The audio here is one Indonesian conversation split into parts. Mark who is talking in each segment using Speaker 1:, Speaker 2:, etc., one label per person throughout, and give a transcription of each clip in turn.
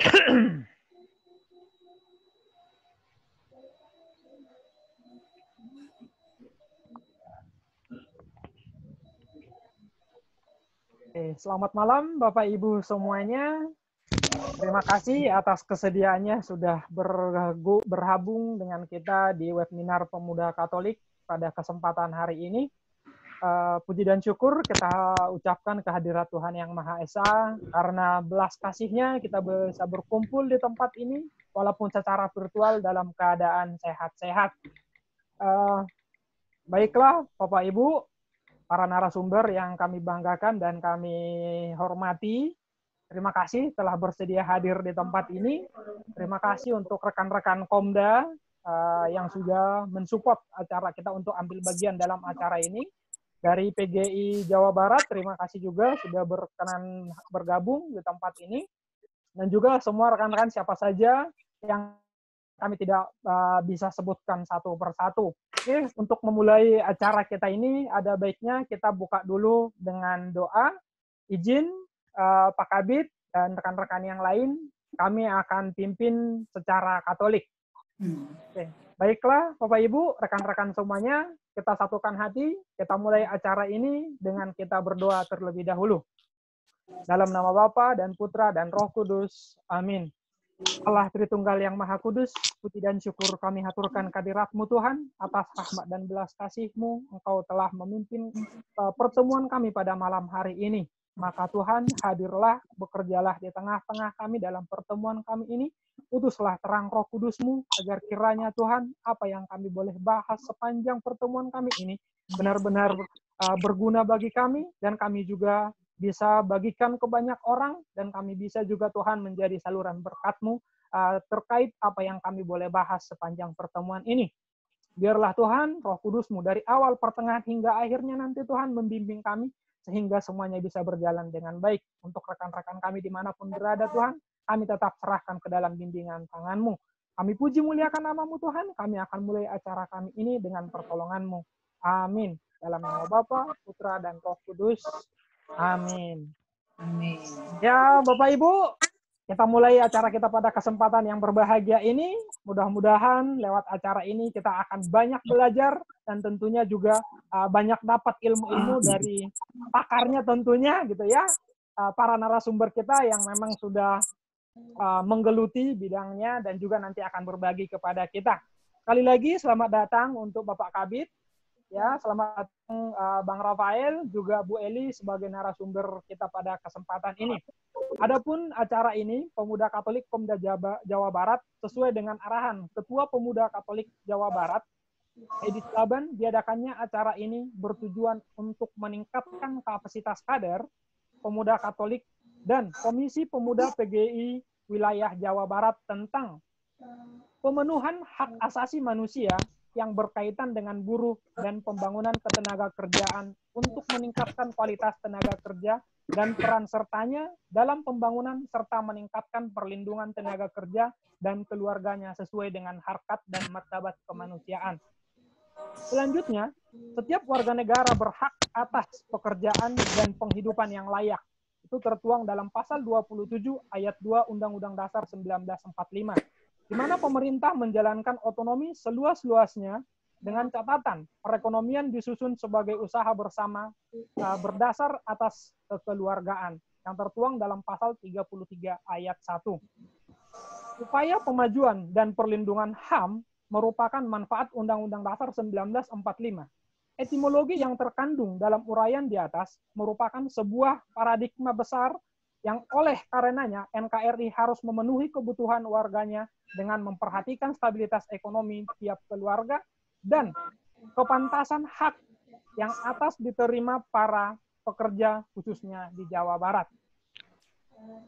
Speaker 1: Ahem. Selamat malam Bapak Ibu semuanya. Terima kasih atas kesediaannya sudah bergabung dengan kita di webinar Pemuda Katolik pada kesempatan hari ini. Uh, puji dan syukur kita ucapkan kehadirat Tuhan Yang Maha Esa karena belas kasihnya kita bisa berkumpul di tempat ini walaupun secara virtual dalam keadaan sehat-sehat. Uh, baiklah Bapak Ibu, para narasumber yang kami banggakan dan kami hormati. Terima kasih telah bersedia hadir di tempat ini. Terima kasih untuk rekan-rekan Komda uh, yang sudah mensupport acara kita untuk ambil bagian dalam acara ini. Dari PGI Jawa Barat, terima kasih juga sudah berkenan bergabung di tempat ini. Dan juga semua rekan-rekan siapa saja yang kami tidak uh, bisa sebutkan satu persatu. Oke, untuk memulai acara kita ini, ada baiknya kita buka dulu dengan doa. Izin uh, Pak Kabit dan rekan-rekan yang lain, kami akan pimpin secara Katolik. Oke. Baiklah, Bapak Ibu, rekan-rekan semuanya, kita satukan hati, kita mulai acara ini dengan kita berdoa terlebih dahulu. Dalam nama Bapa dan Putra dan Roh Kudus. Amin. Allah Tritunggal yang Maha Kudus, puji dan syukur kami haturkan kadiratmu Tuhan, atas rahmat dan belas kasihmu, Engkau telah memimpin uh, pertemuan kami pada malam hari ini. Maka Tuhan, hadirlah, bekerjalah di tengah-tengah kami dalam pertemuan kami ini. Utuslah terang roh kudusmu, agar kiranya Tuhan, apa yang kami boleh bahas sepanjang pertemuan kami ini, benar-benar uh, berguna bagi kami, dan kami juga bisa bagikan ke banyak orang, dan kami bisa juga Tuhan menjadi saluran berkatmu uh, terkait apa yang kami boleh bahas sepanjang pertemuan ini. Biarlah Tuhan, roh kudusmu dari awal, pertengahan, hingga akhirnya nanti Tuhan membimbing kami sehingga semuanya bisa berjalan dengan baik. Untuk rekan-rekan kami di mana pun berada Tuhan, kami tetap serahkan ke dalam bimbingan tanganmu. Kami puji muliakan namamu Tuhan, kami akan mulai acara kami ini dengan pertolonganmu. Amin. Dalam nama Bapa, Putra, dan Roh Kudus. Amin.
Speaker 2: Amin.
Speaker 1: Ya, Bapak Ibu, kita mulai acara kita pada kesempatan yang berbahagia ini. Mudah-mudahan lewat acara ini kita akan banyak belajar dan tentunya juga uh, banyak dapat ilmu-ilmu dari pakarnya tentunya gitu ya. Uh, para narasumber kita yang memang sudah uh, menggeluti bidangnya dan juga nanti akan berbagi kepada kita. Sekali lagi selamat datang untuk Bapak Kabit, ya selamat datang uh, Bang Rafael juga Bu Eli sebagai narasumber kita pada kesempatan ini. Adapun acara ini Pemuda Katolik Pemda Jawa Barat sesuai dengan arahan Ketua Pemuda Katolik Jawa Barat Edi Saban diadakannya acara ini bertujuan untuk meningkatkan kapasitas kader pemuda Katolik dan Komisi Pemuda PGI wilayah Jawa Barat tentang pemenuhan hak asasi manusia yang berkaitan dengan buruh dan pembangunan ketenaga kerjaan untuk meningkatkan kualitas tenaga kerja dan peran sertanya dalam pembangunan serta meningkatkan perlindungan tenaga kerja dan keluarganya sesuai dengan harkat dan martabat kemanusiaan. Selanjutnya, setiap warga negara berhak atas pekerjaan dan penghidupan yang layak. Itu tertuang dalam pasal 27 ayat 2 Undang-Undang Dasar 1945 di mana pemerintah menjalankan otonomi seluas-luasnya dengan catatan perekonomian disusun sebagai usaha bersama uh, berdasar atas kekeluargaan yang tertuang dalam pasal 33 ayat 1. Upaya pemajuan dan perlindungan HAM merupakan manfaat Undang-Undang Dasar 1945. Etimologi yang terkandung dalam uraian di atas merupakan sebuah paradigma besar yang oleh karenanya NKRI harus memenuhi kebutuhan warganya dengan memperhatikan stabilitas ekonomi tiap keluarga dan kepantasan hak yang atas diterima para pekerja khususnya di Jawa Barat.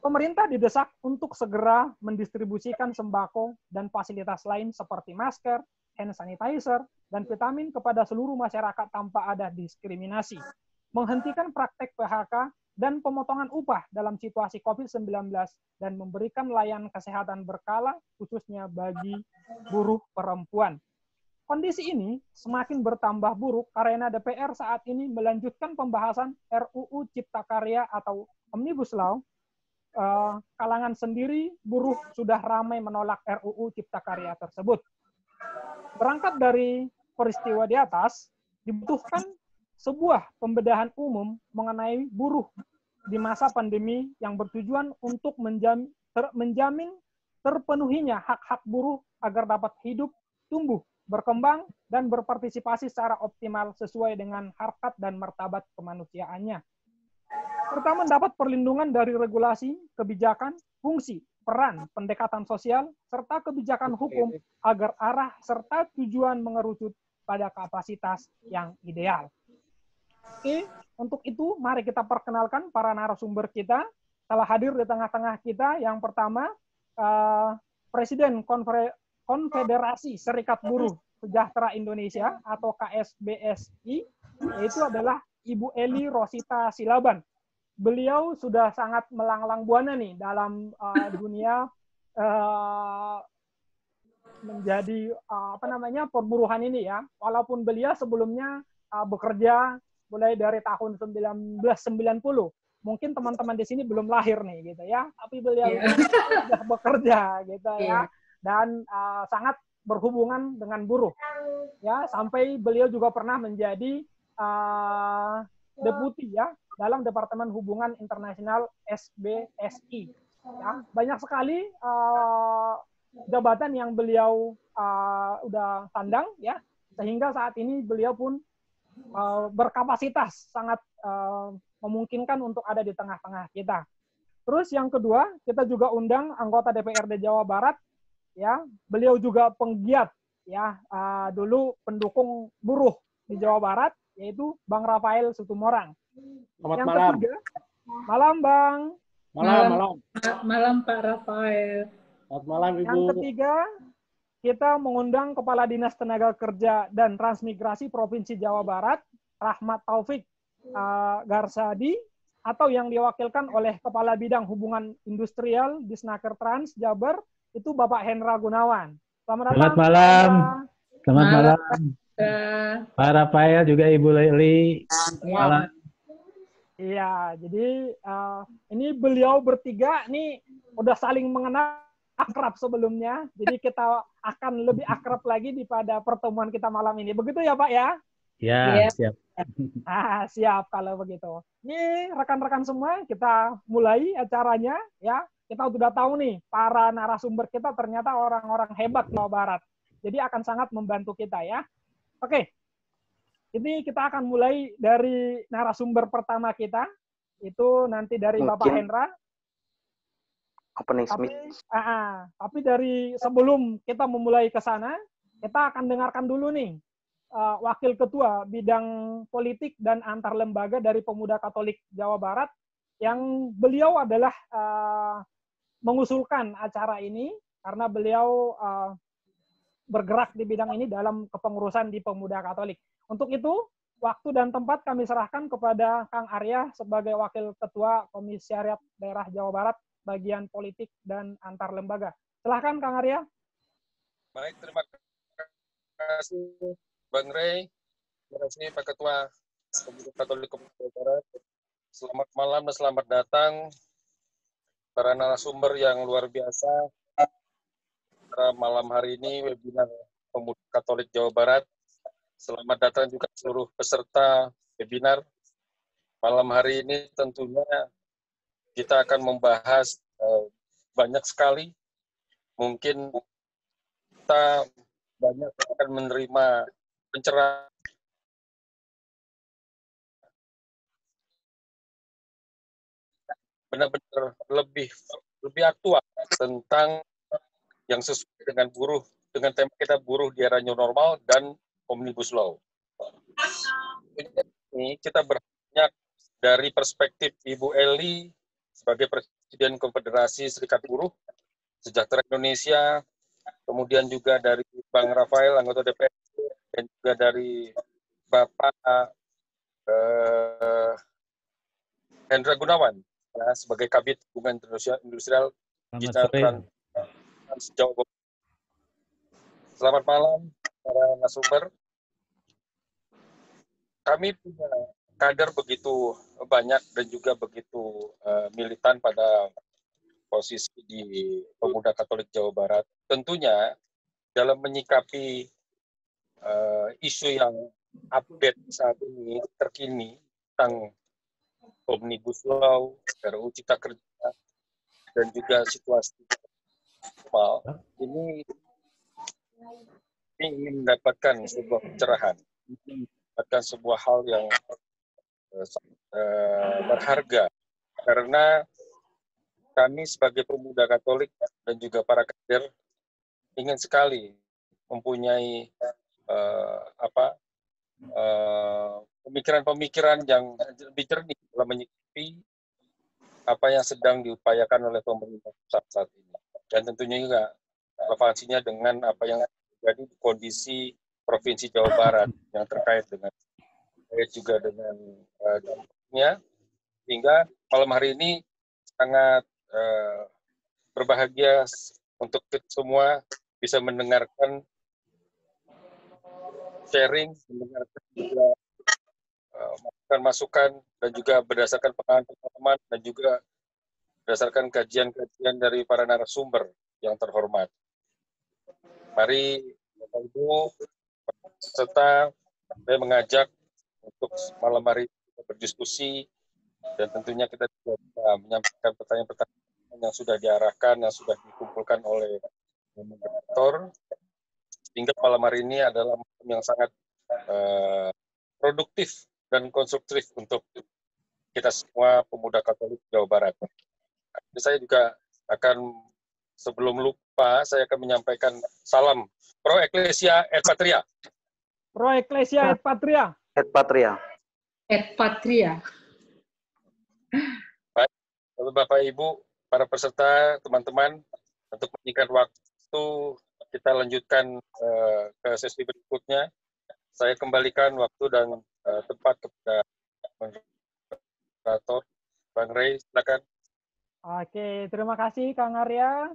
Speaker 1: Pemerintah didesak untuk segera mendistribusikan sembako dan fasilitas lain seperti masker, hand sanitizer, dan vitamin kepada seluruh masyarakat tanpa ada diskriminasi. Menghentikan praktek PHK dan pemotongan upah dalam situasi COVID-19 dan memberikan layanan kesehatan berkala khususnya bagi buruh perempuan. Kondisi ini semakin bertambah buruk karena DPR saat ini melanjutkan pembahasan RUU Cipta Karya atau Omnibus Law. Eh, kalangan sendiri buruh sudah ramai menolak RUU Cipta Karya tersebut. Berangkat dari peristiwa di atas, dibutuhkan sebuah pembedahan umum mengenai buruh di masa pandemi yang bertujuan untuk menjamin, ter, menjamin terpenuhinya hak-hak buruh agar dapat hidup, tumbuh, berkembang, dan berpartisipasi secara optimal sesuai dengan harkat dan martabat kemanusiaannya. Pertama, dapat perlindungan dari regulasi, kebijakan, fungsi, peran, pendekatan sosial, serta kebijakan hukum agar arah serta tujuan mengerucut pada kapasitas yang ideal. Oke, untuk itu mari kita perkenalkan para narasumber kita. Telah hadir di tengah-tengah kita yang pertama uh, Presiden Konfederasi Serikat Buruh Sejahtera Indonesia atau KSBSI, yaitu adalah Ibu Eli Rosita Silaban. Beliau sudah sangat melanglang buana nih dalam uh, dunia uh, menjadi uh, apa namanya perburuhan ini ya. Walaupun beliau sebelumnya uh, bekerja mulai dari tahun 1990. Mungkin teman-teman di sini belum lahir nih gitu ya, tapi beliau yeah. sudah bekerja gitu yeah. ya dan uh, sangat berhubungan dengan buruh. Ya, sampai beliau juga pernah menjadi uh, deputi ya dalam Departemen Hubungan Internasional SBSI. Ya, banyak sekali uh, jabatan yang beliau uh, udah tandang ya sehingga saat ini beliau pun uh, berkapasitas sangat uh, memungkinkan untuk ada di tengah-tengah kita. Terus yang kedua, kita juga undang anggota DPRD Jawa Barat, ya, beliau juga penggiat, ya, uh, dulu pendukung buruh di Jawa Barat, yaitu Bang Rafael Sutumorang.
Speaker 2: Selamat yang malam. Ketiga,
Speaker 1: malam Bang.
Speaker 2: Malam, malam.
Speaker 3: Malam Pak Rafael.
Speaker 2: Selamat malam Ibu.
Speaker 1: Yang ketiga, kita mengundang Kepala Dinas Tenaga Kerja dan Transmigrasi Provinsi Jawa Barat, Rahmat Taufik uh, Garsadi, atau yang diwakilkan oleh Kepala Bidang Hubungan Industrial di Snaker Trans Jabar, itu Bapak Hendra Gunawan.
Speaker 4: Selamat, Selamat malam. Selamat malam. Pak Rafael juga Ibu Lili.
Speaker 1: Malam. Iya, jadi uh, ini beliau bertiga nih udah saling mengenal akrab sebelumnya. Jadi kita akan lebih akrab lagi di pada pertemuan kita malam ini. Begitu ya Pak ya?
Speaker 4: Ya, ya. siap.
Speaker 1: Ah, siap kalau begitu. Ini rekan-rekan semua, kita mulai acaranya ya. Kita sudah tahu nih, para narasumber kita ternyata orang-orang hebat Jawa Barat. Jadi akan sangat membantu kita ya. Oke, ini kita akan mulai dari narasumber pertama kita. Itu nanti dari. Bapak Hendra
Speaker 2: opening
Speaker 1: tapi, Uh, tapi dari sebelum kita memulai ke sana, kita akan dengarkan dulu nih uh, Wakil Ketua Bidang Politik dan Antar Lembaga dari Pemuda Katolik Jawa Barat, yang beliau adalah uh, mengusulkan acara ini karena beliau uh, bergerak di bidang ini dalam kepengurusan di Pemuda Katolik. Untuk itu, waktu dan tempat kami serahkan kepada Kang Arya sebagai Wakil Ketua Komisariat Daerah Jawa Barat bagian politik dan antar lembaga. Silahkan Kang Arya.
Speaker 5: Baik, terima kasih Bang Rey. Terima kasih Pak Ketua Komite Katolik Jawa Barat. Selamat malam dan selamat datang para narasumber yang luar biasa. Pada malam hari ini webinar Pemuda Katolik Jawa Barat. Selamat datang juga seluruh peserta webinar. Malam hari ini tentunya kita akan membahas uh, banyak sekali. Mungkin kita banyak akan menerima pencerahan benar-benar lebih lebih aktual tentang yang sesuai dengan buruh dengan tema kita buruh di era new normal dan omnibus law. Ini kita banyak dari perspektif Ibu Eli sebagai Presiden Konfederasi Serikat Buruh Sejahtera Indonesia, kemudian juga dari Bang Rafael, anggota DPR, dan juga dari Bapak eh, Hendra Gunawan, ya, sebagai Kabit Hubungan Industrial
Speaker 4: sore.
Speaker 5: Trans Jawa Barat. Selamat malam, para narasumber. Kami punya kader begitu banyak dan juga begitu uh, militan pada posisi di Pemuda Katolik Jawa Barat. Tentunya dalam menyikapi uh, isu yang update saat ini, terkini tentang Omnibus Law, RUU Cipta Kerja, dan juga situasi global, ini ingin mendapatkan sebuah pencerahan, mendapatkan sebuah hal yang uh, berharga. Karena kami sebagai pemuda Katolik dan juga para kader ingin sekali mempunyai uh, apa pemikiran-pemikiran uh, yang lebih jernih dalam menyikapi apa yang sedang diupayakan oleh pemerintah saat, saat ini. Dan tentunya juga relevansinya dengan apa yang terjadi di kondisi provinsi Jawa Barat yang terkait dengan terkait juga dengan uh, dampaknya sehingga malam hari ini sangat uh, berbahagia untuk kita semua bisa mendengarkan sharing, mendengarkan juga uh, masukan-masukan dan juga berdasarkan pengalaman-pengalaman dan juga berdasarkan kajian-kajian dari para narasumber yang terhormat. Mari Bapak Ibu serta saya mengajak untuk malam hari berdiskusi dan tentunya kita juga menyampaikan pertanyaan-pertanyaan yang sudah diarahkan, yang sudah dikumpulkan oleh moderator. Sehingga malam hari ini adalah malam yang sangat uh, produktif dan konstruktif untuk kita semua pemuda Katolik Jawa Barat. Saya juga akan sebelum lupa saya akan menyampaikan salam Pro Ecclesia et Patria.
Speaker 1: Pro Ecclesia et Patria.
Speaker 2: Et Patria.
Speaker 3: Et Patria.
Speaker 5: Baik, Bapak Ibu, para peserta, teman-teman, untuk menyingkat waktu, kita lanjutkan uh, ke sesi berikutnya. Saya kembalikan waktu dan uh, tempat kepada moderator. Bang Ray, silakan.
Speaker 1: Oke, terima kasih Kang Arya.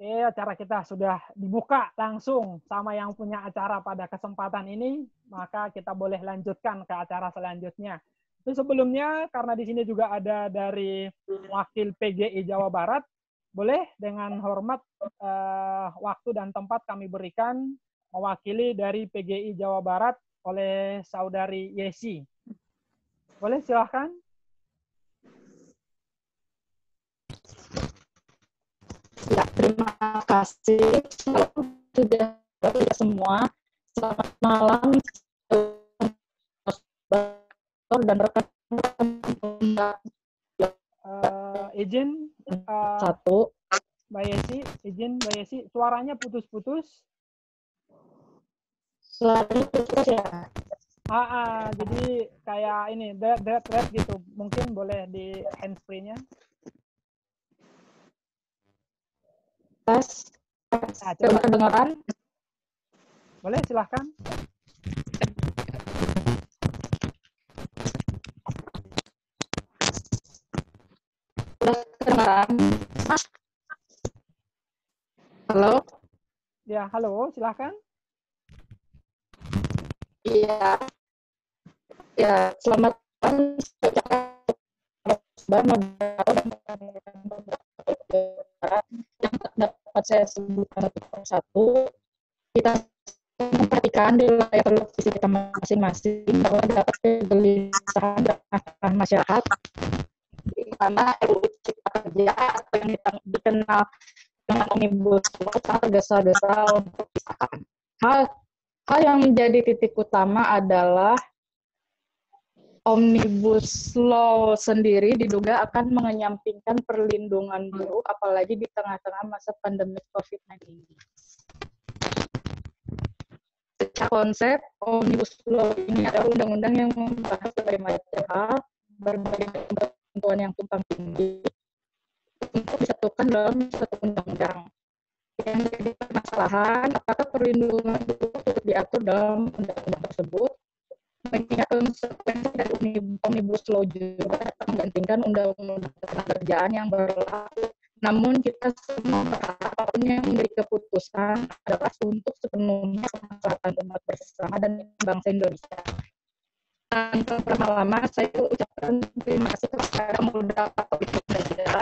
Speaker 1: Oke, acara kita sudah dibuka langsung sama yang punya acara pada kesempatan ini, maka kita boleh lanjutkan ke acara selanjutnya. Itu sebelumnya karena di sini juga ada dari wakil PGI Jawa Barat, boleh dengan hormat eh, waktu dan tempat kami berikan mewakili dari PGI Jawa Barat oleh saudari Yesi. Boleh silahkan.
Speaker 6: Ya, terima kasih. Sudah sudah semua. Selamat malam dan rekan
Speaker 1: uh, izin uh,
Speaker 6: satu.
Speaker 1: Mbak Yesi, izin Mbak Yesi, suaranya putus-putus.
Speaker 6: Suaranya putus ya.
Speaker 1: Ah, ah, jadi kayak ini, dead, dead, dead gitu. Mungkin boleh di handsfree-nya.
Speaker 6: Tes. Coba
Speaker 1: coba.
Speaker 6: kedengaran?
Speaker 1: Boleh, silahkan.
Speaker 6: Kedengaran? Halo?
Speaker 1: Ya, halo, silahkan.
Speaker 6: Iya. Ya, selamat malam. Dapat saya sebutkan satu persatu kita memperhatikan di layar televisi kita masing-masing bahwa dapat kegelisahan dan masyarakat mana RUU Cipta Kerja atau yang dikenal dengan omnibus law sangat tergesa-gesa untuk disahkan. Hal hal yang menjadi titik utama adalah Omnibus Law sendiri diduga akan mengenyampingkan perlindungan buruh, apalagi di tengah-tengah masa pandemi COVID-19. Secara konsep, Omnibus Law ini adalah undang-undang yang membahas berbagai macam hal, berbagai ketentuan yang tumpang tinggi, untuk disatukan dalam satu undang-undang. yang jadi permasalahan apakah perlindungan buruh diatur dalam undang-undang tersebut mengingat konsekuensi dari omnibus law juga menggantikan undang-undang kerjaan yang berlaku namun kita semua apa pun yang menjadi keputusan adalah untuk sepenuhnya kemaslahatan umat bersama dan bangsa Indonesia. Tanpa berlama-lama, saya ucapkan terima kasih kepada muda Indonesia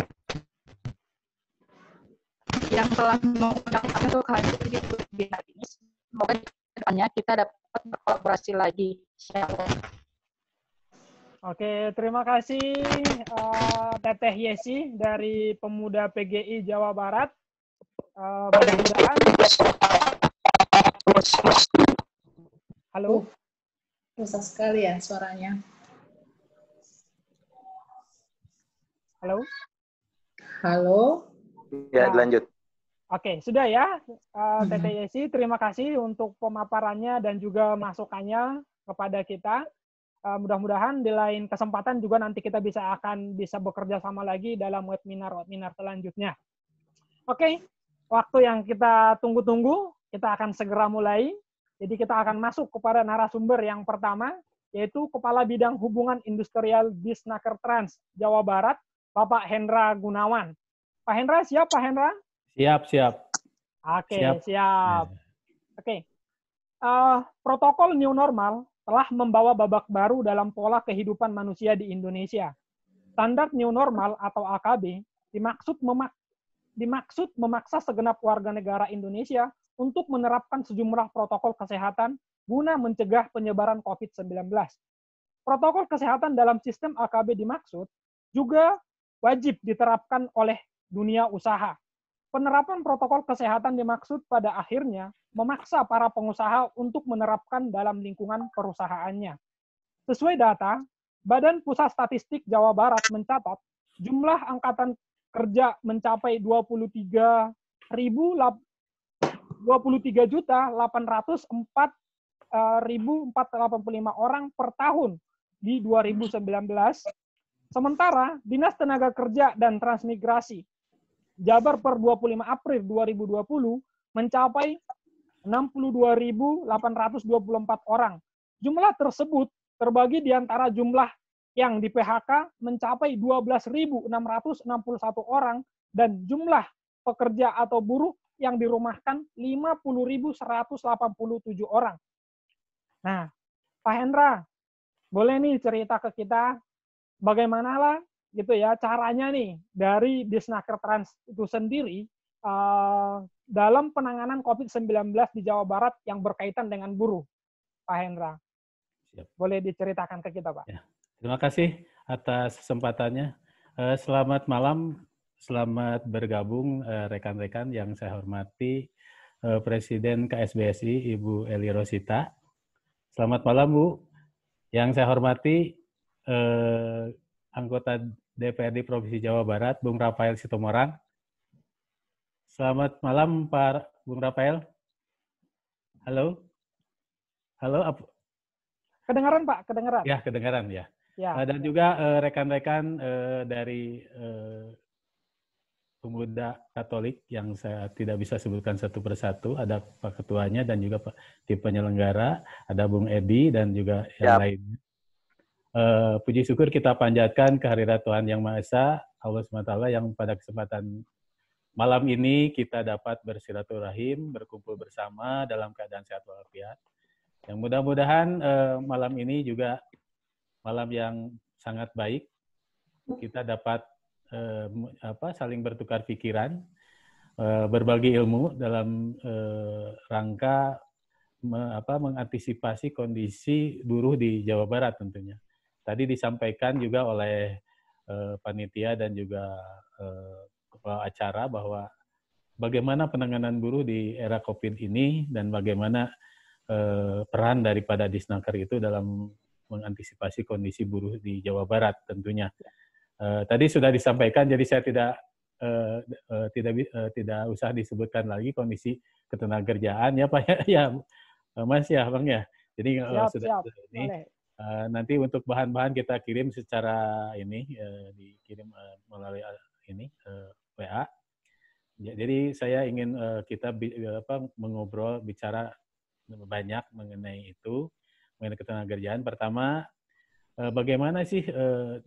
Speaker 6: yang telah mengundang kami untuk hadir di webinar ini. Semoga depannya kita dapat berkolaborasi lagi. Shalom.
Speaker 1: Oke, terima kasih uh, Teteh Yesi dari Pemuda PGI Jawa Barat. Uh, mudah-mudahan. Halo.
Speaker 3: Susah sekali ya suaranya.
Speaker 1: Halo.
Speaker 3: Halo.
Speaker 2: Ya,
Speaker 1: Nah.
Speaker 2: lanjut.
Speaker 1: Oke, sudah ya, uh, Teteh Yesi. Terima kasih untuk pemaparannya dan juga masukannya kepada kita. Uh, mudah-mudahan di lain kesempatan juga nanti kita bisa akan bisa bekerja sama lagi dalam webinar-webinar selanjutnya. Oke, waktu yang kita tunggu-tunggu, kita akan segera mulai. Jadi kita akan masuk kepada narasumber yang pertama, yaitu Kepala Bidang Hubungan Industrial Disnaker Trans Jawa Barat, Bapak Hendra Gunawan. Pak Hendra, siap Pak Hendra?
Speaker 4: Siap, siap.
Speaker 1: Oke,
Speaker 4: Siap.
Speaker 1: siap. Oke. Eh, protokol new normal telah membawa babak baru dalam pola kehidupan manusia di Indonesia. Standar new normal atau AKB dimaksud memak dimaksud memaksa segenap warga negara Indonesia untuk menerapkan sejumlah protokol kesehatan guna mencegah penyebaran COVID-19. Protokol kesehatan dalam sistem AKB dimaksud juga wajib diterapkan oleh dunia usaha. Penerapan protokol kesehatan dimaksud pada akhirnya memaksa para pengusaha untuk menerapkan dalam lingkungan perusahaannya. Sesuai data, Badan Pusat Statistik Jawa Barat mencatat jumlah angkatan kerja mencapai 23 ribu 23 juta 804 eh, ribu 485 orang per tahun di 2019. Sementara Dinas Tenaga Kerja dan Transmigrasi Jabar per 25 April 2020 mencapai 62.824 orang. Jumlah tersebut terbagi di antara jumlah yang di PHK mencapai 12.661 orang dan jumlah pekerja atau buruh yang dirumahkan 50.187 orang. Nah, Pak Hendra, boleh nih cerita ke kita bagaimana lah gitu ya caranya nih dari Disnaker Trans itu sendiri uh, dalam penanganan COVID-19 di Jawa Barat yang berkaitan dengan buruh, Pak Hendra.
Speaker 4: Siap.
Speaker 1: Boleh diceritakan ke kita, Pak?
Speaker 4: Ya. Terima kasih atas kesempatannya. Eh, Selamat malam, selamat bergabung eh, rekan-rekan yang saya hormati eh, Presiden KSBSI Ibu Eli Rosita. Selamat malam Bu. Yang saya hormati eh, anggota DPRD Provinsi Jawa Barat, Bung Rafael Sitomorang. Selamat malam Pak Bung Rafael. Halo. Halo, ap-
Speaker 1: Kedengaran, Pak? Kedengaran?
Speaker 4: ya kedengaran ya.
Speaker 1: Ya.
Speaker 4: Eh, dan juga eh, rekan-rekan eh, dari eh, pemuda Katolik yang saya tidak bisa sebutkan satu persatu, ada Pak Ketuanya dan juga Pak di penyelenggara, ada Bung Edi dan juga yang
Speaker 2: Siap.
Speaker 4: lainnya. Eh, puji syukur kita panjatkan kehadirat Tuhan Yang Maha Esa, Allah SWT yang pada kesempatan malam ini kita dapat bersilaturahim, berkumpul bersama dalam keadaan sehat walafiat. Yang mudah-mudahan eh, malam ini juga malam yang sangat baik. Kita dapat mu- apa saling bertukar pikiran, berbagi ilmu dalam rangka me- apa mengantisipasi kondisi buruh di Jawa Barat tentunya. Tadi disampaikan juga oleh eh, panitia dan juga eh, kepala acara bahwa bagaimana penanganan buruh di era COVID ini dan bagaimana eh, peran daripada Disnaker itu dalam mengantisipasi kondisi buruh di Jawa Barat tentunya. Eh, tadi sudah disampaikan, jadi saya tidak eh, eh, tidak eh, tidak usah disebutkan lagi kondisi ketenagakerjaan ya Pak ya, ya Mas ya Bang ya. Jadi
Speaker 1: Siap,
Speaker 4: sudah
Speaker 1: siap.
Speaker 4: ini
Speaker 1: Boleh.
Speaker 4: Eh, nanti untuk bahan-bahan kita kirim secara ini eh, dikirim eh, melalui ini WA jadi saya ingin uh, kita bi, apa, mengobrol, bicara banyak mengenai itu, mengenai ketenagakerjaan. Pertama, uh, bagaimana sih uh,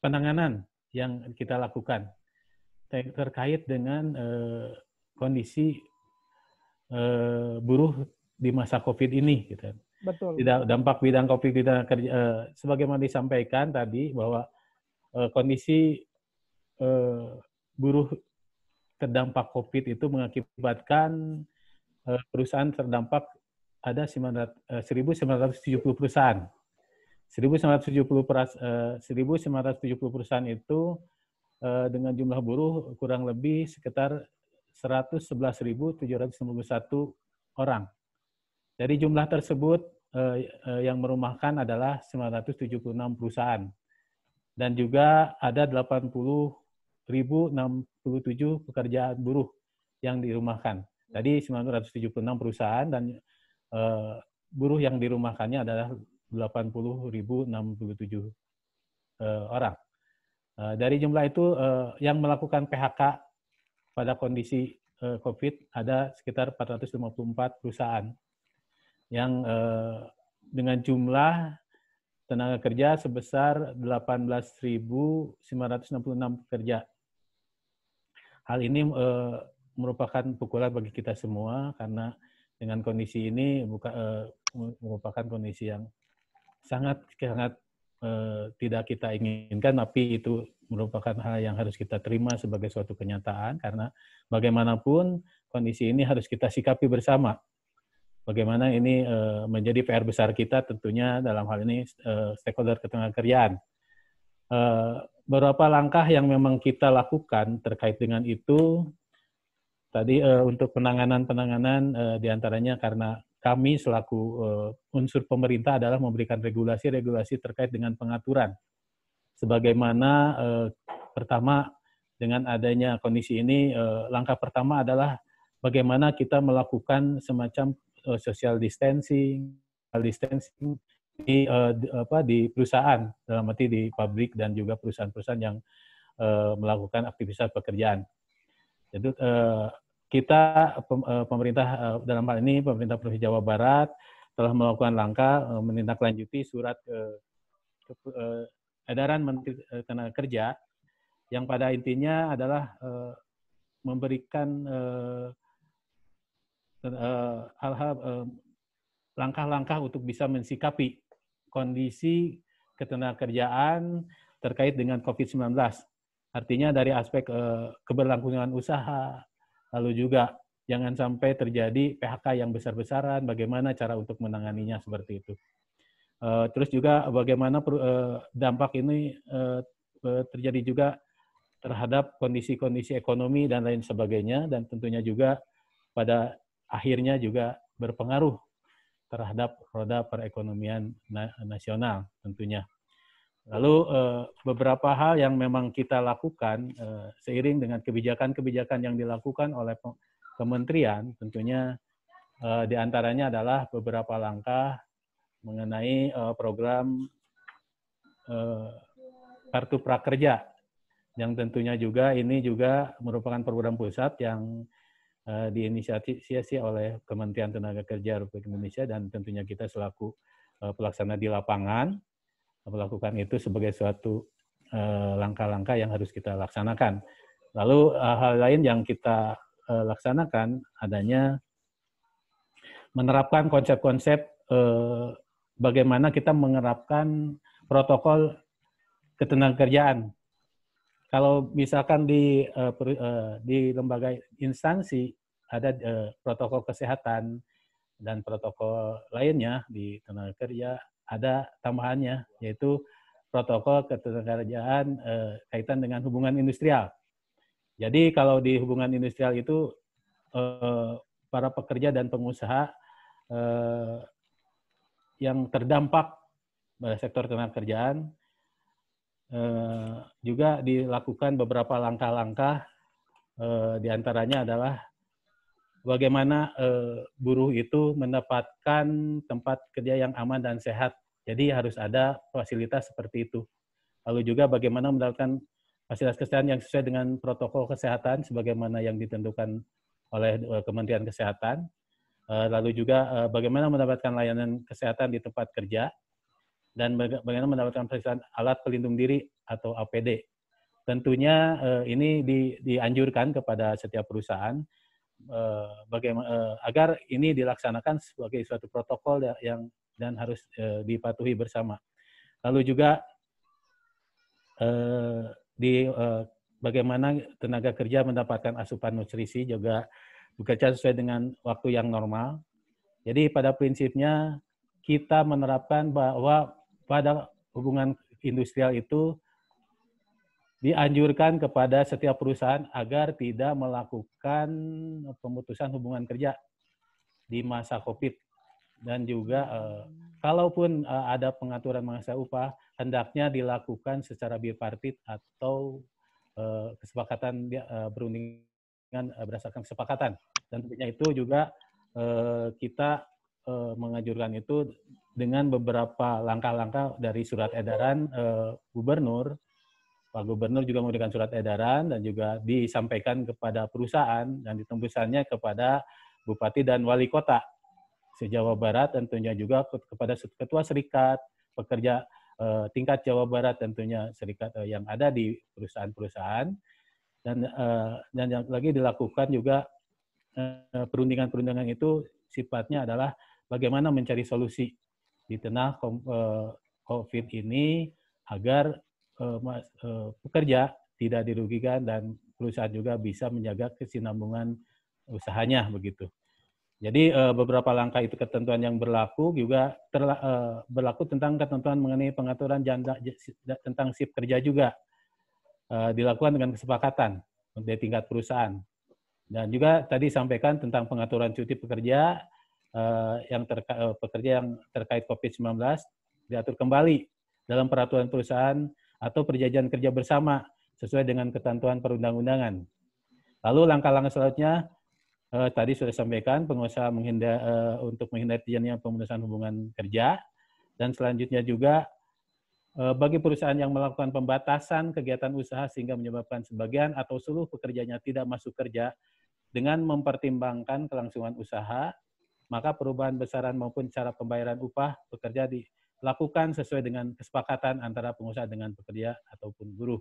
Speaker 4: penanganan yang kita lakukan ter terkait dengan uh, kondisi uh, buruh di masa COVID ini, gitu.
Speaker 1: Betul.
Speaker 4: Tidak dampak bidang COVID di kerja, uh, sebagaimana disampaikan tadi bahwa uh, kondisi uh, buruh terdampak COVID itu mengakibatkan uh, perusahaan terdampak ada 900, uh, 1.970 perusahaan. 1.970 peras, uh, 1.970 perusahaan itu uh, dengan jumlah buruh kurang lebih sekitar 111.791 orang. Dari jumlah tersebut uh, uh, yang merumahkan adalah 976 perusahaan dan juga ada 80 1.067 pekerjaan buruh yang dirumahkan. Tadi 976 perusahaan dan uh, buruh yang dirumahkannya adalah 80.067 uh, orang. Dari jumlah itu yang melakukan PHK pada kondisi COVID ada sekitar 454 perusahaan yang uh, dengan jumlah tenaga kerja sebesar 18.966 pekerja hal ini uh, merupakan pukulan bagi kita semua karena dengan kondisi ini buka, uh, merupakan kondisi yang sangat sangat uh, tidak kita inginkan, tapi itu merupakan hal yang harus kita terima sebagai suatu kenyataan karena bagaimanapun kondisi ini harus kita sikapi bersama. Bagaimana ini uh, menjadi PR besar kita tentunya dalam hal ini uh, stakeholder ketenagakerjaan. Uh, beberapa langkah yang memang kita lakukan terkait dengan itu tadi untuk penanganan-penanganan uh, di antaranya karena kami selaku unsur pemerintah adalah memberikan regulasi-regulasi terkait dengan pengaturan. Sebagaimana pertama dengan adanya kondisi ini, langkah pertama adalah bagaimana kita melakukan semacam uh, social distancing, distancing di, uh, di apa di perusahaan dalam arti di pabrik dan juga perusahaan-perusahaan yang uh, melakukan aktivitas pekerjaan. Jadi uh, kita pemerintah uh, dalam hal ini pemerintah Provinsi Jawa Barat telah melakukan langkah uh, menindaklanjuti surat uh, uh, edaran Menteri Tenaga Kerja yang pada intinya adalah uh, memberikan hal-hal uh, uh, langkah-langkah untuk bisa mensikapi kondisi ketenagakerjaan terkait dengan COVID-19. Artinya dari aspek uh, keberlangsungan usaha, lalu juga jangan sampai terjadi PHK yang besar-besaran, bagaimana cara untuk menanganinya seperti itu. Terus juga bagaimana dampak ini terjadi juga terhadap kondisi-kondisi ekonomi dan lain sebagainya, dan tentunya juga pada akhirnya juga berpengaruh terhadap roda perekonomian nasional tentunya. Lalu eh, beberapa hal yang memang kita lakukan eh, seiring dengan kebijakan-kebijakan yang dilakukan oleh kementerian tentunya eh, di antaranya adalah beberapa langkah mengenai program kartu prakerja yang tentunya juga ini juga merupakan program pusat yang uh, diinisiasi oleh Kementerian Tenaga Kerja Republik Indonesia dan tentunya kita selaku uh, pelaksana di lapangan melakukan itu sebagai suatu eh, langkah-langkah yang harus kita laksanakan. Lalu hal lain yang kita laksanakan adanya menerapkan konsep-konsep bagaimana kita menerapkan protokol ketenagakerjaan. Kalau misalkan di uh, per, uh, di lembaga instansi ada uh, protokol kesehatan dan protokol lainnya di tenaga kerja ada tambahannya yaitu protokol ketenagakerjaan uh, kaitan dengan hubungan industrial. Jadi kalau di hubungan industrial itu uh, para pekerja dan pengusaha uh, yang terdampak pada sektor tenaga kerjaan juga dilakukan beberapa langkah-langkah di antaranya adalah bagaimana uh, buruh itu mendapatkan tempat kerja yang aman dan sehat. Jadi harus ada fasilitas seperti itu. Lalu juga bagaimana mendapatkan fasilitas kesehatan yang sesuai dengan protokol kesehatan sebagaimana yang ditentukan oleh eh, Kementerian Kesehatan. Eh, lalu juga eh, bagaimana mendapatkan layanan kesehatan di tempat kerja dan bagaimana mendapatkan periksa alat pelindung diri atau APD. Tentunya ini di, dianjurkan kepada setiap perusahaan bagaimana agar ini dilaksanakan sebagai suatu protokol ya, yang dan harus dipatuhi bersama. Lalu juga di bagaimana tenaga kerja mendapatkan asupan nutrisi juga bekerja sesuai dengan waktu yang normal. Jadi pada prinsipnya kita menerapkan bahwa pada hubungan industrial itu dianjurkan kepada setiap perusahaan agar tidak melakukan pemutusan hubungan kerja di masa COVID. Dan juga eh, kalaupun eh, ada pengaturan masa upah hendaknya dilakukan secara bipartit atau eh, kesepakatan eh, berundingan berdasarkan kesepakatan. Dan tentunya itu juga kita eh, mengajurkan itu dengan beberapa langkah-langkah dari surat edaran eh, gubernur. Pak Gubernur juga memberikan surat edaran dan juga disampaikan kepada perusahaan dan ditembusannya kepada Bupati dan Wali Kota se-Jawa Barat tentunya juga kepada Ketua Serikat Pekerja eh, tingkat Jawa Barat tentunya serikat eh, yang ada di perusahaan-perusahaan. Dan eh, dan yang lagi dilakukan juga Eh, perundingan-perundingan itu sifatnya adalah bagaimana mencari solusi di tengah eh, COVID ini agar eh, pekerja tidak dirugikan dan perusahaan juga bisa menjaga kesinambungan usahanya begitu. Jadi beberapa langkah itu ketentuan yang berlaku juga terla, berlaku tentang ketentuan mengenai pengaturan janda tentang sip kerja juga dilakukan dengan kesepakatan di tingkat perusahaan. Dan juga tadi sampaikan tentang pengaturan cuti pekerja uh, yang terka, uh, pekerja yang terkait COVID-19 diatur kembali dalam peraturan perusahaan atau perjanjian kerja bersama sesuai dengan ketentuan perundang-undangan. Lalu langkah-langkah selanjutnya uh, tadi sudah sampaikan pengusaha menghindar uh, untuk menghindari terjadinya pemutusan hubungan kerja dan selanjutnya juga bagi perusahaan yang melakukan pembatasan kegiatan usaha sehingga menyebabkan sebagian atau seluruh pekerjanya tidak masuk kerja dengan mempertimbangkan kelangsungan usaha, maka perubahan besaran maupun cara pembayaran upah pekerja dilakukan sesuai dengan kesepakatan antara pengusaha dengan pekerja ataupun buruh.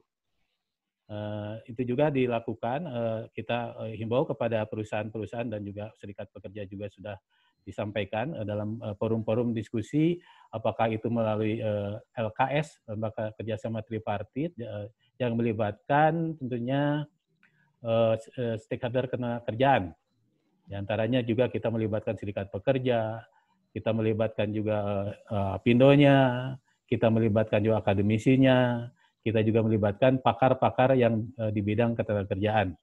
Speaker 4: Uh, itu juga dilakukan uh, kita uh, himbau kepada perusahaan-perusahaan dan juga serikat pekerja juga sudah disampaikan uh, dalam forum-forum uh, diskusi apakah itu melalui uh, LKS lembaga kerjasama tripartit uh, yang melibatkan tentunya uh, stakeholder kerjaan. Di antaranya juga kita melibatkan serikat pekerja, kita melibatkan juga uh, pindonya, kita melibatkan juga akademisinya, kita juga melibatkan pakar-pakar yang uh, di bidang ketenagakerjaan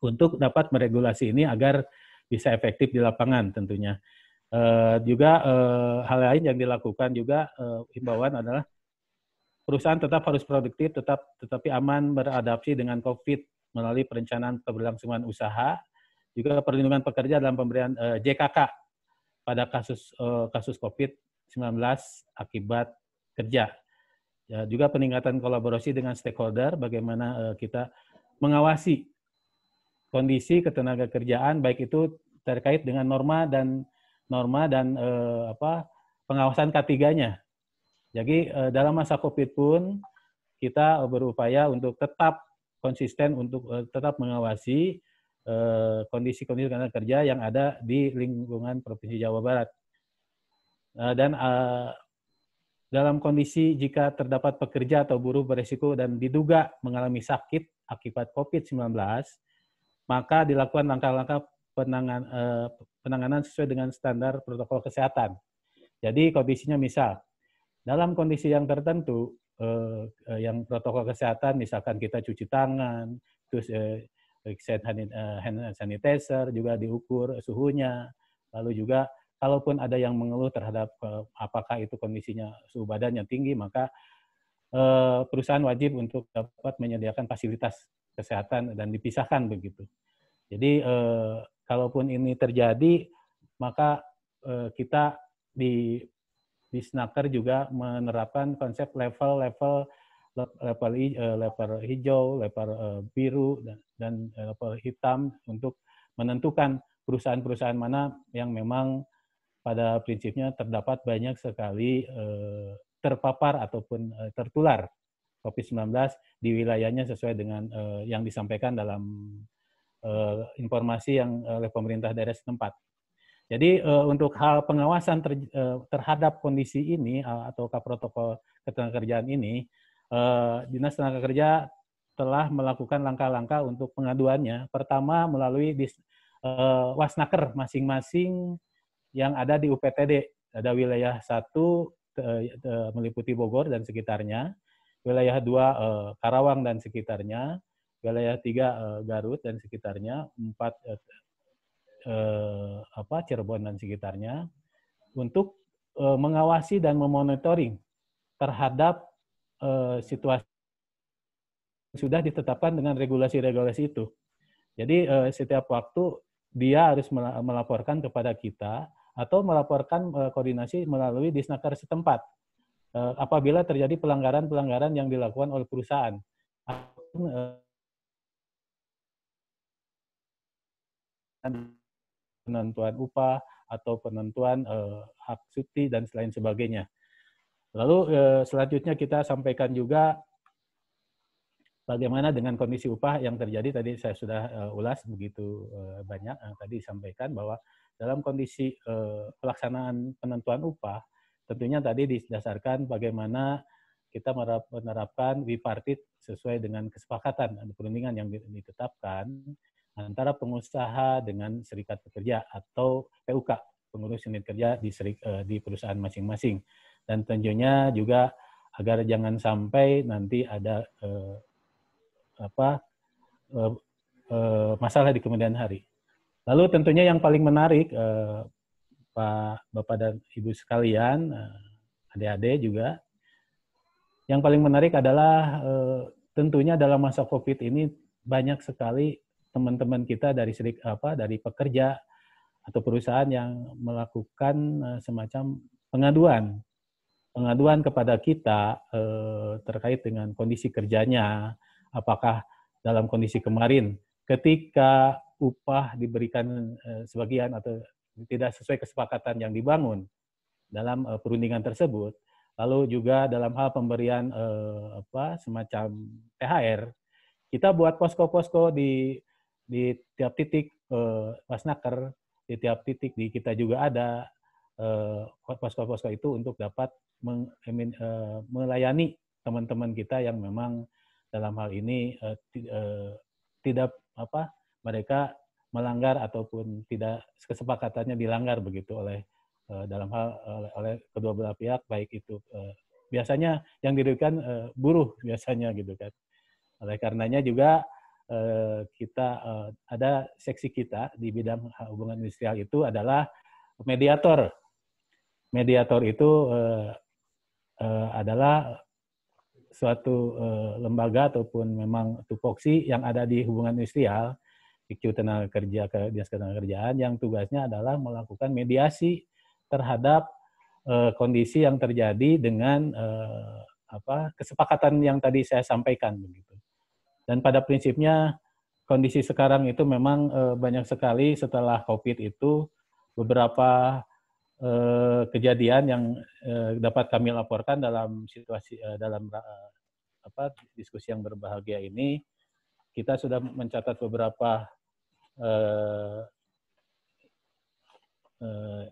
Speaker 4: untuk dapat meregulasi ini agar bisa efektif di lapangan tentunya. Uh, juga uh, hal lain yang dilakukan juga uh, himbauan adalah perusahaan tetap harus produktif, tetap tetapi aman beradaptasi dengan COVID melalui perencanaan keberlangsungan usaha, juga perlindungan pekerja dalam pemberian uh, eh, JKK pada kasus uh, kasus COVID-19 akibat kerja. Ya, juga peningkatan kolaborasi dengan stakeholder, bagaimana uh, kita mengawasi kondisi ketenaga kerjaan, baik itu terkait dengan norma dan norma dan apa pengawasan K3-nya. Jadi dalam masa COVID pun kita berupaya untuk tetap konsisten untuk tetap mengawasi kondisi-kondisi tenaga kerja yang ada di lingkungan Provinsi Jawa Barat. Uh, dan uh, dalam kondisi jika terdapat pekerja atau buruh beresiko dan diduga mengalami sakit akibat COVID-19, maka dilakukan langkah-langkah penangan, penanganan sesuai dengan standar protokol kesehatan. Jadi kondisinya misal, dalam kondisi yang tertentu, yang protokol kesehatan, misalkan kita cuci tangan, terus uh, hand sanitizer juga diukur suhunya, lalu juga kalaupun ada yang mengeluh terhadap uh, apakah itu kondisinya suhu badan yang tinggi, maka uh, perusahaan wajib untuk dapat menyediakan fasilitas kesehatan dan dipisahkan begitu. Jadi kalaupun ini terjadi, maka kita di di Snaker juga menerapkan konsep level-level level level hijau, level biru dan level hitam untuk menentukan perusahaan-perusahaan mana yang memang pada prinsipnya terdapat banyak sekali terpapar ataupun tertular COVID-19 di wilayahnya sesuai dengan yang disampaikan dalam informasi yang oleh pemerintah daerah setempat. Jadi untuk hal pengawasan terhadap kondisi ini atau protokol ketenagakerjaan ini, Dinas Tenaga Kerja telah melakukan langkah-langkah untuk pengaduannya. Pertama melalui dis, wasnaker masing-masing yang ada di UPTD. Ada wilayah satu meliputi Bogor dan sekitarnya, wilayah dua Karawang dan sekitarnya, wilayah tiga Garut dan sekitarnya, empat eh, apa Cirebon dan sekitarnya untuk eh, mengawasi dan memonitoring terhadap eh, situasi sudah ditetapkan dengan regulasi-regulasi itu. Jadi eh, setiap waktu dia harus melaporkan kepada kita atau melaporkan eh, koordinasi melalui disnaker setempat apabila terjadi pelanggaran-pelanggaran yang dilakukan oleh perusahaan. Penentuan upah atau penentuan hak cuti dan lain sebagainya. Lalu uh, selanjutnya kita sampaikan juga bagaimana dengan kondisi upah yang terjadi. Tadi saya sudah uh, ulas begitu uh, banyak uh, tadi disampaikan bahwa dalam kondisi pelaksanaan penentuan upah tentunya tadi didasarkan bagaimana kita menerapkan bipartit sesuai dengan kesepakatan perundingan yang ditetapkan antara pengusaha dengan serikat pekerja atau PUK pengurus unit kerja di, serik, uh, di perusahaan masing-masing dan tentunya juga agar jangan sampai nanti ada uh, apa uh, uh, masalah di kemudian hari. Lalu tentunya yang paling menarik uh, Pak Bapak dan Ibu sekalian, uh, adik-adik juga yang paling menarik adalah uh, tentunya dalam masa Covid ini banyak sekali teman-teman kita dari serik apa dari pekerja atau perusahaan yang melakukan uh, semacam pengaduan pengaduan kepada kita uh, terkait dengan kondisi kerjanya apakah dalam kondisi kemarin ketika upah diberikan uh, sebagian atau tidak sesuai kesepakatan yang dibangun dalam uh, perundingan tersebut lalu juga dalam hal pemberian uh, apa semacam THR kita buat posko-posko di di tiap titik uh, wasnaker di tiap titik di kita juga ada posko-posko itu untuk dapat uh, melayani teman-teman kita yang memang dalam hal ini uh, tidak apa mereka melanggar ataupun tidak kesepakatannya dilanggar begitu oleh dalam hal oleh, kedua belah pihak baik itu biasanya yang dirugikan uh, buruh biasanya gitu kan oleh karenanya juga Eh, kita eh, ada seksi kita di bidang hubungan industrial itu adalah mediator. Mediator itu eh, adalah suatu lembaga ataupun memang tupoksi yang ada di hubungan industrial, IQ tenaga kerja ke dinas tenaga kerjaan yang tugasnya adalah melakukan mediasi terhadap kondisi yang terjadi dengan apa kesepakatan yang tadi saya sampaikan begitu. Dan pada prinsipnya kondisi sekarang itu memang uh, banyak sekali setelah COVID itu beberapa uh, kejadian yang uh, dapat kami laporkan dalam situasi uh, dalam apa diskusi yang berbahagia ini kita sudah mencatat beberapa uh, uh,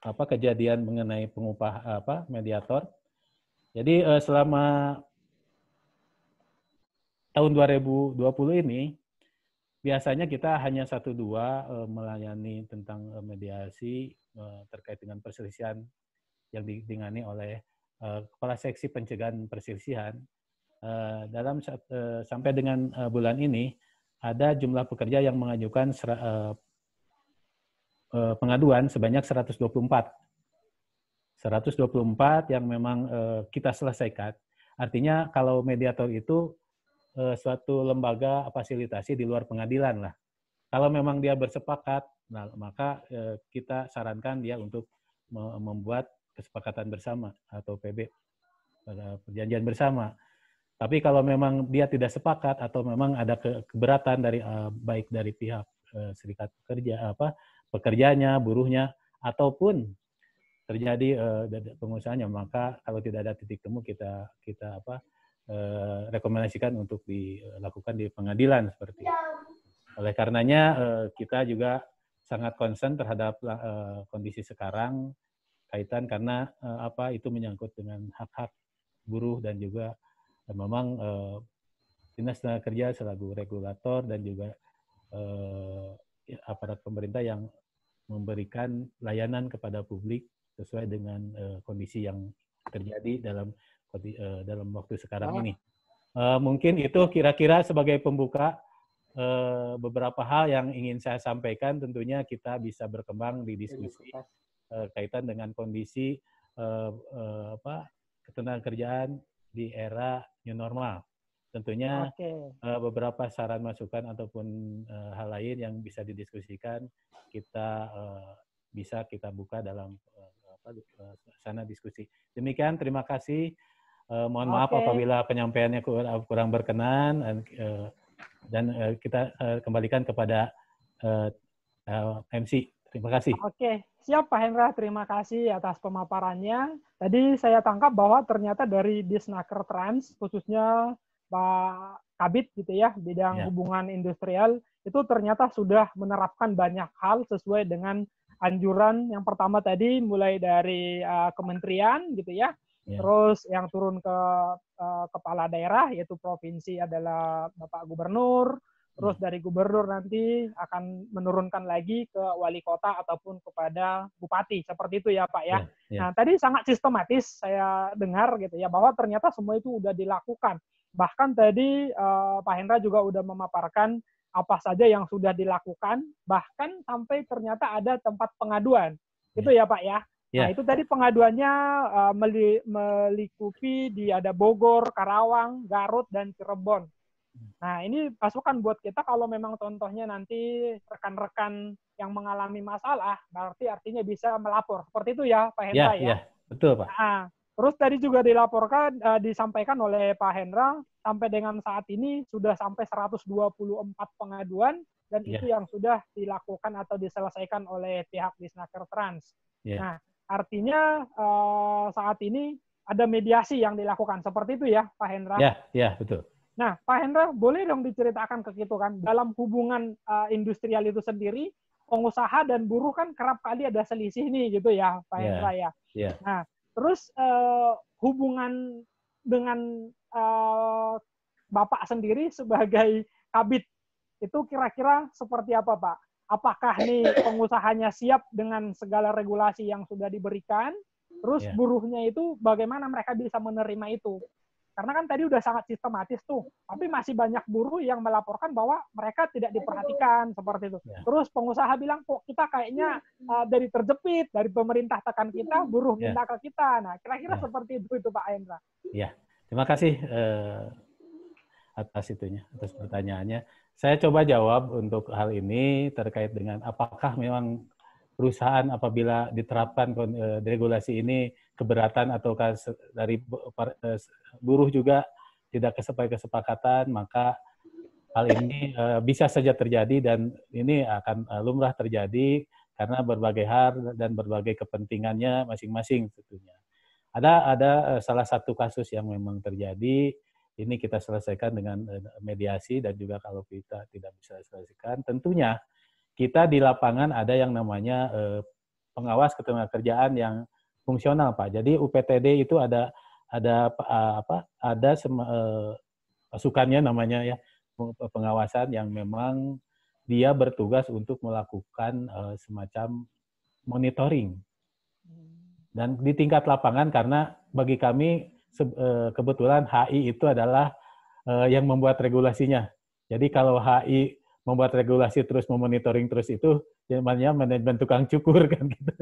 Speaker 4: apa kejadian mengenai pengupah apa mediator. Jadi uh, selama tahun 2020 ini biasanya kita hanya satu dua uh, melayani tentang uh, mediasi uh, terkait dengan perselisihan yang ditangani oleh uh, kepala seksi pencegahan perselisihan. Uh, dalam sampai dengan bulan ini ada jumlah pekerja yang mengajukan pengaduan sebanyak 124. 124 yang memang kita selesaikan. Artinya kalau mediator itu suatu lembaga fasilitasi di luar pengadilan lah. Kalau memang dia bersepakat, nah maka uh, kita sarankan dia untuk membuat kesepakatan bersama atau PB perjanjian bersama. Tapi kalau memang dia tidak sepakat atau memang ada ke- keberatan dari eh, baik dari pihak eh, serikat pekerja apa pekerjanya, buruhnya ataupun terjadi eh, pengusahanya, maka kalau tidak ada titik temu kita kita apa eh, rekomendasikan untuk dilakukan di pengadilan seperti itu. Oleh karenanya eh, kita juga sangat concern terhadap eh, kondisi sekarang kaitan karena eh, apa itu menyangkut dengan hak-hak buruh dan juga memang dinas tenaga kerja selaku regulator dan juga ya, aparat pemerintah yang memberikan layanan kepada publik sesuai dengan kondisi yang terjadi dalam dalam waktu sekarang ini. Mungkin itu kira-kira sebagai pembuka eh, beberapa hal yang ingin saya sampaikan. Tentunya kita bisa berkembang di diskusi eh, kaitan dengan kondisi eh, eh, apa ketenagakerjaan di era new normal. Tentunya
Speaker 1: Oke.
Speaker 4: eh, beberapa saran masukan ataupun eh, hal lain yang bisa didiskusikan kita eh, bisa kita buka dalam apa, eh, sana diskusi. Demikian, terima kasih. Eh, mohon maaf
Speaker 1: Oke.
Speaker 4: apabila penyampaiannya kur- kurang berkenan eh, dan eh, kita eh, kembalikan kepada eh, eh, MC. Terima kasih.
Speaker 1: Oke, siap Pak Hendra. Terima kasih atas pemaparannya. Tadi saya tangkap bahwa ternyata dari Disnaker Trans, khususnya Pak Kabit gitu ya, bidang
Speaker 4: Ya.
Speaker 1: hubungan industrial, itu ternyata sudah menerapkan banyak hal sesuai dengan anjuran yang pertama tadi mulai dari uh, kementerian gitu ya,
Speaker 4: Ya.
Speaker 1: terus yang turun ke uh, kepala daerah yaitu provinsi adalah Bapak Gubernur, terus dari gubernur nanti akan menurunkan lagi ke wali kota ataupun kepada bupati seperti itu ya Pak ya.
Speaker 4: Ya, ya.
Speaker 1: Nah tadi sangat sistematis saya dengar gitu ya bahwa ternyata semua itu sudah dilakukan. Bahkan tadi eh, Pak Hendra juga udah memaparkan apa saja yang sudah dilakukan, bahkan sampai ternyata ada tempat pengaduan. Itu ya Pak ya.
Speaker 4: Ya.
Speaker 1: Nah itu tadi pengaduannya eh, meli- melikupi di ada Bogor, Karawang, Garut, dan Cirebon. Nah, ini masukan buat kita kalau memang contohnya nanti rekan-rekan yang mengalami masalah, berarti artinya bisa melapor. Seperti itu ya, Pak
Speaker 4: Ya,
Speaker 1: Hendra ya.
Speaker 4: ya, betul Pak.
Speaker 1: Nah, terus tadi juga dilaporkan, eh, disampaikan oleh Pak Hendra, sampai dengan saat ini sudah sampai 124 pengaduan, dan
Speaker 4: Ya.
Speaker 1: itu yang sudah dilakukan atau diselesaikan oleh pihak Disnaker Trans.
Speaker 4: Ya.
Speaker 1: Nah, artinya eh, saat ini ada mediasi yang dilakukan. Seperti itu ya, Pak Hendra?
Speaker 4: Ya, ya, betul.
Speaker 1: Nah, Pak Hendra, boleh dong diceritakan ke kita kan, dalam hubungan uh, industrial itu sendiri, pengusaha dan buruh kan kerap kali ada selisih nih gitu ya, Pak
Speaker 4: Iya,
Speaker 1: Hendra ya.
Speaker 4: iya.
Speaker 1: Nah, terus uh, hubungan dengan uh, Bapak sendiri sebagai kabit, itu kira-kira seperti apa Pak? Apakah nih pengusahanya siap dengan segala regulasi yang sudah diberikan? Terus
Speaker 4: Iya.
Speaker 1: buruhnya itu bagaimana mereka bisa menerima itu? Karena kan tadi udah sangat sistematis tuh, tapi masih banyak buruh yang melaporkan bahwa mereka tidak diperhatikan seperti itu.
Speaker 4: Ya.
Speaker 1: Terus pengusaha bilang kok kita kayaknya uh, dari terjepit, dari pemerintah tekan kita, buruh
Speaker 4: Ya.
Speaker 1: minta ke kita. Nah, kira-kira
Speaker 4: Ya.
Speaker 1: seperti itu itu Pak Hendra.
Speaker 4: Terima kasih eh, atas itunya, atas pertanyaannya. Saya coba jawab untuk hal ini terkait dengan apakah memang perusahaan apabila diterapkan eh, regulasi ini keberatan se- dari eh, buruh juga tidak kesepai kesepakatan, maka hal ini eh, bisa saja terjadi dan ini akan lumrah terjadi karena berbagai hal dan berbagai kepentingannya masing-masing tentunya. Ada ada salah satu kasus yang memang terjadi ini kita selesaikan dengan eh, mediasi dan juga kalau kita tidak bisa selesaikan tentunya kita di lapangan ada yang namanya eh, pengawas ketenagakerjaan yang fungsional Pak. Jadi UPTD itu ada ada eh, apa? Ada sema- eh, pasukannya namanya ya peng- pengawasan yang memang dia bertugas untuk melakukan eh, semacam monitoring dan di tingkat lapangan karena bagi kami kebetulan HI itu adalah eh, yang membuat regulasinya. Jadi kalau HI membuat regulasi terus memonitoring terus itu namanya manajemen tukang cukur kan gitu.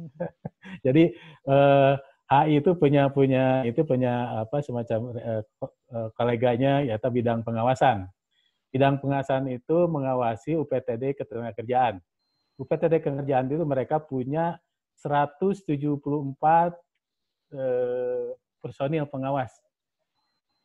Speaker 4: Jadi eh, HI itu punya punya itu punya apa semacam eh, ko- eh, koleganya yaitu bidang pengawasan. Bidang pengawasan itu mengawasi UPTD ketenagakerjaan. UPTD ketenagakerjaan itu mereka punya 174 eh, personil pengawas.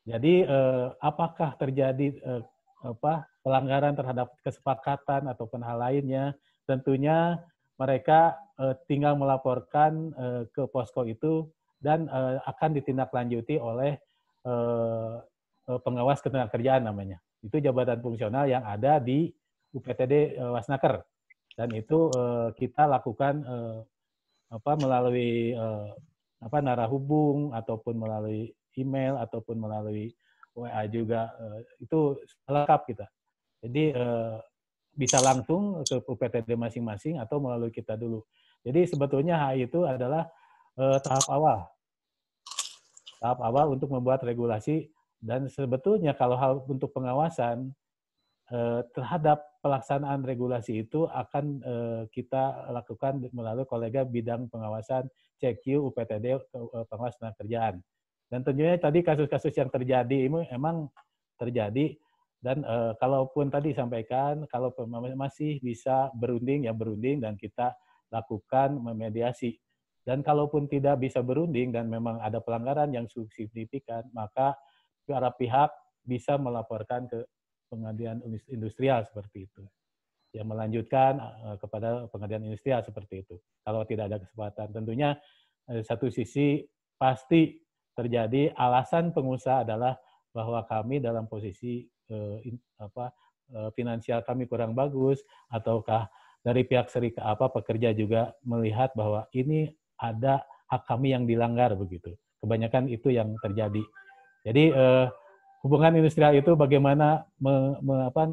Speaker 4: Jadi eh, apakah terjadi eh, apa pelanggaran terhadap kesepakatan ataupun hal lainnya? Tentunya mereka eh, tinggal melaporkan ke posko itu dan akan ditindaklanjuti oleh eh, pengawas ketenagakerjaan namanya. Itu jabatan fungsional yang ada di UPTD eh, Wasnaker dan itu kita lakukan apa melalui apa narahubung ataupun melalui email ataupun melalui WA juga eh, itu lengkap kita. Jadi eh, bisa langsung ke UPTD masing-masing atau melalui kita dulu. Jadi sebetulnya HI itu adalah eh, tahap awal. Tahap awal untuk membuat regulasi dan sebetulnya kalau hal untuk pengawasan terhadap pelaksanaan regulasi itu akan kita lakukan melalui kolega bidang pengawasan CQ UPTD pengawas tenaga kerjaan. Dan tentunya tadi kasus-kasus yang terjadi ini emang terjadi dan eh, kalaupun tadi sampaikan kalau masih bisa berunding ya berunding dan kita lakukan memediasi. Dan kalaupun tidak bisa berunding dan memang ada pelanggaran yang signifikan, maka para pihak bisa melaporkan ke pengadilan industrial seperti itu. Ya melanjutkan eh, kepada pengadilan industrial seperti itu. Kalau tidak ada kesempatan, tentunya eh, satu sisi pasti terjadi alasan pengusaha adalah bahwa kami dalam posisi eh, apa finansial kami kurang bagus ataukah dari pihak serikat apa pekerja juga melihat bahwa ini ada hak kami yang dilanggar begitu. Kebanyakan itu yang terjadi. Jadi eh, hubungan industrial itu bagaimana me, me, apa,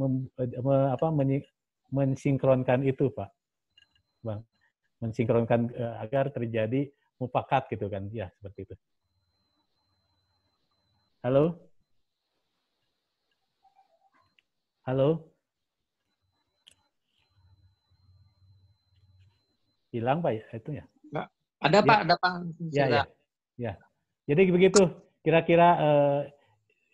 Speaker 4: mem, me, apa, men, mensinkronkan itu, Pak, bang, mensinkronkan eh, agar terjadi mufakat gitu kan, ya seperti itu. Halo, halo. Hilang Pak ya itu ya?
Speaker 7: Ada
Speaker 4: Ya.
Speaker 7: Pak, ada Pak.
Speaker 4: Ya, ya, ya. Jadi begitu, kira-kira eh,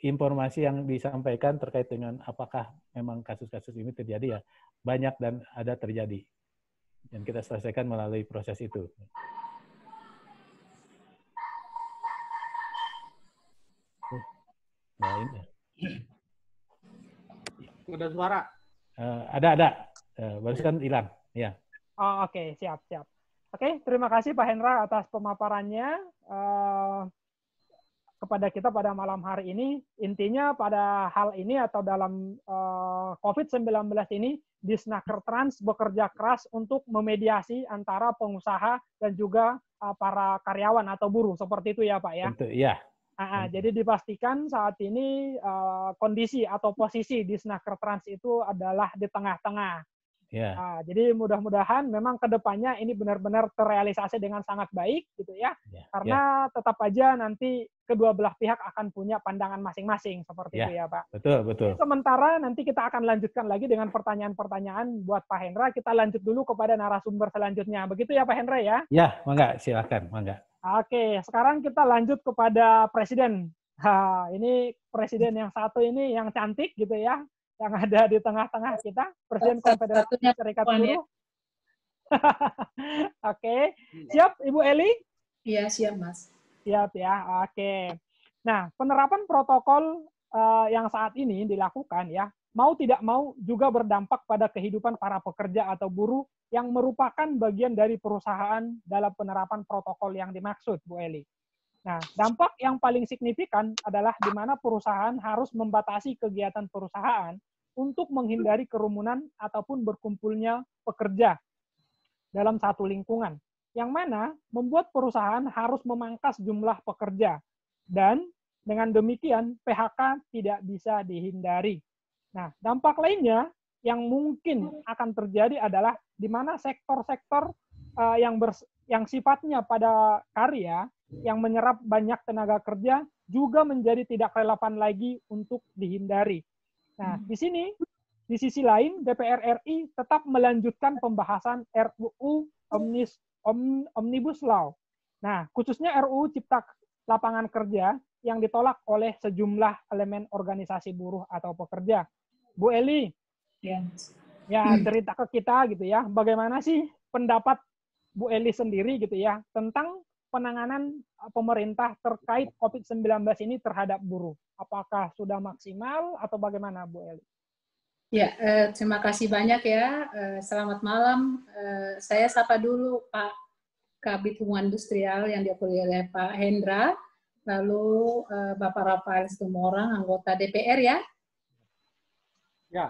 Speaker 4: informasi yang disampaikan terkait dengan apakah memang kasus-kasus ini terjadi ya banyak dan ada terjadi dan kita selesaikan melalui proses itu. Uh, lain ya.
Speaker 2: Udah suara.
Speaker 4: Eh, ada ada, Eh, barusan hilang. Ya.
Speaker 1: Oh, Oke, siap, siap. Oke, terima kasih Pak Hendra atas pemaparannya eh, kepada kita pada malam hari ini. Intinya pada hal ini atau dalam eh, COVID-19 ini, Disnaker Trans bekerja keras untuk memediasi antara pengusaha dan juga eh, para karyawan atau buruh. Seperti itu ya Pak ya?
Speaker 4: Tentu, ya.
Speaker 1: Ah, ah,
Speaker 4: Hmm.
Speaker 1: jadi dipastikan saat ini eh, kondisi atau posisi Disnaker Trans itu adalah di tengah-tengah.
Speaker 4: Ya.
Speaker 1: Ah, jadi mudah-mudahan memang ke depannya ini benar-benar terrealisasi dengan sangat baik gitu ya.
Speaker 4: ya.
Speaker 1: Karena tetap aja nanti kedua belah pihak akan punya pandangan masing-masing seperti
Speaker 4: Ya.
Speaker 1: itu ya Pak.
Speaker 4: Betul, betul.
Speaker 1: Sementara nanti kita akan lanjutkan lagi dengan pertanyaan-pertanyaan buat Pak Hendra. Kita lanjut dulu kepada narasumber selanjutnya. Begitu ya Pak Hendra ya?
Speaker 4: Ya, mangga, silakan, mangga.
Speaker 1: Oke, sekarang kita lanjut kepada Presiden. Ha, ini Presiden yang satu ini yang cantik gitu ya, yang ada di tengah-tengah kita, Presiden Konfederasi Serikat
Speaker 3: perempuan ya.
Speaker 1: Buruh. Oke, siap Ibu Eli?
Speaker 3: Iya, siap, Mas.
Speaker 1: Siap ya, oke. Nah, penerapan protokol eh, yang saat ini dilakukan ya, mau tidak mau juga berdampak pada kehidupan para pekerja atau buruh yang merupakan bagian dari perusahaan dalam penerapan protokol yang dimaksud, Bu Eli. Nah, dampak yang paling signifikan adalah di mana perusahaan harus membatasi kegiatan perusahaan untuk menghindari kerumunan ataupun berkumpulnya pekerja dalam satu lingkungan yang mana membuat perusahaan harus memangkas jumlah pekerja dan dengan demikian PHK tidak bisa dihindari. Nah, dampak lainnya yang mungkin akan terjadi adalah di mana sektor-sektor uh, yang bers yang sifatnya pada karya yang menyerap banyak tenaga kerja juga menjadi tidak relevan lagi untuk dihindari. Nah, di sini di sisi lain DPR RI tetap melanjutkan pembahasan RUU Omnis Om, Omnibus Law. Nah, khususnya RUU Cipta Lapangan Kerja yang ditolak oleh sejumlah elemen organisasi buruh atau pekerja. Bu Eli,
Speaker 3: Iya, Mas.
Speaker 1: ya cerita ke kita gitu ya, bagaimana sih pendapat Bu Eli sendiri gitu ya tentang penanganan uh, pemerintah terkait COVID-19 ini terhadap buruh? Apakah sudah maksimal atau bagaimana, Bu Eli?
Speaker 3: Ya, eh, terima kasih banyak ya. Eh, selamat malam. Eh, saya sapa dulu Pak Kabit Hubungan Industrial yang diakui oleh Pak Hendra, lalu eh, Bapak Rafael Situmorang, anggota DPR ya.
Speaker 2: Ya.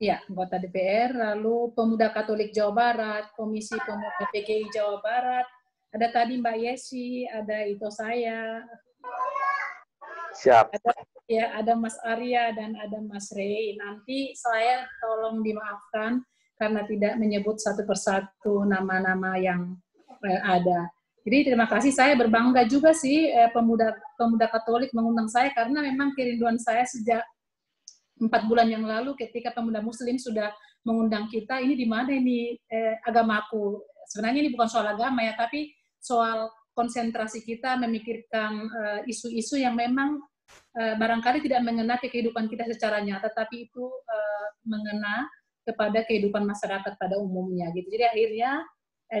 Speaker 3: Ya, anggota DPR, lalu Pemuda Katolik Jawa Barat, Komisi Pemuda PGI Jawa Barat, ada tadi Mbak Yesi, ada itu saya,
Speaker 2: Siap.
Speaker 3: ada ya ada Mas Arya dan ada Mas Rey. Nanti saya tolong dimaafkan karena tidak menyebut satu persatu nama-nama yang eh, ada. Jadi terima kasih saya berbangga juga sih eh, pemuda pemuda Katolik mengundang saya karena memang kerinduan saya sejak empat bulan yang lalu ketika pemuda Muslim sudah mengundang kita ini di mana ini eh, agamaku. Sebenarnya ini bukan soal agama ya, tapi soal konsentrasi kita memikirkan eh, isu-isu yang memang eh, barangkali tidak mengena ke kehidupan kita secara nyata, tapi itu eh, mengena kepada kehidupan masyarakat pada umumnya gitu. Jadi akhirnya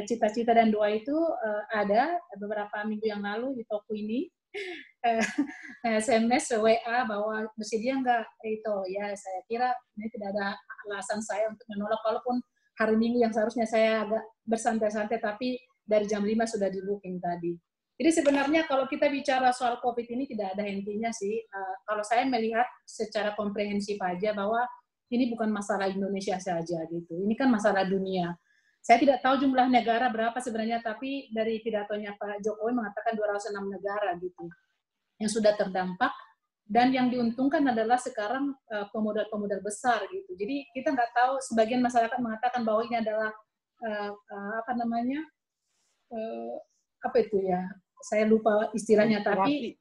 Speaker 3: cita-cita dan doa itu eh, ada beberapa minggu yang lalu di toko ini SMS WA bahwa bersedia nggak itu ya saya kira ini tidak ada alasan saya untuk menolak walaupun hari minggu yang seharusnya saya agak bersantai-santai tapi dari jam 5 sudah di booking tadi. Jadi sebenarnya kalau kita bicara soal COVID ini tidak ada hentinya sih. Uh, kalau saya melihat secara komprehensif aja bahwa ini bukan masalah Indonesia saja gitu. Ini kan masalah dunia. Saya tidak tahu jumlah negara berapa sebenarnya, tapi dari pidatonya Pak Jokowi mengatakan 206 negara gitu yang sudah terdampak dan yang diuntungkan adalah sekarang uh, pemuda-pemuda besar gitu. Jadi kita nggak tahu sebagian masyarakat mengatakan bahwa ini adalah uh, apa namanya uh, apa itu ya? Saya lupa istilahnya, tapi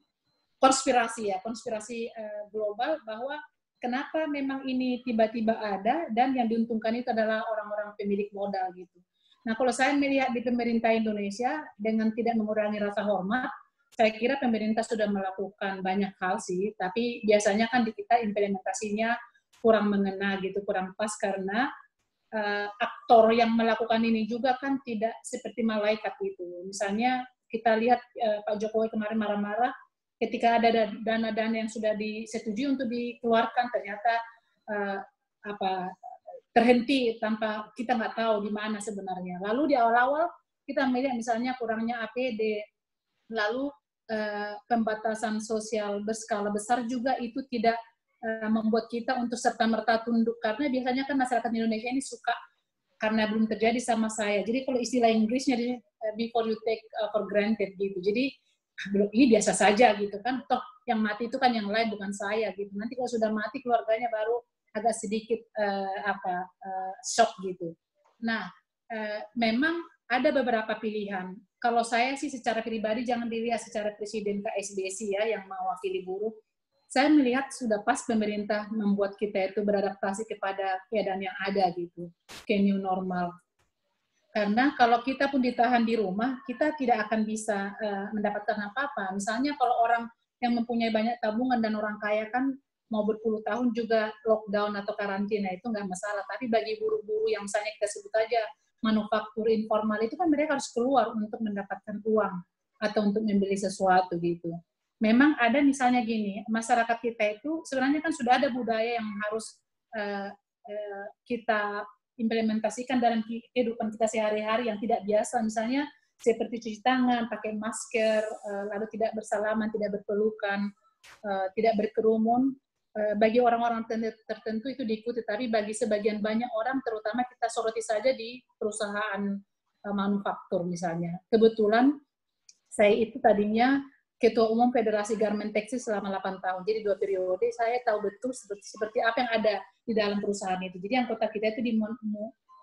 Speaker 3: konspirasi ya, konspirasi uh, global bahwa kenapa memang ini tiba-tiba ada dan yang diuntungkan itu adalah orang-orang pemilik modal gitu. Nah, kalau saya melihat di pemerintah Indonesia dengan tidak mengurangi rasa hormat, saya kira pemerintah sudah melakukan banyak hal sih, tapi biasanya kan di kita implementasinya kurang mengena gitu, kurang pas karena uh, aktor yang melakukan ini juga kan tidak seperti malaikat gitu. Misalnya kita lihat uh, Pak Jokowi kemarin marah-marah ketika ada dana-dana yang sudah disetujui untuk dikeluarkan ternyata uh, apa terhenti tanpa kita nggak tahu di mana sebenarnya. Lalu di awal-awal kita melihat misalnya kurangnya APD, lalu uh, pembatasan sosial berskala besar juga itu tidak uh, membuat kita untuk serta merta tunduk. Karena biasanya kan masyarakat Indonesia ini suka karena belum terjadi sama saya. Jadi kalau istilah Inggrisnya before you take for granted gitu. Jadi ini biasa saja gitu kan. Toh yang mati itu kan yang lain bukan saya gitu. Nanti kalau sudah mati keluarganya baru agak sedikit uh, apa uh, shock gitu. Nah uh, memang ada beberapa pilihan. Kalau saya sih secara pribadi jangan dilihat secara presiden KSBC ya yang mewakili buruh saya melihat sudah pas pemerintah membuat kita itu beradaptasi kepada keadaan yang ada gitu ke new normal karena kalau kita pun ditahan di rumah, kita tidak akan bisa uh, mendapatkan apa-apa. Misalnya kalau orang yang mempunyai banyak tabungan dan orang kaya kan mau berpuluh tahun juga lockdown atau karantina itu nggak masalah. Tapi bagi buru-buru yang misalnya kita sebut aja manufaktur informal itu kan mereka harus keluar untuk mendapatkan uang atau untuk membeli sesuatu gitu. Memang ada misalnya gini, masyarakat kita itu sebenarnya kan sudah ada budaya yang harus uh, uh, kita implementasikan dalam kehidupan kita sehari-hari yang tidak biasa, misalnya seperti cuci tangan, pakai masker, uh, lalu tidak bersalaman, tidak berpelukan, tidak berkerumun. Bagi orang-orang tertentu itu diikuti, tapi bagi sebagian banyak orang, terutama kita soroti saja di perusahaan manufaktur misalnya. Kebetulan saya itu tadinya Ketua Umum Federasi Garment Tekstil selama 8 tahun. Jadi dua periode saya tahu betul seperti, seperti apa yang ada di dalam perusahaan itu. Jadi anggota kita itu di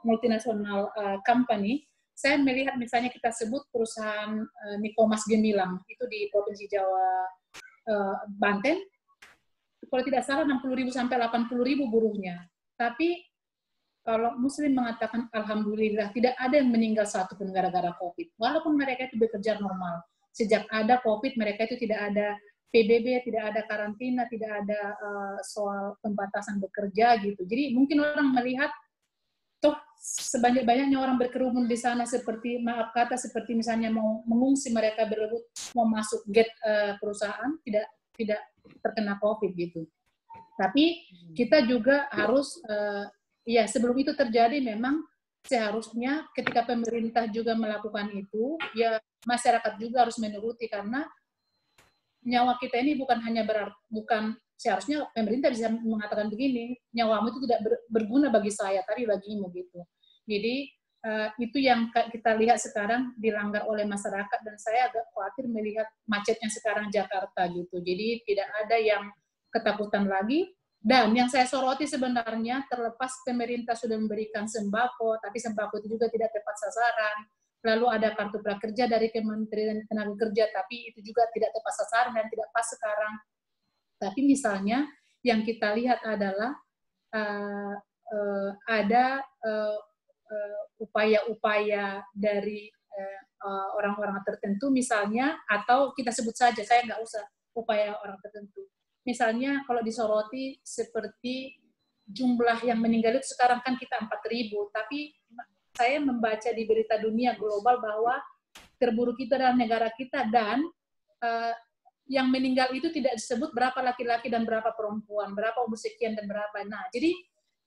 Speaker 3: multinasional uh, company, saya melihat misalnya kita sebut perusahaan uh, Nikomas Gemilang itu di Provinsi Jawa uh, Banten, kalau tidak salah 60 ribu sampai 80 ribu buruhnya. Tapi kalau Muslim mengatakan Alhamdulillah tidak ada yang meninggal satu pun gara-gara COVID. Walaupun mereka itu bekerja normal sejak ada COVID mereka itu tidak ada PBB, tidak ada karantina, tidak ada uh, soal pembatasan bekerja gitu. Jadi mungkin orang melihat toh sebanyak-banyaknya orang berkerumun di sana seperti maaf kata seperti misalnya mau mengungsi mereka berebut mau masuk gate uh, perusahaan tidak tidak terkena covid gitu. Tapi kita juga harus uh, ya sebelum itu terjadi memang seharusnya ketika pemerintah juga melakukan itu ya masyarakat juga harus menuruti karena nyawa kita ini bukan hanya berarti bukan seharusnya pemerintah bisa mengatakan begini, nyawamu itu tidak berguna bagi saya, tapi bagimu gitu. Jadi uh, itu yang kita lihat sekarang dilanggar oleh masyarakat dan saya agak khawatir melihat macetnya sekarang Jakarta gitu. Jadi tidak ada yang ketakutan lagi. Dan yang saya soroti sebenarnya terlepas pemerintah sudah memberikan sembako, tapi sembako itu juga tidak tepat sasaran. Lalu ada kartu prakerja dari Kementerian Tenaga Kerja, tapi itu juga tidak tepat sasaran dan tidak pas sekarang tapi misalnya yang kita lihat adalah uh, uh, ada upaya-upaya uh, dari orang-orang uh, tertentu misalnya atau kita sebut saja saya nggak usah upaya orang tertentu misalnya kalau disoroti seperti jumlah yang meninggal itu sekarang kan kita 4.000 tapi saya membaca di berita dunia global bahwa terburuk itu adalah negara kita dan uh, yang meninggal itu tidak disebut berapa laki-laki dan berapa perempuan, berapa umur sekian dan berapa. Nah, jadi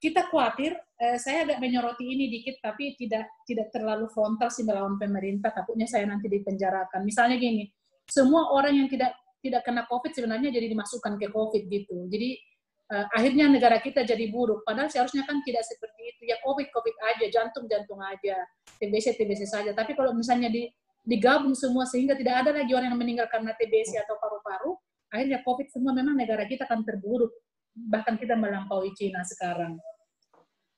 Speaker 3: kita khawatir, eh, saya agak menyoroti ini dikit, tapi tidak tidak terlalu frontal sih melawan pemerintah, takutnya saya nanti dipenjarakan. Misalnya gini, semua orang yang tidak tidak kena COVID sebenarnya jadi dimasukkan ke COVID gitu. Jadi eh, akhirnya negara kita jadi buruk. Padahal seharusnya kan tidak seperti itu. Ya COVID, COVID aja, jantung, jantung aja, TBC, TBC saja. Tapi kalau misalnya di digabung semua sehingga tidak ada lagi orang yang meninggal karena TBC atau paru-paru, akhirnya COVID semua memang negara kita akan terburuk. Bahkan kita melampaui Cina sekarang.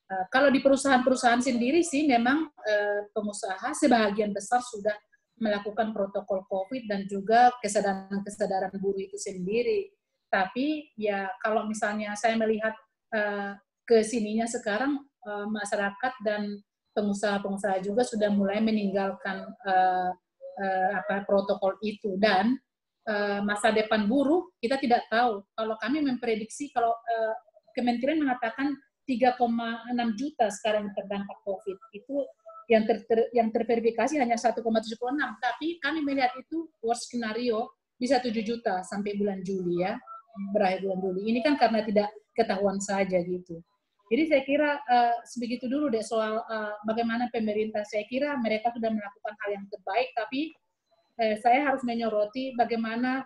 Speaker 3: Uh, kalau di perusahaan-perusahaan sendiri sih memang uh, pengusaha sebagian besar sudah melakukan protokol COVID dan juga kesadaran-kesadaran buruh itu sendiri. Tapi ya kalau misalnya saya melihat uh, ke sininya sekarang uh, masyarakat dan pengusaha-pengusaha juga sudah mulai meninggalkan uh, uh, apa protokol itu dan uh, masa depan buruh kita tidak tahu. Kalau kami memprediksi kalau uh, Kementerian mengatakan 3,6 juta sekarang terdampak COVID itu yang ter, ter, yang terverifikasi hanya 1,76 tapi kami melihat itu worst scenario bisa 7 juta sampai bulan Juli ya berakhir bulan Juli ini kan karena tidak ketahuan saja gitu jadi saya kira uh, sebegitu dulu deh soal uh, bagaimana pemerintah. Saya kira mereka sudah melakukan hal yang terbaik, tapi uh, saya harus menyoroti bagaimana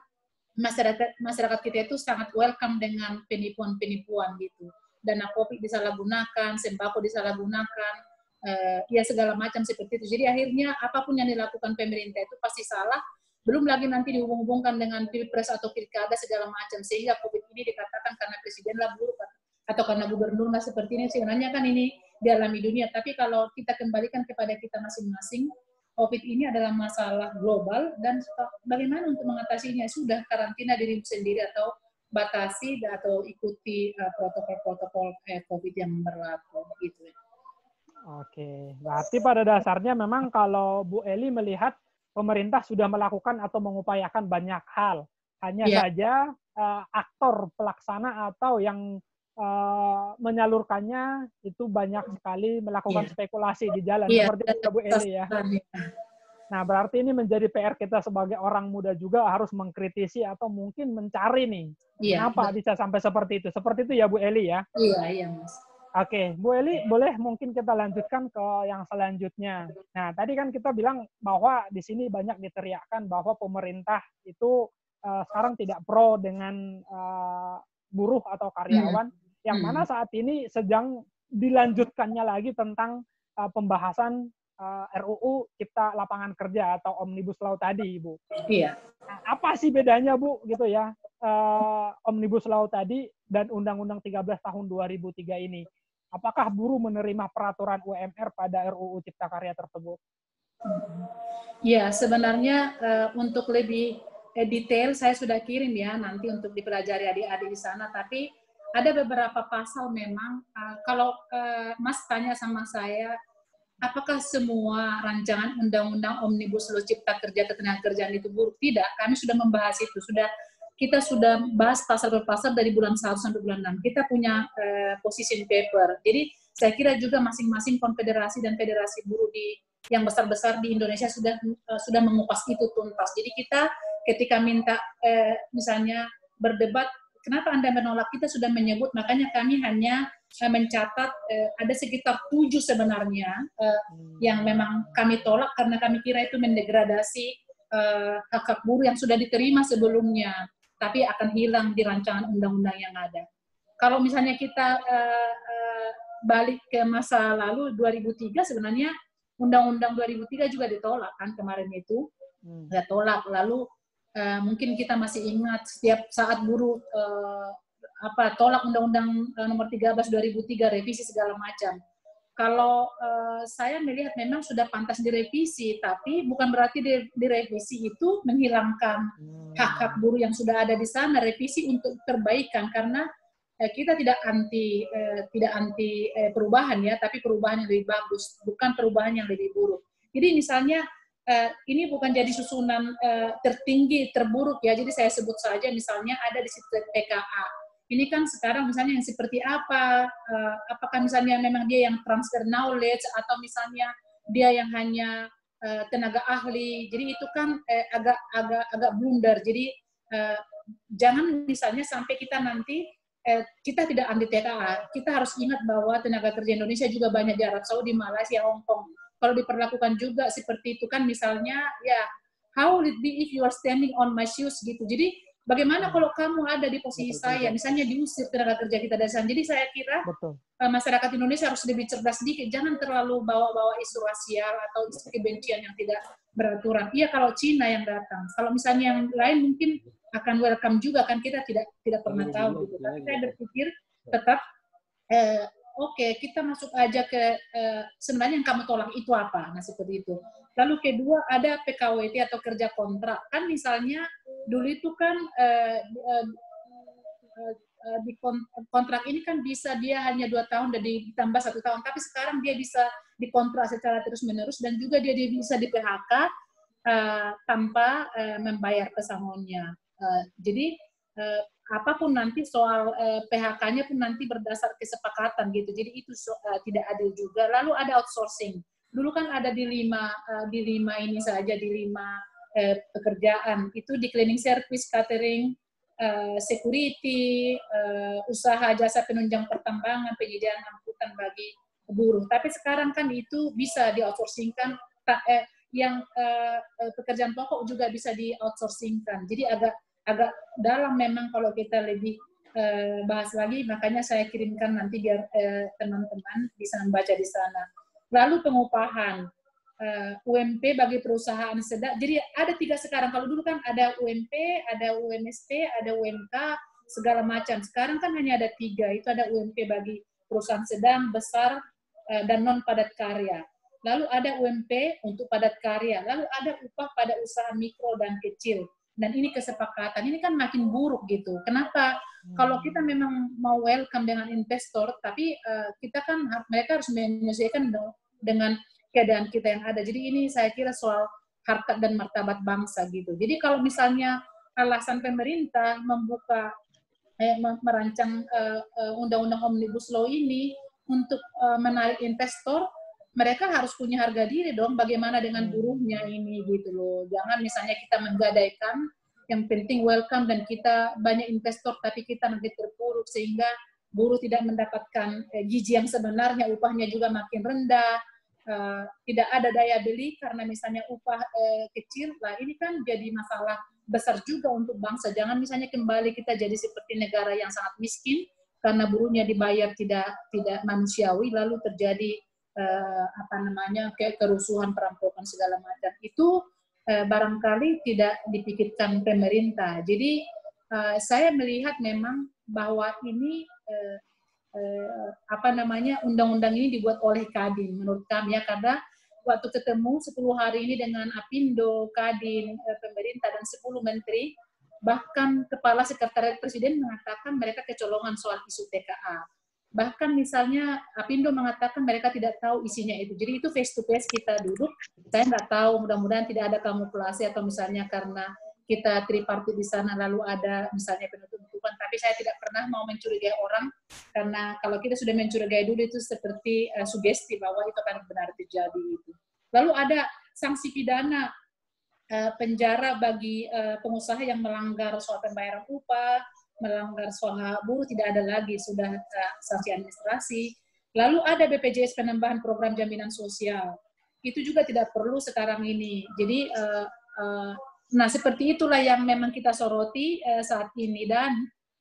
Speaker 3: masyarakat masyarakat kita itu sangat welcome dengan penipuan-penipuan gitu. Dana COVID disalahgunakan, sembako disalahgunakan, uh, ya segala macam seperti itu. Jadi akhirnya apa pun yang dilakukan pemerintah itu pasti salah. Belum lagi nanti dihubung-hubungkan dengan pilpres atau pilkada segala macam sehingga COVID ini dikatakan karena presiden lah buruk atau karena gubernur nggak seperti ini sebenarnya kan ini dialami dunia tapi kalau kita kembalikan kepada kita masing-masing COVID ini adalah masalah global dan bagaimana untuk mengatasinya sudah karantina diri sendiri atau batasi atau ikuti uh, protokol-protokol uh, COVID yang berlaku gitu.
Speaker 1: Oke, berarti pada dasarnya memang kalau Bu Eli melihat pemerintah sudah melakukan atau mengupayakan banyak hal, hanya ya. saja uh, aktor pelaksana atau yang uh, menyalurkannya itu banyak sekali melakukan yeah. spekulasi di jalan yeah. seperti itu Bu Eli ya. Nah, berarti ini menjadi PR kita sebagai orang muda juga harus mengkritisi atau mungkin mencari nih yeah, kenapa betul. bisa sampai seperti itu. Seperti itu ya Bu Eli ya.
Speaker 3: Iya, iya Mas.
Speaker 1: Oke, Bu Eli, boleh mungkin kita lanjutkan ke yang selanjutnya. Nah, tadi kan kita bilang bahwa di sini banyak diteriakkan bahwa pemerintah itu uh, sekarang tidak pro dengan uh, buruh atau karyawan. Hmm yang hmm. mana saat ini sedang dilanjutkannya lagi tentang uh, pembahasan uh, RUU Cipta Lapangan Kerja atau Omnibus Law tadi, Bu.
Speaker 3: Iya.
Speaker 1: Nah, apa sih bedanya, Bu, gitu ya, uh, Omnibus Law tadi dan Undang-Undang 13 tahun 2003 ini? Apakah buruh menerima peraturan UMR pada RUU Cipta Karya tersebut?
Speaker 3: Ya, sebenarnya uh, untuk lebih detail saya sudah kirim ya nanti untuk dipelajari adik-adik di sana, tapi ada beberapa pasal memang uh, kalau uh, Mas tanya sama saya apakah semua rancangan undang-undang omnibus law cipta kerja ketenagakerjaan itu buruk tidak kami sudah membahas itu sudah kita sudah bahas pasal per pasal dari bulan 1 sampai bulan 6 kita punya uh, position paper jadi saya kira juga masing-masing konfederasi dan federasi buruh di yang besar-besar di Indonesia sudah uh, sudah mengupas itu tuntas. Jadi kita ketika minta eh, misalnya berdebat kenapa Anda menolak? Kita sudah menyebut, makanya kami hanya uh, mencatat uh, ada sekitar tujuh sebenarnya uh, yang memang kami tolak karena kami kira itu mendegradasi uh, hak hak buruh yang sudah diterima sebelumnya, tapi akan hilang di rancangan undang-undang yang ada. Kalau misalnya kita uh, uh, balik ke masa lalu 2003 sebenarnya undang-undang 2003 juga ditolak kan kemarin itu hmm. nggak tolak lalu uh, mungkin kita masih ingat setiap saat buruh uh, apa tolak undang-undang nomor 13 2003 revisi segala macam kalau uh, saya melihat memang sudah pantas direvisi, tapi bukan berarti direvisi itu menghilangkan hmm. hak-hak buruh yang sudah ada di sana. Revisi untuk perbaikan karena eh, kita tidak anti eh, tidak anti eh, perubahan ya, tapi perubahan yang lebih bagus, bukan perubahan yang lebih buruk. Jadi misalnya eh, ini bukan jadi susunan eh, tertinggi terburuk ya. Jadi saya sebut saja misalnya ada di situ PKA. Ini kan sekarang misalnya yang seperti apa? Eh, apakah misalnya memang dia yang transfer knowledge atau misalnya dia yang hanya eh, tenaga ahli. Jadi itu kan eh, agak agak agak blunder. Jadi eh, jangan misalnya sampai kita nanti eh, kita tidak anti TKA. Kita harus ingat bahwa tenaga kerja Indonesia juga banyak di Arab Saudi, Malaysia, Hong Kong. Kalau diperlakukan juga seperti itu kan misalnya ya how will it be if you are standing on my shoes gitu. Jadi bagaimana kalau kamu ada di posisi saya, misalnya diusir tenaga kerja kita dari sana. Jadi saya kira Betul. Eh, masyarakat Indonesia harus lebih cerdas sedikit, jangan terlalu bawa-bawa isu rasial atau isu kebencian yang tidak beraturan. Iya kalau Cina yang datang, kalau misalnya yang lain mungkin akan welcome juga kan kita tidak tidak pernah iya, tahu gitu. Tapi saya berpikir tetap eh, oke okay, kita masuk aja ke eh, sebenarnya yang kamu tolak itu apa? Nah seperti itu. Lalu kedua ada PKWT atau kerja kontrak kan misalnya dulu itu kan eh, eh, eh, di kontrak ini kan bisa dia hanya dua tahun dan ditambah satu tahun tapi sekarang dia bisa dikontrak secara terus menerus dan juga dia bisa di PHK tanpa membayar pesangonnya jadi apa pun nanti soal PHK-nya pun nanti berdasar kesepakatan gitu. Jadi itu tidak adil juga. Lalu ada outsourcing. Dulu kan ada di lima uh, di lima ini saja di lima uh, pekerjaan. Itu di cleaning service, catering, uh, security, uh, usaha jasa penunjang pertambangan, penyediaan angkutan bagi buruh. Tapi sekarang kan itu bisa di outsourcingkan. Eh, yang uh, pekerjaan pokok juga bisa di outsourcingkan. Jadi agak agak dalam memang kalau kita lebih uh, bahas lagi, makanya saya kirimkan nanti biar uh, teman-teman bisa membaca di sana. Lalu pengupahan, uh, eh, UMP bagi perusahaan sedang. Jadi ada tiga sekarang. Kalau dulu kan ada UMP, ada UMSP, ada UMK, segala macam. Sekarang kan hanya ada tiga. Itu ada UMP bagi perusahaan sedang, besar, uh, dan non padat karya. Lalu ada UMP untuk padat karya. Lalu ada upah pada usaha mikro dan kecil dan ini kesepakatan ini kan makin buruk gitu. Kenapa? Hmm. Kalau kita memang mau welcome dengan investor, tapi uh, kita kan mereka harus menyesuaikan dengan keadaan kita yang ada. Jadi ini saya kira soal harkat dan martabat bangsa gitu. Jadi kalau misalnya alasan pemerintah membuka eh, merancang uh, uh, undang-undang omnibus law ini untuk uh, menarik investor, mereka harus punya harga diri dong bagaimana dengan hmm. buruhnya ini gitu loh jangan misalnya kita menggadaikan yang penting welcome dan kita banyak investor tapi kita nanti terpuruk sehingga buruh tidak mendapatkan eh, gizi yang sebenarnya. Upahnya juga makin rendah. Uh, tidak ada daya beli karena misalnya upah uh, kecil. Lah ini kan jadi masalah besar juga untuk bangsa. Jangan misalnya kembali kita jadi seperti negara yang sangat miskin karena buruhnya dibayar tidak tidak manusiawi lalu terjadi apa namanya kayak kerusuhan perampokan segala macam. Itu uh, barangkali tidak dipikirkan pemerintah. Jadi uh, saya melihat memang bahwa ini uh, uh, apa namanya undang-undang ini dibuat oleh Kadin menurut kami ya karena waktu ketemu 10 hari ini dengan Apindo, Kadin, pemerintah dan 10 menteri bahkan kepala sekretariat presiden mengatakan mereka kecolongan soal isu TKA bahkan misalnya Apindo mengatakan mereka tidak tahu isinya itu. Jadi itu face to face kita duduk, saya nggak tahu, mudah-mudahan tidak ada kamuflase atau misalnya karena kita tripartit di sana lalu ada misalnya penutupan. Tapi saya tidak pernah mau mencurigai orang karena kalau kita sudah mencurigai dulu itu seperti uh, sugesti bahwa itu akan benar terjadi itu lalu ada sanksi pidana uh, penjara bagi uh, pengusaha yang melanggar soal pembayaran upah melanggar soal buruh tidak ada lagi sudah uh, sanksi administrasi. Lalu ada BPJS penambahan program jaminan sosial. Itu juga tidak perlu sekarang ini. Jadi uh, uh, Nah, seperti itulah yang memang kita soroti eh, saat ini. Dan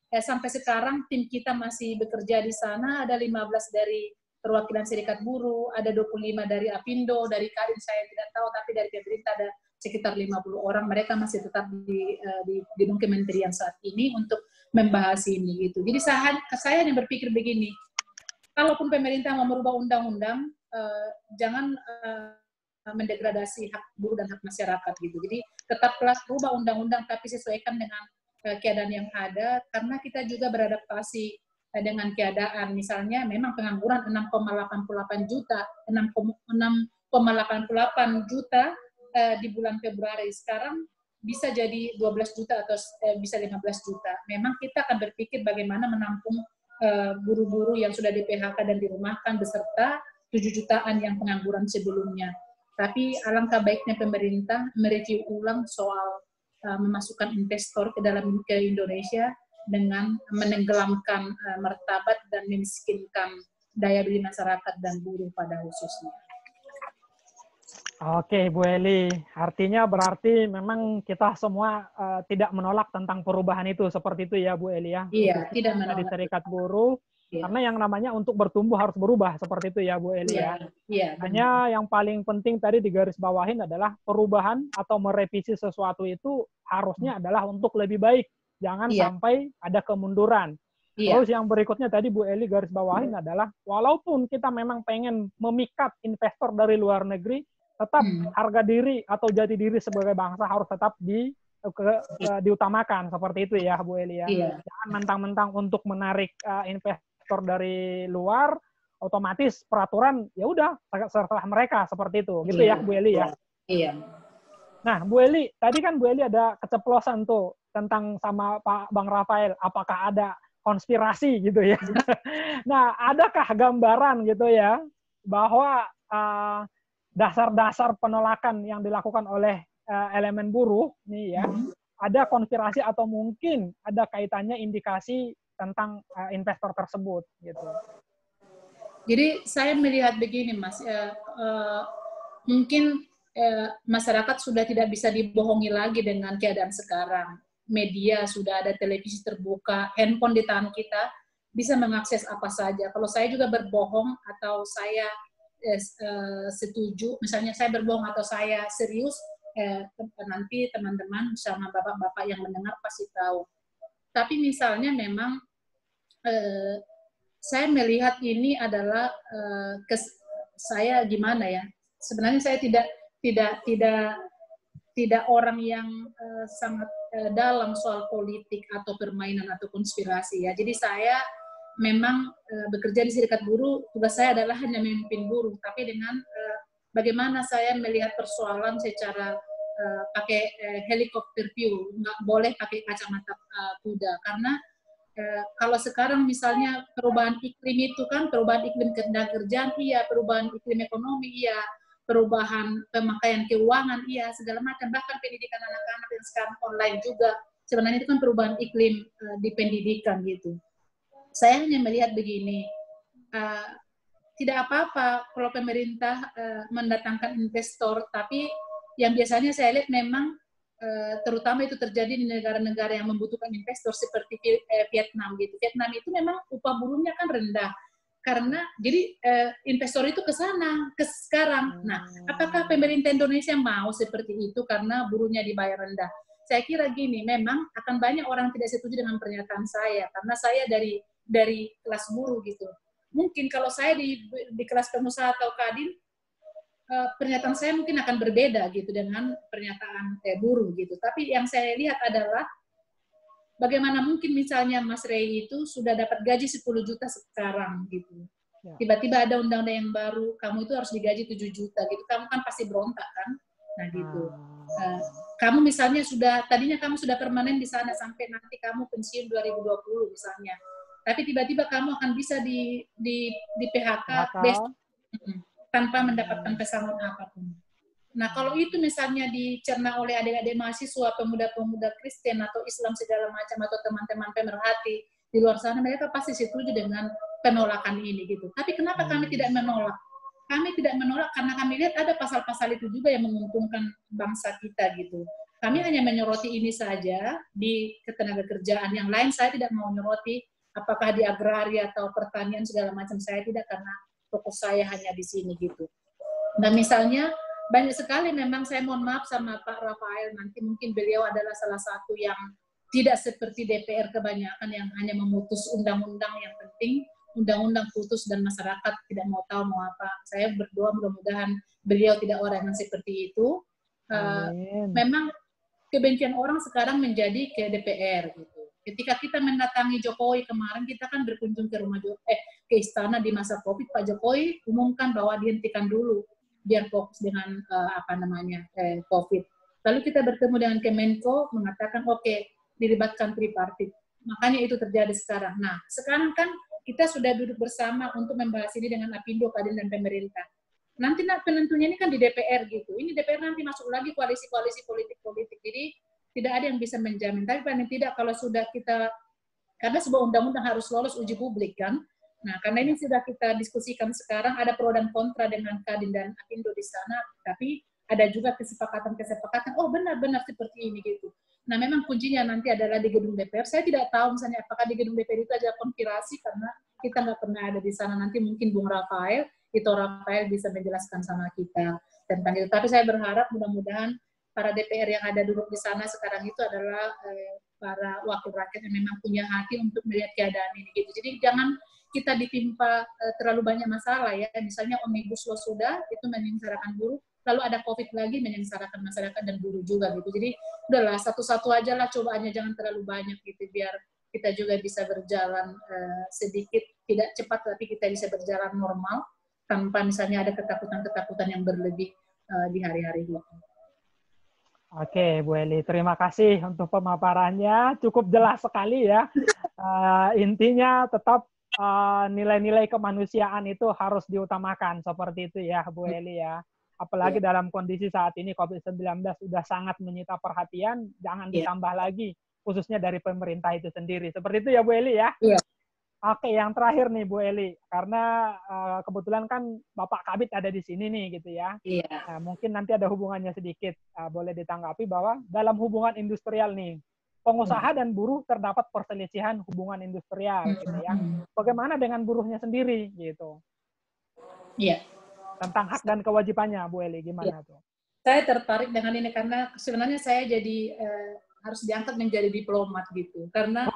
Speaker 3: eh, sampai sekarang tim kita masih bekerja di sana. Ada 15 dari perwakilan serikat buruh, ada 25 dari Apindo, dari Kadin saya tidak tahu tapi dari pemerintah ada sekitar 50 orang. Mereka masih tetap di uh, di gedung kementerian saat ini untuk membahas ini gitu. Jadi saya saya yang berpikir begini, kalaupun pemerintah mau merubah undang-undang, uh, jangan uh, mendegradasi hak buruh dan hak masyarakat gitu. Jadi tetaplah rubah undang-undang tapi sesuaikan dengan uh, keadaan yang ada karena kita juga beradaptasi uh, dengan keadaan. Misalnya memang pengangguran 6,88 juta, 6,88 juta uh, di bulan Februari. Sekarang bisa jadi 12 juta atau uh, bisa 15 juta. Memang kita akan berpikir bagaimana menampung buru-buru yang sudah di PHK dan dirumahkan beserta 7 jutaan yang pengangguran sebelumnya. Tapi alangkah baiknya pemerintah mereview ulang soal uh, memasukkan investor ke dalam ke Indonesia dengan menenggelamkan uh, martabat dan memiskinkan daya beli masyarakat dan buruh pada khususnya.
Speaker 1: Oke, Bu Eli. Artinya berarti memang kita semua uh, tidak menolak tentang perubahan itu seperti itu ya, Bu Eli ya.
Speaker 3: Iya, tidak menolak.
Speaker 1: Di serikat buruh Ya. Karena yang namanya untuk bertumbuh harus berubah seperti itu ya Bu Eli ya.
Speaker 3: ya.
Speaker 1: Hanya yang paling penting tadi di garis bawahin adalah perubahan atau merevisi sesuatu itu harusnya adalah untuk lebih baik. Jangan ya. sampai ada kemunduran. Ya. Terus yang berikutnya tadi Bu Eli garis bawahin ya. adalah walaupun kita memang pengen memikat investor dari luar negeri, tetap hmm. harga diri atau jati diri sebagai bangsa harus tetap di ke, ke, diutamakan seperti itu ya Bu Eli ya.
Speaker 3: Iya.
Speaker 1: Jangan mentang-mentang untuk menarik uh, investor dari luar otomatis peraturan ya udah serta mereka seperti itu gitu ya, iya. ya Bu Eli ya.
Speaker 3: Iya.
Speaker 1: Nah Bu Eli tadi kan Bu Eli ada keceplosan tuh tentang sama Pak Bang Rafael apakah ada konspirasi gitu ya. nah adakah gambaran gitu ya bahwa uh, dasar-dasar penolakan yang dilakukan oleh uh, elemen buruh nih ya hmm. ada konspirasi atau mungkin ada kaitannya indikasi tentang uh, investor tersebut gitu.
Speaker 3: Jadi saya melihat begini mas, uh, uh, mungkin uh, masyarakat sudah tidak bisa dibohongi lagi dengan keadaan sekarang. Media sudah ada televisi terbuka, handphone di tangan kita bisa mengakses apa saja. Kalau saya juga berbohong atau saya uh, setuju, misalnya saya berbohong atau saya serius, eh, nanti teman-teman sama bapak-bapak yang mendengar pasti tahu. Tapi misalnya memang eh, saya melihat ini adalah eh, kes, saya gimana ya sebenarnya saya tidak tidak tidak tidak orang yang uh, sangat uh, dalam soal politik atau permainan atau konspirasi ya. Jadi saya memang uh, bekerja di serikat buruh, tugas saya adalah hanya memimpin buruh, tapi dengan uh, bagaimana saya melihat persoalan secara uh, pakai uh, helikopter view, nggak boleh pakai kacamata uh, kuda. Karena Eh, kalau sekarang misalnya perubahan iklim itu kan perubahan iklim kerjaan iya, perubahan iklim ekonomi iya, perubahan pemakaian keuangan iya, segala macam. Bahkan pendidikan anak-anak yang sekarang online juga. Sebenarnya itu kan perubahan iklim uh, di pendidikan gitu. Saya hanya melihat begini, uh, tidak apa-apa kalau pemerintah uh, mendatangkan investor, tapi yang biasanya saya lihat memang Eh, terutama itu terjadi di negara-negara yang membutuhkan investor seperti Vietnam gitu. Vietnam itu memang upah buruhnya kan rendah karena jadi eh, investor itu ke sana ke sekarang. Nah, apakah pemerintah Indonesia mau seperti itu karena buruhnya dibayar rendah? Saya kira gini, memang akan banyak orang tidak setuju dengan pernyataan saya karena saya dari dari kelas buruh gitu. Mungkin kalau saya di di kelas pengusaha atau kadin uh, pernyataan saya mungkin akan berbeda gitu dengan pernyataan eh, buruh gitu. Tapi yang saya lihat adalah bagaimana mungkin misalnya Mas Rey itu sudah dapat gaji 10 juta sekarang gitu. Ya. Tiba-tiba ada undang-undang yang baru, kamu itu harus digaji 7 juta gitu. Kamu kan pasti berontak kan? Nah gitu. Uh, kamu misalnya sudah tadinya kamu sudah permanen di sana sampai nanti kamu pensiun 2020 misalnya. Tapi tiba-tiba kamu akan bisa di di di PHK besok tanpa mendapatkan pesangon apa pun. Nah, kalau itu misalnya dicerna oleh adik-adik mahasiswa, pemuda-pemuda Kristen atau Islam segala macam atau teman-teman pemerhati di luar sana, mereka pasti setuju dengan penolakan ini gitu. Tapi kenapa kami tidak menolak? kami tidak menolak karena kami lihat ada pasal-pasal itu juga yang menguntungkan bangsa kita gitu. Kami hanya menyoroti ini saja di ketenaga kerjaan. Yang lain saya tidak mau menyoroti apakah di agraria atau pertanian segala macam saya tidak karena fokus saya hanya di sini gitu. Dan misalnya banyak sekali memang saya mohon maaf sama Pak Rafael nanti mungkin beliau adalah salah satu yang tidak seperti DPR kebanyakan yang hanya memutus undang-undang yang penting undang-undang putus dan masyarakat tidak mau tahu mau apa. Saya berdoa mudah-mudahan beliau tidak orang yang seperti itu. Uh, memang kebencian orang sekarang menjadi ke DPR gitu. Ketika kita mendatangi Jokowi kemarin, kita kan berkunjung ke rumah Jokowi, eh ke istana di masa COVID, Pak Jokowi umumkan bahwa dihentikan dulu biar fokus dengan uh, apa namanya eh, COVID. Lalu kita bertemu dengan Kemenko mengatakan oke okay, dilibatkan tripartit. Makanya itu terjadi sekarang. Nah sekarang kan kita sudah duduk bersama untuk membahas ini dengan Apindo, Kadin, dan pemerintah. Nanti penentunya ini kan di DPR gitu. Ini DPR nanti masuk lagi koalisi-koalisi politik-politik. Jadi tidak ada yang bisa menjamin. Tapi paling tidak kalau sudah kita, karena sebuah undang-undang harus lolos uji publik kan. Nah, karena ini sudah kita diskusikan sekarang, ada pro dan kontra dengan Kadin dan Apindo di sana, tapi ada juga kesepakatan-kesepakatan, oh benar-benar seperti ini gitu. Nah, memang kuncinya nanti adalah di gedung DPR. Saya tidak tahu misalnya apakah di gedung DPR itu ada konspirasi karena kita nggak pernah ada di sana. Nanti mungkin Bung Rafael, itu Rafael bisa menjelaskan sama kita tentang itu. Tapi saya berharap mudah-mudahan para DPR yang ada duduk di sana sekarang itu adalah eh, para wakil rakyat yang memang punya hati untuk melihat keadaan ini gitu. Jadi jangan kita ditimpa eh, terlalu banyak masalah ya. Misalnya omnibus law sudah itu menyengsarakan buruh, lalu ada COVID lagi menyengsarakan masyarakat dan buruh juga gitu. Jadi udahlah satu-satu aja lah cobaannya jangan terlalu banyak gitu biar kita juga bisa berjalan uh, sedikit tidak cepat tapi kita bisa berjalan normal tanpa misalnya ada ketakutan-ketakutan yang berlebih uh, di hari-hari gitu.
Speaker 1: Oke, Bu Eli, terima kasih untuk pemaparannya. Cukup jelas sekali ya. Uh, intinya tetap nilai-nilai uh, kemanusiaan itu harus diutamakan seperti itu ya, Bu Eli ya. Apalagi yeah. dalam kondisi saat ini COVID-19 sudah sangat menyita perhatian, jangan yeah. ditambah lagi, khususnya dari pemerintah itu sendiri. Seperti itu ya Bu Eli ya? Iya. Yeah. Oke, yang terakhir nih Bu Eli, karena uh, kebetulan kan Bapak Kabit ada di sini nih gitu ya. Iya. Nah, mungkin nanti ada hubungannya sedikit, uh, boleh ditanggapi bahwa dalam hubungan industrial nih, pengusaha hmm. dan buruh terdapat perselisihan hubungan industrial hmm. gitu ya. Hmm. Bagaimana dengan buruhnya sendiri gitu? Iya tentang hak dan kewajibannya Bu Eli gimana ya. tuh?
Speaker 3: Saya tertarik dengan ini karena sebenarnya saya jadi eh, harus diangkat menjadi diplomat gitu karena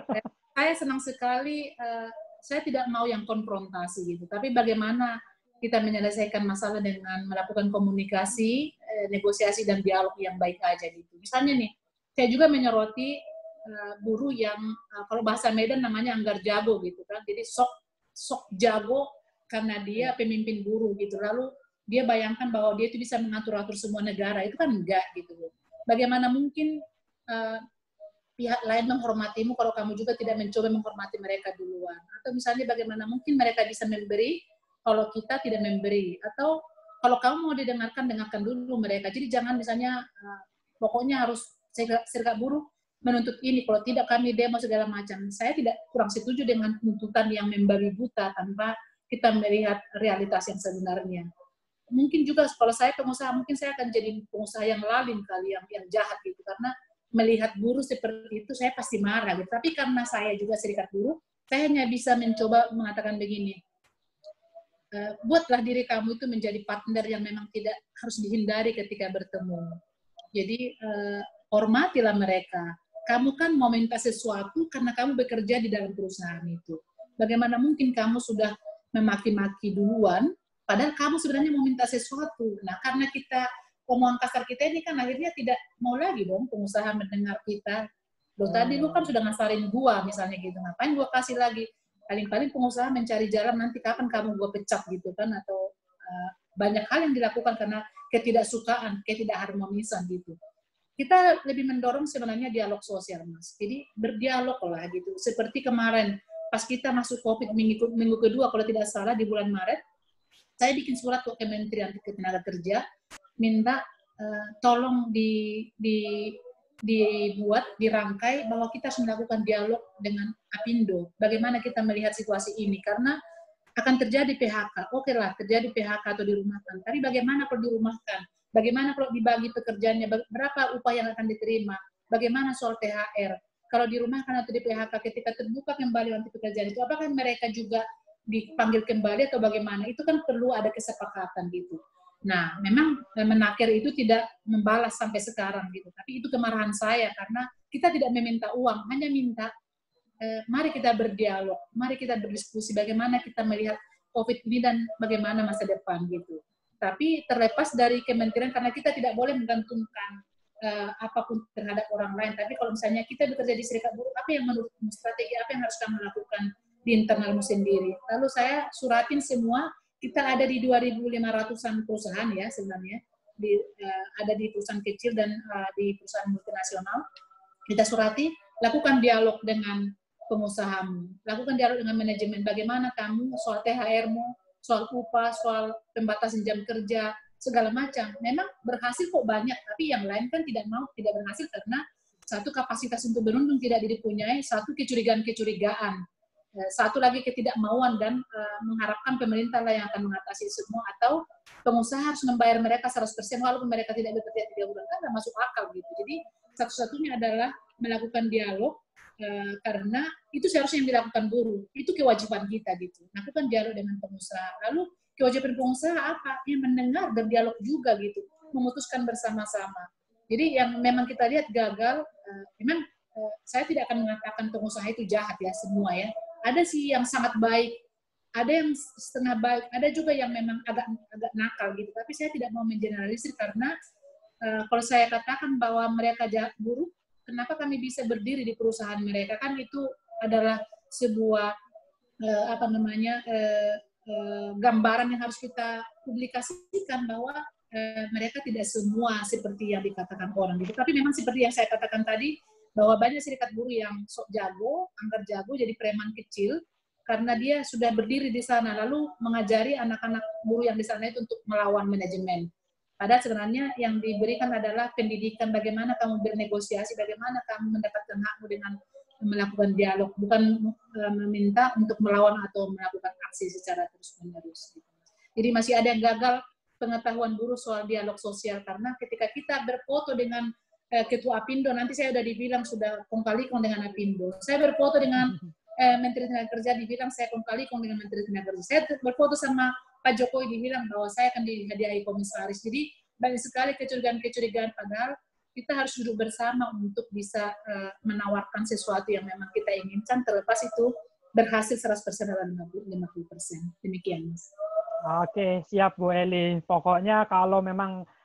Speaker 3: saya senang sekali eh, saya tidak mau yang konfrontasi gitu tapi bagaimana kita menyelesaikan masalah dengan melakukan komunikasi, eh, negosiasi dan dialog yang baik aja gitu. Misalnya nih, saya juga menyoroti uh, buruh yang uh, kalau bahasa Medan namanya anggar jago gitu kan. Jadi sok sok jago karena dia pemimpin buruh gitu. Lalu dia bayangkan bahwa dia itu bisa mengatur-atur semua negara. Itu kan enggak gitu Bagaimana mungkin uh, pihak lain menghormatimu kalau kamu juga tidak mencoba menghormati mereka duluan? Atau misalnya bagaimana mungkin mereka bisa memberi kalau kita tidak memberi? Atau kalau kamu mau didengarkan, dengarkan dulu mereka. Jadi jangan misalnya uh, pokoknya harus serikat buruh menuntut ini, kalau tidak kami demo segala macam. Saya tidak kurang setuju dengan tuntutan yang membabi buta tanpa kita melihat realitas yang sebenarnya. Mungkin juga kalau saya pengusaha, mungkin saya akan jadi pengusaha yang lalim kali, yang yang jahat gitu, karena melihat buruh seperti itu saya pasti marah gitu. Tapi karena saya juga serikat buruh, saya hanya bisa mencoba mengatakan begini, e, buatlah diri kamu itu menjadi partner yang memang tidak harus dihindari ketika bertemu. Jadi uh, hormatilah mereka. Kamu kan mau minta sesuatu karena kamu bekerja di dalam perusahaan itu. Bagaimana mungkin kamu sudah memaki-maki duluan, padahal kamu sebenarnya mau minta sesuatu. Nah, karena kita omongan kasar kita ini kan akhirnya tidak mau lagi dong pengusaha mendengar kita. Loh tadi lu kan sudah ngasarin gua misalnya gitu, ngapain gua kasih lagi? Paling-paling pengusaha mencari jalan nanti kapan kamu gua pecat gitu kan atau uh, banyak hal yang dilakukan karena ketidaksukaan, ketidakharmonisan gitu. Kita lebih mendorong sebenarnya dialog sosial, Mas. Jadi berdialog lah gitu. Seperti kemarin pas kita masuk COVID minggu, minggu kedua kalau tidak salah di bulan Maret, saya bikin surat ke Kementerian Ketenagakerja minta uh, tolong di, di dibuat, dirangkai bahwa kita harus melakukan dialog dengan Apindo. Bagaimana kita melihat situasi ini? Karena akan terjadi PHK. Oke lah, terjadi PHK atau dirumahkan. Tapi bagaimana kalau dirumahkan? Bagaimana kalau dibagi pekerjaannya? Berapa upah yang akan diterima? Bagaimana soal THR? Kalau dirumahkan atau di PHK ketika terbuka kembali nanti pekerjaan itu, apakah mereka juga dipanggil kembali atau bagaimana? Itu kan perlu ada kesepakatan gitu. Nah, memang menakir itu tidak membalas sampai sekarang gitu. Tapi itu kemarahan saya karena kita tidak meminta uang, hanya minta eh, mari kita berdialog, mari kita berdiskusi bagaimana kita melihat COVID ini dan bagaimana masa depan gitu. Tapi terlepas dari kementerian karena kita tidak boleh menggantungkan eh, apa pun terhadap orang lain. Tapi kalau misalnya kita bekerja di serikat buruh, apa yang menurut strategi apa yang harus kami lakukan di internalmu sendiri? Lalu saya suratin semua. Kita ada di 2.500an perusahaan ya sebenarnya. Di, uh, ada di perusahaan kecil dan uh, di perusahaan multinasional. Kita surati, lakukan dialog dengan pengusahamu. Lakukan dialog dengan manajemen. Bagaimana kamu soal THR-mu, soal upah, soal pembatasan jam kerja, segala macam. Memang berhasil kok banyak, tapi yang lain kan tidak mau, tidak berhasil karena satu kapasitas untuk berunding tidak dipunyai, satu kecurigaan-kecurigaan, satu lagi ketidakmauan dan uh, mengharapkan pemerintah lah yang akan mengatasi semua atau pengusaha harus membayar mereka 100% walaupun mereka tidak bekerja tiga bulan kan masuk akal gitu. Jadi satu-satunya adalah melakukan dialog Eh, karena itu seharusnya yang dilakukan buruh. Itu kewajiban kita gitu. Lakukan dialog dengan pengusaha. Lalu kewajiban pengusaha apa? Ya mendengar dan dialog juga gitu. Memutuskan bersama-sama. Jadi yang memang kita lihat gagal, uh, memang uh, saya tidak akan mengatakan pengusaha itu jahat ya semua ya. Ada sih yang sangat baik, ada yang setengah baik, ada juga yang memang agak agak nakal gitu. Tapi saya tidak mau mengeneralisir karena uh, kalau saya katakan bahwa mereka jahat buruk, kenapa kami bisa berdiri di perusahaan mereka kan itu adalah sebuah uh, apa namanya uh, uh, gambaran yang harus kita publikasikan bahwa uh, mereka tidak semua seperti yang dikatakan orang gitu tapi memang seperti yang saya katakan tadi bahwa banyak serikat buruh yang sok jago angker jago jadi preman kecil karena dia sudah berdiri di sana lalu mengajari anak-anak buruh yang di sana itu untuk melawan manajemen Padahal sebenarnya yang diberikan adalah pendidikan bagaimana kamu bernegosiasi, bagaimana kamu mendapatkan hakmu dengan melakukan dialog, bukan uh, meminta untuk melawan atau melakukan aksi secara terus-menerus. Jadi masih ada yang gagal pengetahuan buruh soal dialog sosial karena ketika kita berfoto dengan uh, ketua Apindo, nanti saya sudah dibilang sudah kong kali kong dengan Apindo. Saya berfoto dengan uh, Menteri Tenaga Kerja dibilang saya kong kali kong dengan Menteri Tenaga Kerja. Saya berfoto sama Pak Jokowi dibilang bahwa saya akan dihadiahi komisaris. Jadi banyak sekali kecurigaan-kecurigaan padahal kita harus duduk bersama untuk bisa uh, menawarkan sesuatu yang memang kita inginkan terlepas itu berhasil 100% dalam 50%. Demikian, Mas.
Speaker 1: Oke, siap Bu Eli. Pokoknya kalau memang eh,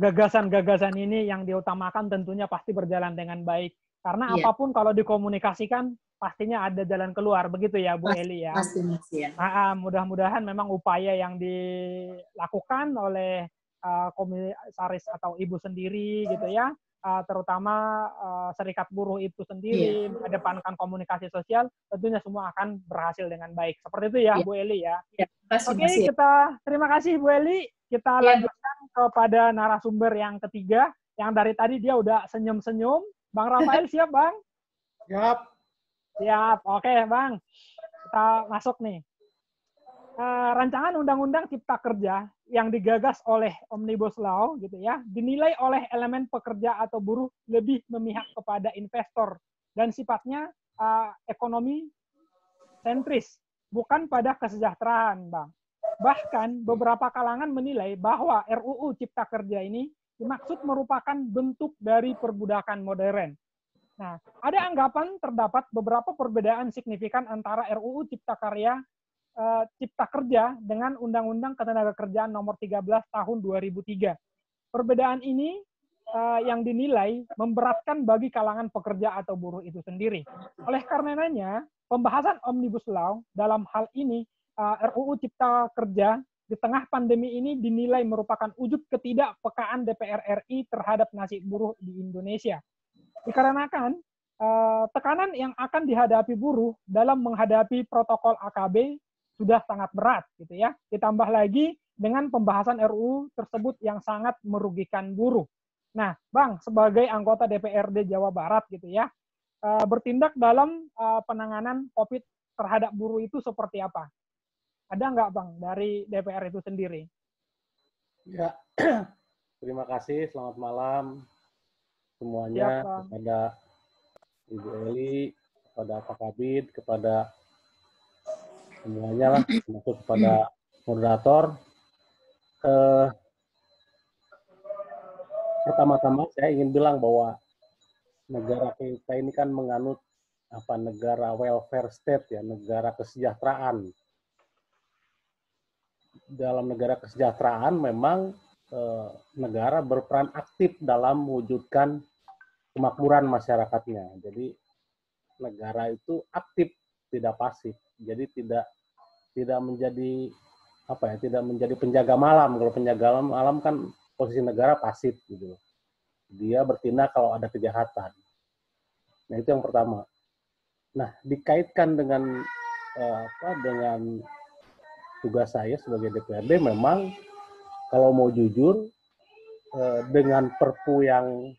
Speaker 1: gagasan-gagasan uh, ini yang diutamakan tentunya pasti berjalan dengan baik. Karena iya. apa pun kalau dikomunikasikan pastinya ada jalan keluar begitu ya Bu Eli ya. Pasti ya. Ah, mudah-mudahan memang upaya yang dilakukan oleh uh, komisaris atau ibu sendiri gitu ya, uh, terutama uh, serikat buruh itu sendiri yeah. mengedepankan komunikasi sosial, tentunya semua akan berhasil dengan baik. Seperti itu ya yeah. Bu Eli ya. Yeah. Oke, okay, kita terima kasih Bu Eli. Kita yeah. lanjutkan kepada narasumber yang ketiga yang dari tadi dia udah senyum-senyum. Bang Rafael siap, Bang?
Speaker 2: Siap.
Speaker 1: Siap, oke Bang. Kita masuk nih. Uh, rancangan Undang-Undang Cipta Kerja yang digagas oleh Omnibus Law gitu ya, dinilai oleh elemen pekerja atau buruh lebih memihak kepada investor dan sifatnya uh, ekonomi sentris, bukan pada kesejahteraan, Bang. Bahkan beberapa kalangan menilai bahwa RUU Cipta Kerja ini dimaksud merupakan bentuk dari perbudakan modern Nah, ada anggapan terdapat beberapa perbedaan signifikan antara RUU Cipta Karya uh, Cipta Kerja dengan Undang-Undang Ketenagakerjaan Nomor 13 Tahun 2003. Perbedaan ini uh, yang dinilai memberatkan bagi kalangan pekerja atau buruh itu sendiri. Oleh karenanya, pembahasan Omnibus Law dalam hal ini RUU Cipta Kerja di tengah pandemi ini dinilai merupakan wujud ketidakpekaan DPR RI terhadap nasib buruh di Indonesia. Dikarenakan eh, tekanan yang akan dihadapi buruh dalam menghadapi protokol AKB sudah sangat berat gitu ya. Ditambah lagi dengan pembahasan RUU tersebut yang sangat merugikan buruh. Nah, Bang, sebagai anggota DPRD Jawa Barat gitu ya, eh, bertindak dalam eh, penanganan COVID terhadap buruh itu seperti apa? Ada nggak Bang dari DPR itu sendiri?
Speaker 2: Ya, terima kasih. Selamat malam semuanya
Speaker 1: Siap,
Speaker 2: kepada Ibu Eli, kepada Pak Kabid, kepada semuanya lah, termasuk kepada moderator. Eh, pertama-tama saya ingin bilang bahwa negara kita ini kan menganut apa negara welfare state ya, negara kesejahteraan dalam negara kesejahteraan memang eh, negara berperan aktif dalam mewujudkan kemakmuran masyarakatnya. Jadi negara itu aktif, tidak pasif. Jadi tidak tidak menjadi apa ya, tidak menjadi penjaga malam. Kalau penjaga malam kan posisi negara pasif gitu. Dia bertindak kalau ada kejahatan. Nah, itu yang pertama. Nah, dikaitkan dengan eh, apa dengan tugas saya sebagai DPRD memang kalau mau jujur eh, dengan perpu yang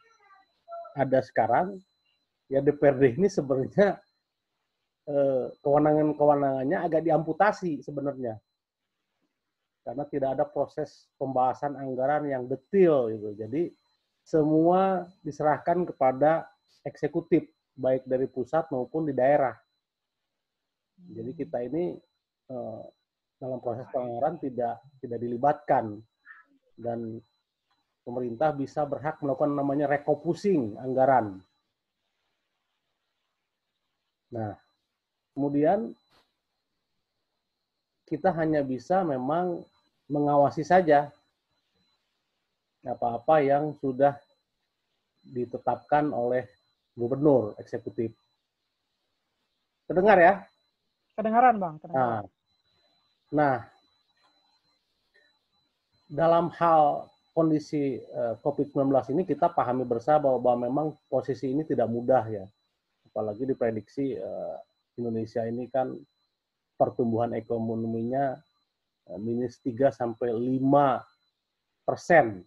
Speaker 2: ada sekarang ya DPRD ini sebenarnya eh, kewenangan-kewenangannya agak diamputasi sebenarnya karena tidak ada proses pembahasan anggaran yang detail gitu. Jadi semua diserahkan kepada eksekutif baik dari pusat maupun di daerah. Jadi kita ini eh, dalam proses penganggaran tidak tidak dilibatkan dan pemerintah bisa berhak melakukan namanya rekopusing anggaran. Nah, kemudian kita hanya bisa memang mengawasi saja apa-apa yang sudah ditetapkan oleh gubernur eksekutif. Terdengar ya?
Speaker 1: Kedengaran, Bang. Kedengaran.
Speaker 2: Nah, Nah, dalam hal kondisi uh, COVID-19 ini kita pahami bersama bahwa, bahwa memang posisi ini tidak mudah ya. Apalagi diprediksi uh, Indonesia ini kan pertumbuhan ekonominya uh, minus 3 sampai 5 persen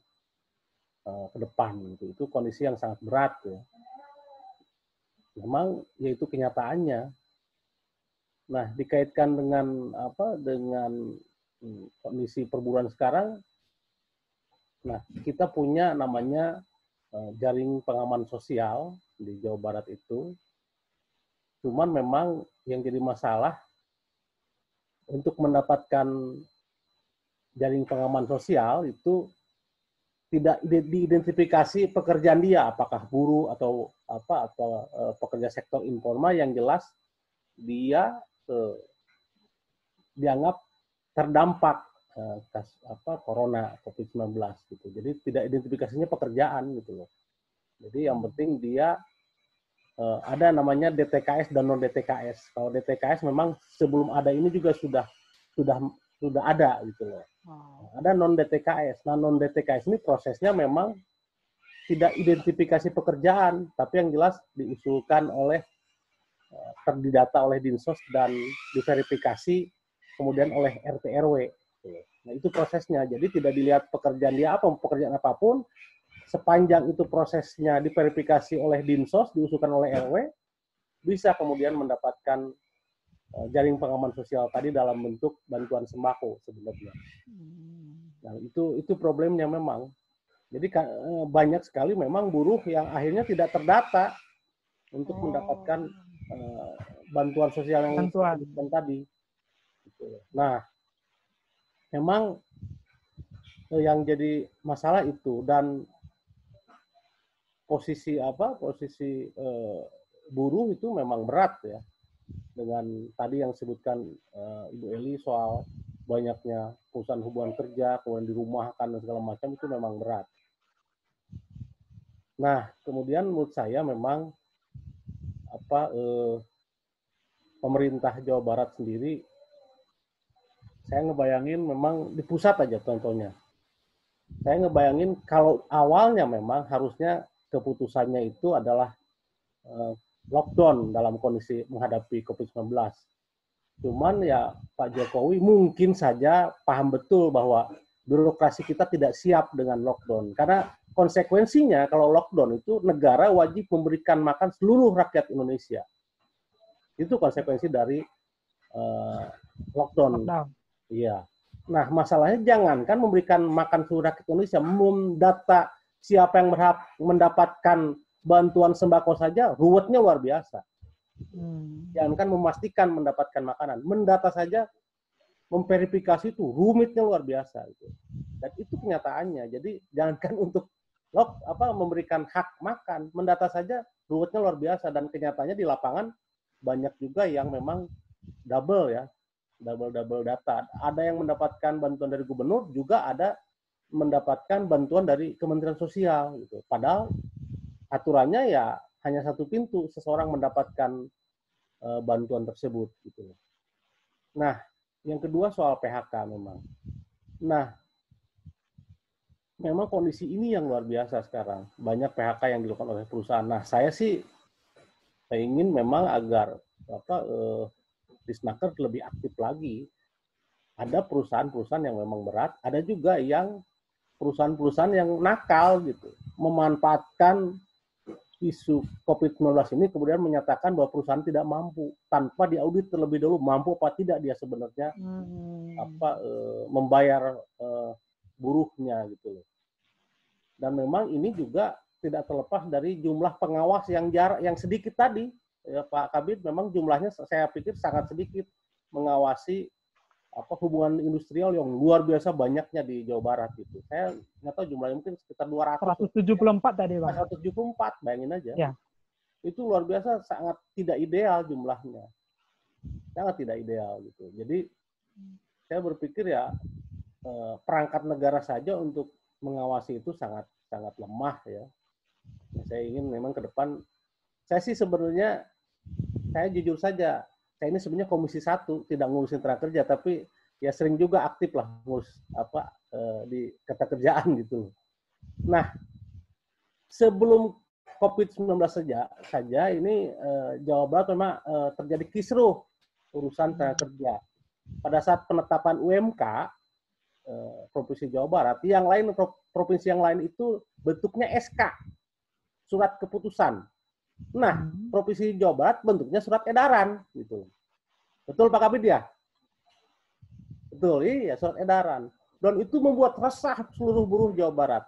Speaker 2: ke depan. Gitu. Itu kondisi yang sangat berat ya. Memang yaitu kenyataannya Nah, dikaitkan dengan apa? Dengan hmm, kondisi perburuan sekarang, nah kita punya namanya uh, jaring pengaman sosial di Jawa Barat itu. Cuman memang yang jadi masalah untuk mendapatkan jaring pengaman sosial itu tidak diidentifikasi pekerjaan dia apakah buruh atau apa atau uh, pekerja sektor informal yang jelas dia eh, dianggap terdampak eh, kas, apa corona COVID-19 gitu. Jadi tidak identifikasinya pekerjaan gitu loh. Jadi yang penting dia eh, ada namanya DTKS dan non DTKS. Kalau DTKS memang sebelum ada ini juga sudah sudah sudah ada gitu loh. Oh. Ada non DTKS. Nah non DTKS ini prosesnya memang tidak identifikasi pekerjaan, tapi yang jelas diusulkan oleh terdidata oleh Dinsos dan diverifikasi kemudian oleh RT RW. Nah, itu prosesnya. Jadi tidak dilihat pekerjaan dia apa, pekerjaan apa pun, sepanjang itu prosesnya diverifikasi oleh Dinsos, diusulkan oleh RW, bisa kemudian mendapatkan uh, jaring pengaman sosial tadi dalam bentuk bantuan sembako sebenarnya. Nah, itu itu problemnya memang. Jadi uh, banyak sekali memang buruh yang akhirnya tidak terdata untuk oh. mendapatkan uh, bantuan sosial yang
Speaker 1: bantuan.
Speaker 2: tadi. Gitu. Nah, memang yang jadi masalah itu dan posisi apa? Posisi uh, buruh itu memang berat ya. Dengan tadi yang disebutkan uh, Ibu Eli soal banyaknya perusahaan hubungan kerja, kemudian dirumahkan dan segala macam itu memang berat. Nah, kemudian menurut saya memang apa eh, pemerintah Jawa Barat sendiri saya ngebayangin memang di pusat aja contohnya. Saya ngebayangin kalau awalnya memang harusnya keputusannya itu adalah uh, lockdown dalam kondisi menghadapi COVID-19. Cuman ya Pak Jokowi mungkin saja paham betul bahwa birokrasi kita tidak siap dengan lockdown. Karena konsekuensinya kalau lockdown itu negara wajib memberikan makan seluruh rakyat Indonesia. Itu konsekuensi dari uh, lockdown. Iya. Nah, masalahnya jangan kan memberikan makan seluruh rakyat Indonesia, mendata siapa yang berhak mendapatkan bantuan sembako saja ruwetnya luar biasa. Hmm. Jangan kan memastikan mendapatkan makanan, mendata saja memverifikasi itu rumitnya luar biasa itu. Dan itu kenyataannya. Jadi jangankan untuk log apa memberikan hak makan, mendata saja ruwetnya luar biasa dan kenyataannya di lapangan banyak juga yang memang double ya, double double data. Ada yang mendapatkan bantuan dari gubernur, juga ada mendapatkan bantuan dari Kementerian Sosial gitu. Padahal aturannya ya hanya satu pintu seseorang mendapatkan uh, bantuan tersebut gitu. Nah, yang kedua soal PHK memang. Nah, memang kondisi ini yang luar biasa sekarang. Banyak PHK yang dilakukan oleh perusahaan. Nah, saya sih saya ingin memang agar apa uh, Disnaker lebih aktif lagi. Ada perusahaan-perusahaan yang memang berat, ada juga yang perusahaan-perusahaan yang nakal gitu, memanfaatkan isu COVID-19 ini kemudian menyatakan bahwa perusahaan tidak mampu tanpa diaudit terlebih dahulu mampu apa tidak dia sebenarnya hmm. apa e, membayar e, buruhnya gitu loh. Dan memang ini juga tidak terlepas dari jumlah pengawas yang jarak yang sedikit tadi ya Pak Kabit memang jumlahnya saya pikir sangat sedikit mengawasi apa hubungan industrial yang luar biasa banyaknya di Jawa Barat itu. Saya nggak tahu jumlahnya mungkin sekitar 200.
Speaker 1: 174 tadi, Bang.
Speaker 2: 174, bayangin aja.
Speaker 1: Ya.
Speaker 2: Itu luar biasa sangat tidak ideal jumlahnya. Sangat tidak ideal gitu. Jadi saya berpikir ya eh, perangkat negara saja untuk mengawasi itu sangat sangat lemah ya. Saya ingin memang ke depan saya sih sebenarnya saya jujur saja saya ini sebenarnya komisi satu tidak ngurusin tenaga kerja tapi ya sering juga aktif lah ngurus apa eh, di kata kerjaan gitu. Nah sebelum COVID-19 saja saja ini eh, Jawa Barat memang eh, terjadi kisruh urusan tenaga kerja. Pada saat penetapan UMK eh, provinsi Jawa Barat, yang lain provinsi yang lain itu bentuknya SK surat keputusan Nah, hmm. Provinsi Jawa Barat bentuknya surat edaran gitu. Betul Pak Kabid ya? Betul, iya surat edaran. Dan itu membuat resah seluruh buruh Jawa Barat.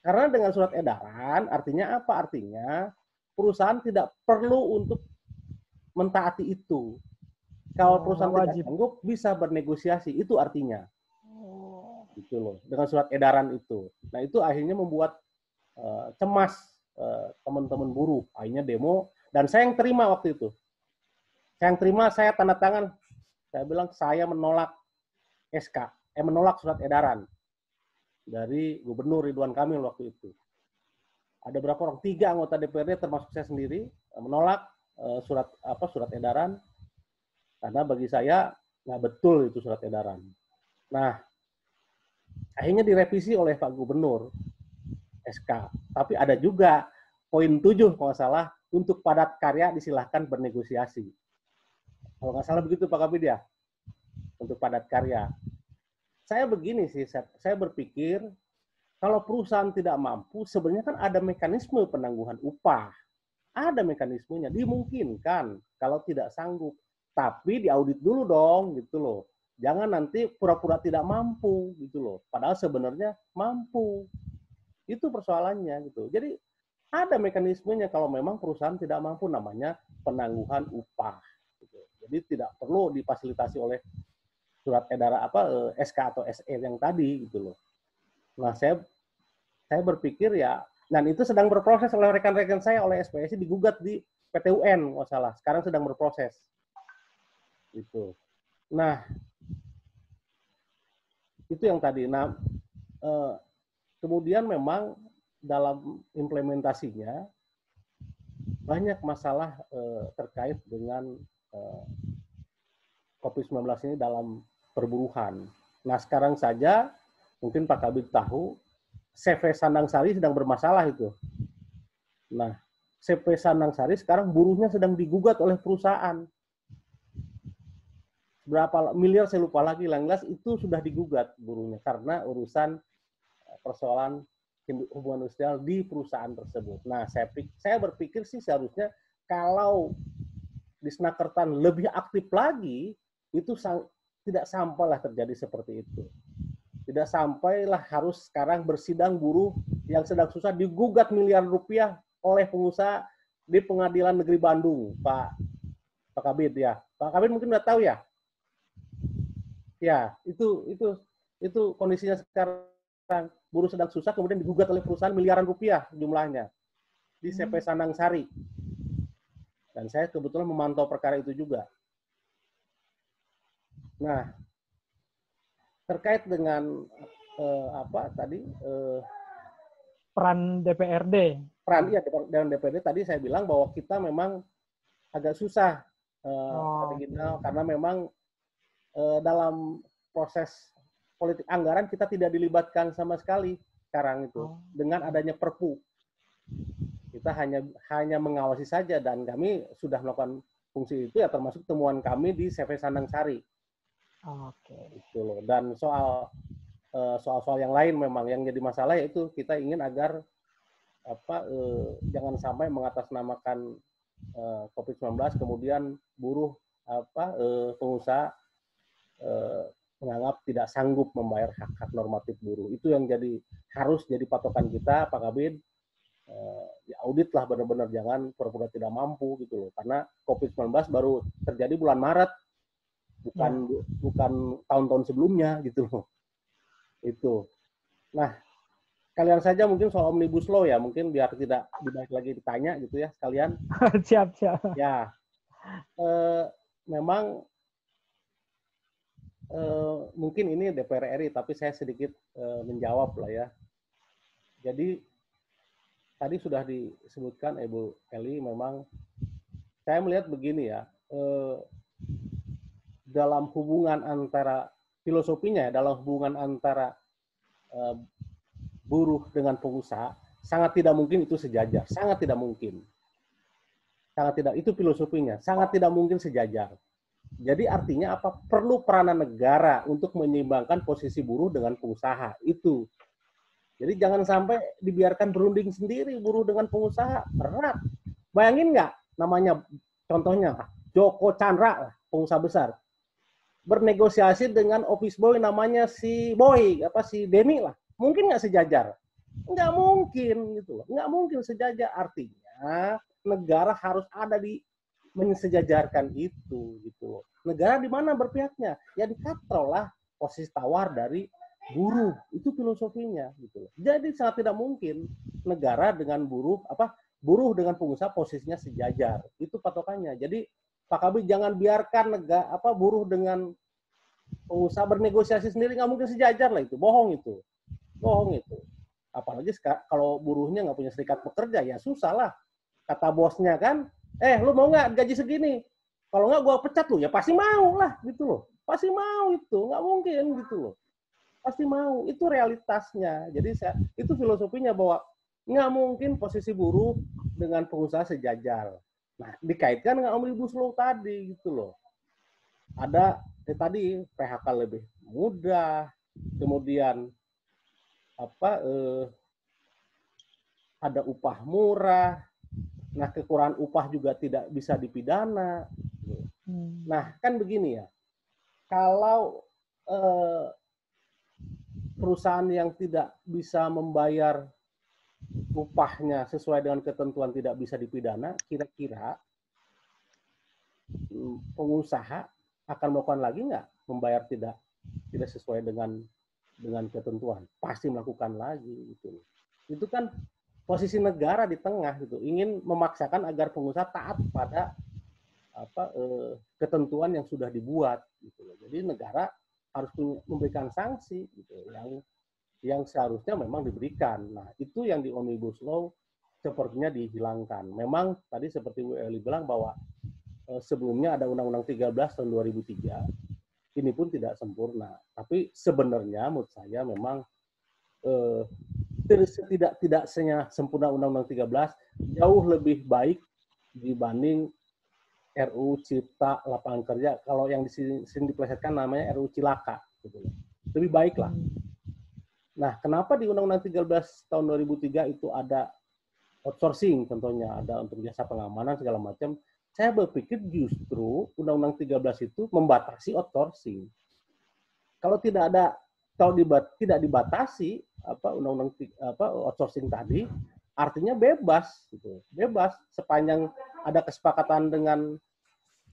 Speaker 2: Karena dengan surat edaran artinya apa? Artinya perusahaan tidak perlu untuk mentaati itu. Kalau oh, perusahaan oh, tidak sanggup bisa bernegosiasi, itu artinya. Oh. Gitu loh, dengan surat edaran itu. Nah, itu akhirnya membuat uh, cemas teman-teman buruh. Akhirnya demo dan saya yang terima waktu itu. Saya yang terima, saya tanda tangan. Saya bilang saya menolak SK, eh menolak surat edaran dari Gubernur Ridwan Kamil waktu itu. Ada berapa orang? Tiga anggota DPRD termasuk saya sendiri eh, menolak uh, surat apa surat edaran karena bagi saya nggak betul itu surat edaran. Nah, akhirnya direvisi oleh Pak Gubernur SK. Tapi ada juga poin 7 kalau salah untuk padat karya disilahkan bernegosiasi. Kalau nggak salah begitu Pak Kabid ya? Untuk padat karya. Saya begini sih, saya berpikir kalau perusahaan tidak mampu, sebenarnya kan ada mekanisme penangguhan upah. Ada mekanismenya, dimungkinkan kalau tidak sanggup. Tapi diaudit dulu dong, gitu loh. Jangan nanti pura-pura tidak mampu, gitu loh. Padahal sebenarnya mampu. Itu persoalannya gitu. Jadi ada mekanismenya kalau memang perusahaan tidak mampu namanya penangguhan upah. Gitu. Jadi tidak perlu difasilitasi oleh surat edaran apa eh, SK atau SE yang tadi gitu loh. Nah saya saya berpikir ya dan itu sedang berproses oleh rekan-rekan saya oleh SPSI digugat di PT UN nggak salah. Sekarang sedang berproses. Itu. Nah itu yang tadi. Nah eh, Kemudian memang dalam implementasinya banyak masalah eh, terkait dengan eh, COVID-19 ini dalam perburuhan. Nah sekarang saja mungkin Pak Kabit tahu CV Sandang Sari sedang bermasalah itu. Nah CV Sandang Sari sekarang buruhnya sedang digugat oleh perusahaan. Berapa miliar saya lupa lagi, Langlas itu sudah digugat buruhnya karena urusan persoalan hubungan industrial di perusahaan tersebut. Nah, saya saya berpikir sih seharusnya kalau di Snakertan lebih aktif lagi, itu sang, tidak sampailah terjadi seperti itu. Tidak sampailah harus sekarang bersidang buruh yang sedang susah digugat miliar rupiah oleh pengusaha di Pengadilan Negeri Bandung, Pak Pak Kabit ya. Pak Kabit mungkin udah tahu ya. Ya, itu itu itu kondisinya sekarang buruh sedang susah kemudian digugat oleh perusahaan miliaran rupiah jumlahnya di CP hmm. Sanang Sari. Dan saya kebetulan memantau perkara itu juga. Nah, terkait dengan eh, apa tadi eh,
Speaker 1: peran DPRD.
Speaker 2: Peran iya dengan DPRD tadi saya bilang bahwa kita memang agak susah eh, oh. karena memang eh, dalam proses politik anggaran kita tidak dilibatkan sama sekali sekarang itu oh. dengan adanya Perpu. Kita hanya hanya mengawasi saja dan kami sudah melakukan fungsi itu ya termasuk temuan kami di CV Sandang Sari.
Speaker 1: Oke. Okay.
Speaker 2: Itu loh. Dan soal eh, soal-soal yang lain memang yang jadi masalah yaitu kita ingin agar apa eh, jangan sampai mengatasnamakan eh, COVID-19 kemudian buruh apa eh, pengusaha eh, menganggap tidak sanggup membayar hak-hak normatif buruh. Itu yang jadi harus jadi patokan kita, Pak Kabin. Eh, ya audit lah benar-benar jangan pura-pura tidak mampu gitu loh. Karena COVID-19 baru terjadi bulan Maret, bukan ya. bukan tahun-tahun sebelumnya gitu loh. Itu. Nah, kalian saja mungkin soal omnibus law ya, mungkin biar tidak dibalik lagi ditanya gitu ya sekalian.
Speaker 1: siap siap.
Speaker 2: Ya, eh, memang Eh, mungkin ini DPR RI, tapi saya sedikit uh, menjawab lah ya. Jadi tadi sudah disebutkan Ibu Eli, memang saya melihat begini ya, uh, dalam hubungan antara filosofinya, dalam hubungan antara uh, buruh dengan pengusaha, sangat tidak mungkin itu sejajar, sangat tidak mungkin. Sangat tidak, itu filosofinya, sangat tidak mungkin sejajar jadi artinya apa? Perlu peranan negara untuk menyeimbangkan posisi buruh dengan pengusaha. Itu. Jadi jangan sampai dibiarkan berunding sendiri buruh dengan pengusaha. Berat. Bayangin nggak namanya contohnya Joko Chandra pengusaha besar bernegosiasi dengan office boy namanya si Boy apa si Demi lah mungkin nggak sejajar nggak mungkin gitu nggak mungkin sejajar artinya negara harus ada di mensejajarkan itu gitu Negara di mana berpihaknya? Ya dikatrol lah posisi tawar dari buruh. Itu filosofinya gitu Jadi sangat tidak mungkin negara dengan buruh apa buruh dengan pengusaha posisinya sejajar. Itu patokannya. Jadi Pak Kabit jangan biarkan negara apa buruh dengan pengusaha bernegosiasi sendiri nggak mungkin sejajar lah itu. Bohong itu. Bohong itu. Apalagi kalau buruhnya nggak punya serikat pekerja ya susah lah. Kata bosnya kan, eh lu mau nggak gaji segini? Kalau nggak gue pecat lu ya pasti mau lah gitu loh. Pasti mau itu, nggak mungkin gitu loh. Pasti mau, itu realitasnya. Jadi saya, itu filosofinya bahwa nggak mungkin posisi buruh dengan pengusaha sejajar. Nah, dikaitkan dengan omnibus law tadi gitu loh. Ada eh, tadi PHK lebih mudah, kemudian apa eh, ada upah murah, Nah, kekurangan upah juga tidak bisa dipidana. Hmm. Nah, kan begini ya. Kalau eh, perusahaan yang tidak bisa membayar upahnya sesuai dengan ketentuan tidak bisa dipidana, kira-kira hmm, pengusaha akan melakukan lagi nggak membayar tidak tidak sesuai dengan dengan ketentuan? Pasti melakukan lagi itu. Itu kan posisi negara di tengah gitu ingin memaksakan agar pengusaha taat pada apa eh, ketentuan yang sudah dibuat gitu loh. Jadi negara harus memberikan sanksi gitu yang yang seharusnya memang diberikan. Nah, itu yang di Omnibus Law sepertinya dihilangkan. Memang tadi seperti Bu Eli bilang bahwa eh, sebelumnya ada Undang-Undang 13 tahun 2003. Ini pun tidak sempurna. Tapi sebenarnya menurut saya memang eh, tidak tidak sempurna Undang-Undang 13 jauh lebih baik dibanding RU Cipta Lapangan Kerja. Kalau yang di sini sering dipelesetkan namanya RU Cilaka. Gitu. Lebih baik lah. Nah, kenapa di Undang-Undang 13 tahun 2003 itu ada outsourcing contohnya, ada untuk jasa pengamanan segala macam. Saya berpikir justru Undang-Undang 13 itu membatasi outsourcing. Kalau tidak ada kalau tidak dibatasi apa undang-undang apa outsourcing tadi, artinya bebas gitu. Bebas sepanjang ada kesepakatan dengan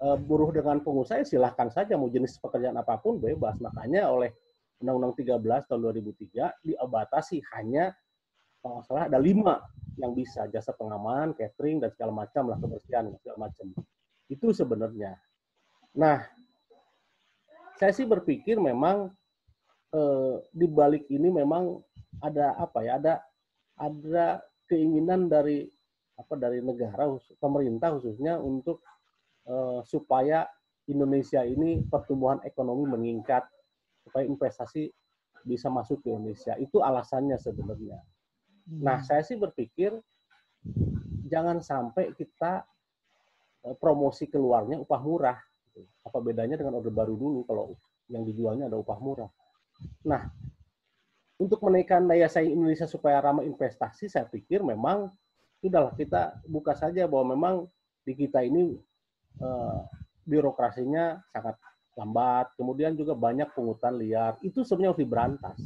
Speaker 2: uh, buruh dengan pengusaha ya silahkan saja mau jenis pekerjaan apa pun bebas. Makanya oleh Undang-Undang 13 tahun 2003 dibatasi hanya kalau salah ada lima yang bisa jasa pengamanan, catering dan segala macam lah kebersihan segala macam. Itu sebenarnya. Nah, saya sih berpikir memang eh, di balik ini memang ada apa ya? Ada ada keinginan dari apa dari negara pemerintah khususnya untuk eh, supaya Indonesia ini pertumbuhan ekonomi meningkat supaya investasi bisa masuk ke Indonesia. Itu alasannya sebenarnya. Nah, hmm. saya sih berpikir jangan sampai kita eh, promosi keluarnya upah murah. Apa bedanya dengan orde baru dulu kalau yang dijualnya ada upah murah. Nah, untuk menaikkan daya saing Indonesia supaya ramah investasi, saya pikir memang sudahlah kita buka saja bahwa memang di kita ini eh, birokrasinya sangat lambat, kemudian juga banyak pungutan liar. Itu sebenarnya harus diberantas.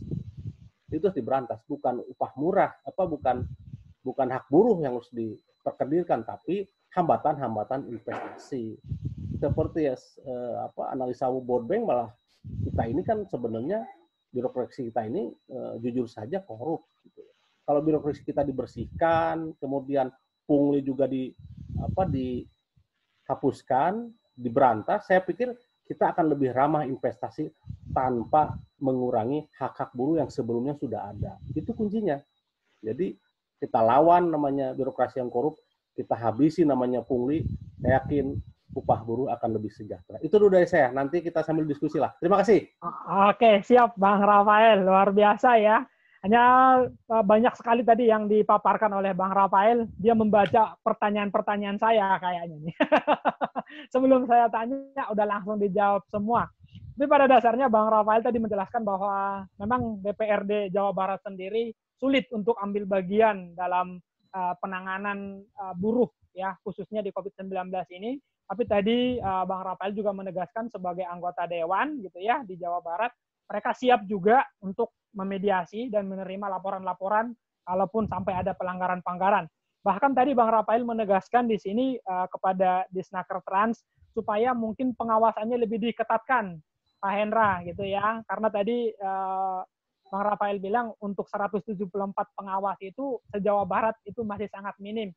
Speaker 2: Itu harus diberantas, bukan upah murah, apa bukan bukan hak buruh yang harus diperkedirkan, tapi hambatan-hambatan investasi. Seperti ya, eh, apa analisa World Bank malah kita ini kan sebenarnya birokrasi kita ini eh, jujur saja korup. Gitu. Kalau birokrasi kita dibersihkan, kemudian pungli juga di apa dihapuskan, diberantas, saya pikir kita akan lebih ramah investasi tanpa mengurangi hak-hak buruh yang sebelumnya sudah ada. Itu kuncinya. Jadi kita lawan namanya birokrasi yang korup, kita habisi namanya pungli, saya yakin upah buruh akan lebih sejahtera. Itu dulu dari saya. Nanti kita sambil diskusi lah. Terima kasih.
Speaker 1: Oke, siap Bang Rafael. Luar biasa ya. Hanya eh, banyak sekali tadi yang dipaparkan oleh Bang Rafael. Dia membaca pertanyaan-pertanyaan saya kayaknya nih. Sebelum saya tanya, udah langsung dijawab semua. Tapi pada dasarnya Bang Rafael tadi menjelaskan bahwa memang DPRD Jawa Barat sendiri sulit untuk ambil bagian dalam uh, penanganan uh, buruh ya khususnya di COVID-19 ini. Tapi tadi uh, Bang Rafael juga menegaskan sebagai anggota dewan gitu ya di Jawa Barat mereka siap juga untuk memediasi dan menerima laporan-laporan kalaupun sampai ada pelanggaran-pelanggaran. Bahkan tadi Bang Rafael menegaskan di sini uh, kepada Disnaker Trans supaya mungkin pengawasannya lebih diketatkan, Pak Hendra gitu ya. Karena tadi uh, Bang Rafael bilang untuk 174 pengawas itu sejauh Barat itu masih sangat minim.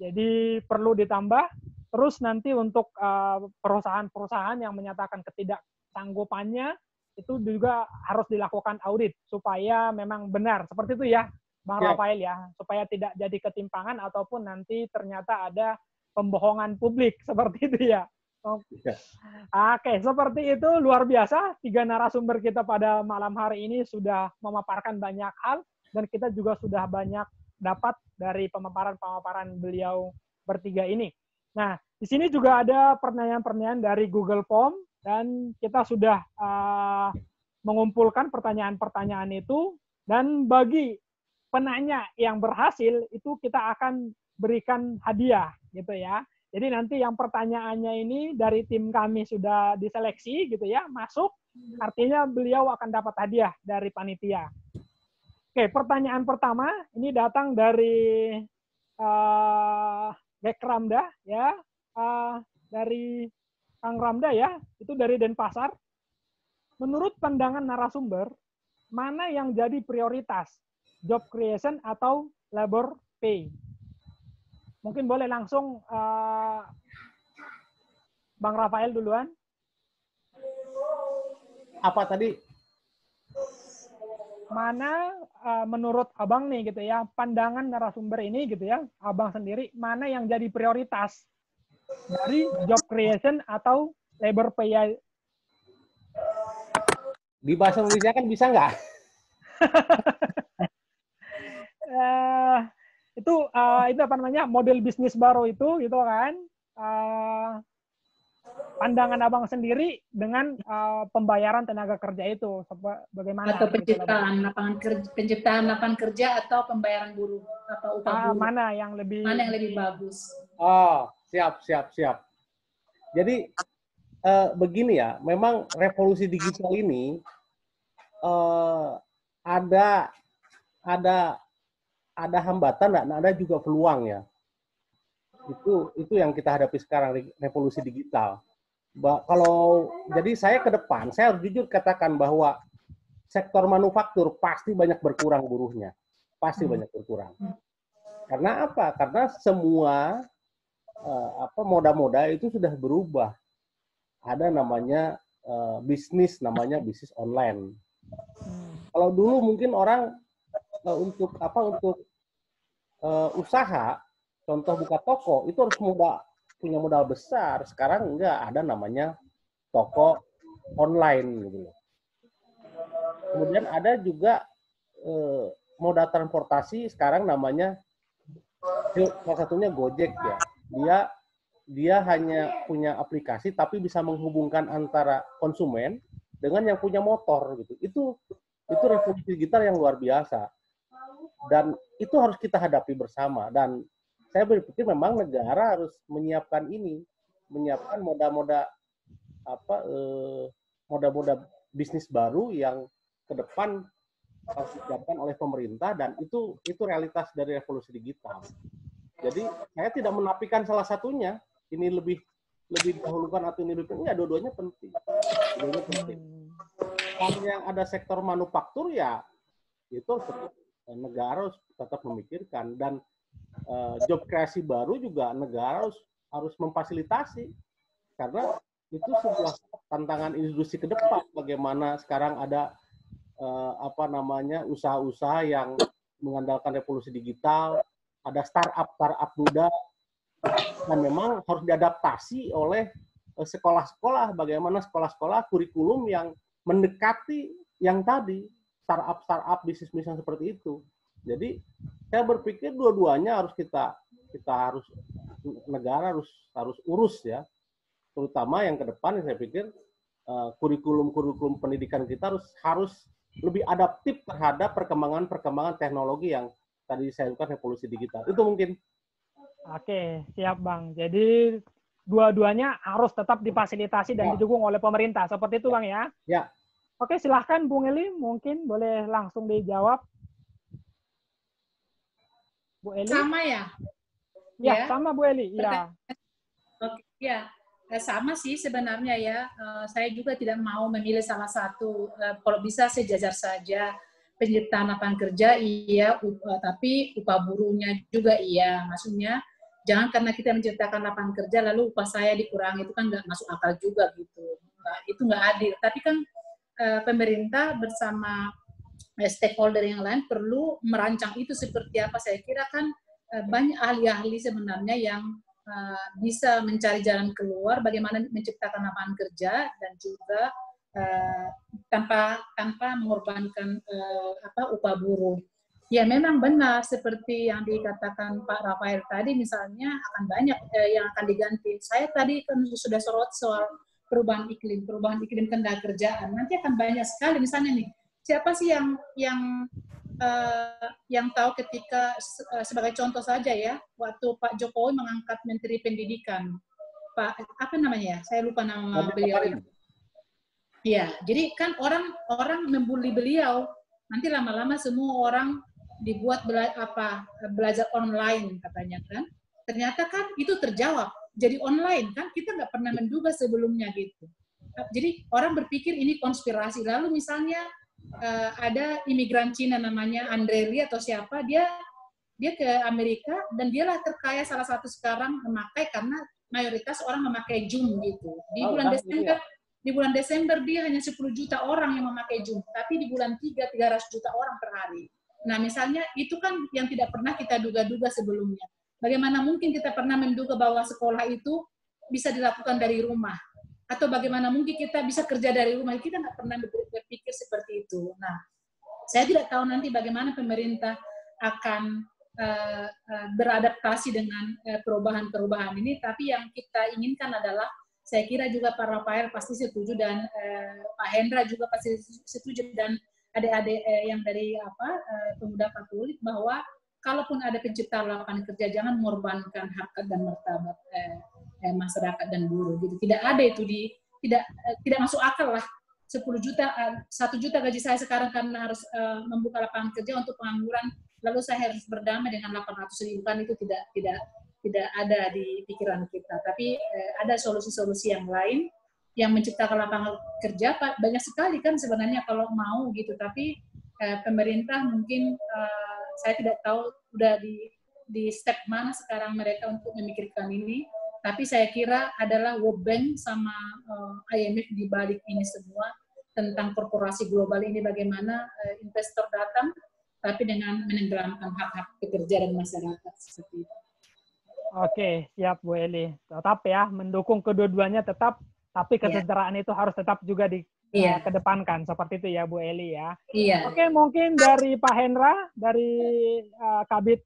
Speaker 1: Jadi perlu ditambah. Terus nanti untuk eh, perusahaan-perusahaan yang menyatakan ketidaksanggupannya itu juga harus dilakukan audit supaya memang benar seperti itu ya Bang ya. Rafael ya supaya tidak jadi ketimpangan ataupun nanti ternyata ada pembohongan publik seperti itu ya. ya. Oke, seperti itu luar biasa. Tiga narasumber kita pada malam hari ini sudah memaparkan banyak hal dan kita juga sudah banyak dapat dari pemaparan-pemaparan beliau bertiga ini. Nah, di sini juga ada pertanyaan-pertanyaan dari Google Form dan kita sudah uh, mengumpulkan pertanyaan-pertanyaan itu dan bagi penanya yang berhasil itu kita akan berikan hadiah gitu ya. Jadi nanti yang pertanyaannya ini dari tim kami sudah diseleksi gitu ya, masuk artinya beliau akan dapat hadiah dari panitia. Oke, pertanyaan pertama ini datang dari uh, Gek Ramda ya, uh, dari Kang Ramda ya, itu dari Denpasar. Menurut pandangan narasumber, mana yang jadi prioritas? Job creation atau labor pay? Mungkin boleh langsung uh, Bang Rafael duluan.
Speaker 2: Apa tadi?
Speaker 1: Mana uh, menurut Abang nih gitu ya, pandangan narasumber ini gitu ya, Abang sendiri, mana yang jadi prioritas? dari job creation atau labor pay
Speaker 2: Di bahasa Indonesia kan bisa nggak?
Speaker 1: Eh, itu eh, itu apa namanya model bisnis baru itu gitu kan Eh, pandangan abang sendiri dengan eh, pembayaran tenaga kerja itu bagaimana
Speaker 3: atau
Speaker 1: gitu,
Speaker 3: penciptaan lapangan kerja, penciptaan lapangan kerja atau pembayaran buruh atau upah
Speaker 1: Ah,
Speaker 3: buruh
Speaker 1: mana yang lebih
Speaker 3: mana yang lebih bagus
Speaker 2: Oh, siap, siap, siap. Jadi eh, begini ya, memang revolusi digital ini eh, ada ada ada hambatan dan ada juga peluang ya. Itu itu yang kita hadapi sekarang re- revolusi digital. Ba- kalau jadi saya ke depan, saya harus jujur katakan bahwa sektor manufaktur pasti banyak berkurang buruhnya, pasti
Speaker 3: Hmm.
Speaker 2: banyak berkurang. Karena apa? Karena semua eh, apa moda-moda itu sudah berubah. Ada namanya eh, bisnis, namanya bisnis online.
Speaker 1: Hmm.
Speaker 2: Kalau dulu mungkin orang eh, untuk apa untuk eh, usaha, contoh buka toko itu harus modal punya modal besar. Sekarang enggak ada namanya toko online gitu loh. Kemudian ada juga eh, moda transportasi sekarang namanya salah satunya Gojek ya. Dia dia hanya punya aplikasi tapi bisa menghubungkan antara konsumen dengan yang punya motor gitu. Itu itu revolusi digital yang luar biasa. Dan itu harus kita hadapi bersama dan saya berpikir memang negara harus menyiapkan ini, menyiapkan moda-moda apa eh, moda-moda bisnis baru yang ke depan harus disiapkan oleh pemerintah dan itu itu realitas dari revolusi digital. Jadi saya tidak menafikan salah satunya. Ini lebih lebih didahulukan atau ini lebih penting. Ya dua-duanya penting. Dua-duanya penting.
Speaker 1: Hmm.
Speaker 2: Kalau yang ada sektor manufaktur ya itu tetap- negara harus tetap memikirkan dan eh, job kreasi baru juga negara harus harus memfasilitasi. Karena itu sebuah tantangan industri ke depan. Bagaimana sekarang ada eh, apa namanya usaha-usaha yang mengandalkan revolusi digital. Ada startup startup muda. Dan memang harus diadaptasi oleh eh, sekolah-sekolah. Bagaimana sekolah-sekolah kurikulum yang mendekati yang tadi. Startup startup bisnis bisnis seperti itu jadi saya berpikir dua-duanya harus kita kita harus negara harus harus urus ya terutama yang ke depan saya pikir eh, kurikulum-kurikulum pendidikan kita harus harus lebih adaptif terhadap perkembangan-perkembangan teknologi yang tadi saya sebutkan revolusi digital. Itu mungkin
Speaker 1: Oke, siap Bang. Jadi dua-duanya harus tetap difasilitasi dan
Speaker 2: Ya.
Speaker 1: didukung oleh pemerintah. Seperti itu Bang ya?
Speaker 2: Ya.
Speaker 1: Oke, silahkan Bung Eli. Mungkin boleh langsung dijawab. Bu Eli?
Speaker 3: sama ya
Speaker 1: Ya,
Speaker 3: ya.
Speaker 1: sama Bu Eli. Ya.
Speaker 3: Oke, ya Eh, sama sih sebenarnya ya. Eh, Saya juga tidak mau memilih salah satu. Eh, Kalau bisa sejajar saja penciptaan lapangan kerja iya, tapi upah buruhnya juga iya. Maksudnya jangan karena kita menciptakan lapangan kerja lalu upah saya dikurangi itu kan nggak masuk akal juga gitu. Nggak, itu nggak adil. Tapi kan pemerintah bersama stakeholder yang lain perlu merancang itu seperti apa. Saya kira kan eh, banyak ahli-ahli sebenarnya yang uh, bisa mencari jalan keluar bagaimana menciptakan lapangan kerja dan juga tanpa tanpa mengorbankan apa upah buruh. Ya memang benar seperti yang dikatakan Pak Rafael tadi misalnya akan banyak yang akan diganti. Saya tadi kan sudah sorot soal perubahan iklim, perubahan iklim tenaga kerjaan. Nanti akan banyak sekali misalnya nih siapa sih yang yang uh, yang tahu ketika uh, sebagai contoh saja ya waktu Pak Jokowi mengangkat Menteri Pendidikan? Pak apa namanya ya? Saya lupa nama
Speaker 2: Nadiem
Speaker 3: beliau itu. Ya jadi kan orang orang membuli beliau. Nanti lama-lama semua orang dibuat bela apa belajar online katanya kan. Ternyata kan itu terjawab jadi online kan. Kita nggak pernah menduga sebelumnya gitu. Jadi orang berpikir ini konspirasi. Lalu misalnya eh, ada imigran Cina namanya Andreli atau siapa dia dia ke Amerika dan dialah terkaya salah satu sekarang memakai karena mayoritas orang memakai Zoom gitu. Di
Speaker 2: Oh,
Speaker 3: bulan
Speaker 2: kan,
Speaker 3: Desember di bulan Desember dia hanya 10 juta orang yang memakai Zoom tapi di bulan 3 300 juta orang per hari. Nah misalnya itu kan yang tidak pernah kita duga-duga sebelumnya. Bagaimana mungkin kita pernah menduga bahwa sekolah itu bisa dilakukan dari rumah atau bagaimana mungkin kita bisa kerja dari rumah kita nggak pernah berpikir seperti itu. Nah, saya tidak tahu nanti bagaimana pemerintah akan uh, uh, beradaptasi dengan perubahan-perubahan uh, ini, tapi yang kita inginkan adalah saya kira juga Pak Rafael pasti setuju dan uh, Pak Hendra juga pasti setuju dan adik-adik uh, yang dari apa uh, pemuda Katolik bahwa kalaupun ada penciptaan lapangan kerja jangan mengorbankan hak dan martabat eh, eh, masyarakat dan buruh gitu. Tidak ada itu di tidak eh, tidak masuk akal lah 10 juta eh, satu juta gaji saya sekarang karena harus eh, membuka lapangan kerja untuk pengangguran lalu saya harus berdamai dengan 800 ribu kan itu tidak tidak tidak ada di pikiran kita. Tapi eh, ada solusi-solusi yang lain yang menciptakan lapangan kerja banyak sekali kan sebenarnya kalau mau gitu. Tapi eh, pemerintah mungkin eh, saya tidak tahu udah di di step mana sekarang mereka untuk memikirkan ini tapi saya kira adalah World Bank sama uh, eh, IMF di balik ini semua tentang korporasi global ini bagaimana uh, investor datang tapi dengan menenggelamkan hak-hak pekerja dan masyarakat seperti itu.
Speaker 1: Oke, siap Bu Eli. Tetap ya, mendukung kedua-duanya tetap, tapi iya. kesejahteraan yeah. itu harus tetap juga di yeah. uh, kedepankan. Seperti itu ya Bu Eli ya.
Speaker 3: Iya.
Speaker 1: Oke, mungkin dari Pak Hendra, dari uh, Kabit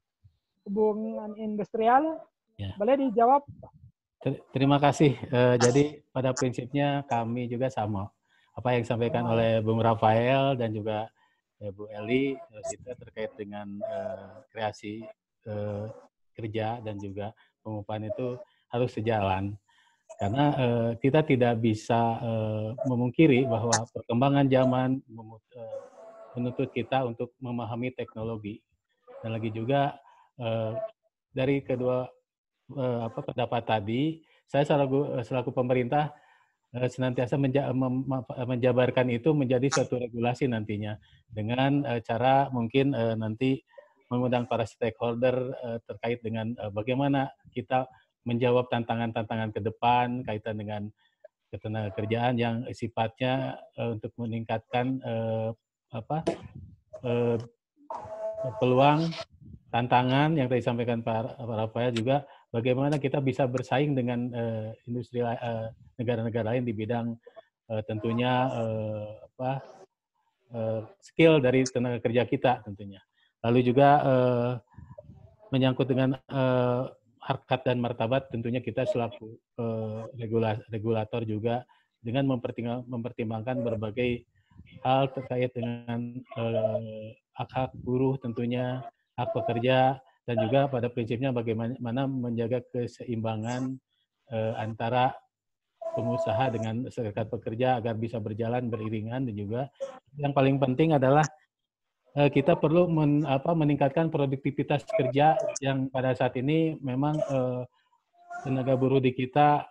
Speaker 1: Hubungan Industrial, yeah. boleh dijawab
Speaker 4: Terima kasih. Uh, jadi pada prinsipnya kami juga sama. Apa yang disampaikan oleh Bung Rafael dan juga uh, Bu Eli kita terkait dengan uh, kreasi uh, kerja dan juga pengupahan itu harus sejalan. Karena uh, kita tidak bisa uh, memungkiri bahwa perkembangan zaman uh, menuntut kita untuk memahami teknologi. Dan lagi juga uh, dari kedua uh, apa pendapat tadi, saya selaku selaku pemerintah uh, senantiasa menja menjabarkan itu menjadi suatu regulasi nantinya dengan cara mungkin nanti mengundang para stakeholder terkait dengan bagaimana kita menjawab tantangan-tantangan ke depan kaitan dengan ketenaga kerjaan yang sifatnya untuk meningkatkan apa peluang tantangan yang tadi disampaikan Pak Rafael juga bagaimana kita bisa bersaing dengan uh, industri negara-negara uh, lain di bidang uh, tentunya uh, apa uh, skill dari tenaga kerja kita tentunya. Lalu juga uh, menyangkut dengan uh, harkat dan martabat tentunya kita selaku uh, regulator juga dengan mempertimbangkan berbagai hal terkait dengan hak-hak buruh tentunya hak pekerja dan juga pada prinsipnya bagaimana menjaga keseimbangan eh, antara pengusaha dengan serikat pekerja agar bisa berjalan beriringan dan juga yang paling penting adalah eh, kita perlu men, apa, meningkatkan produktivitas kerja yang pada saat ini memang eh, tenaga buruh di kita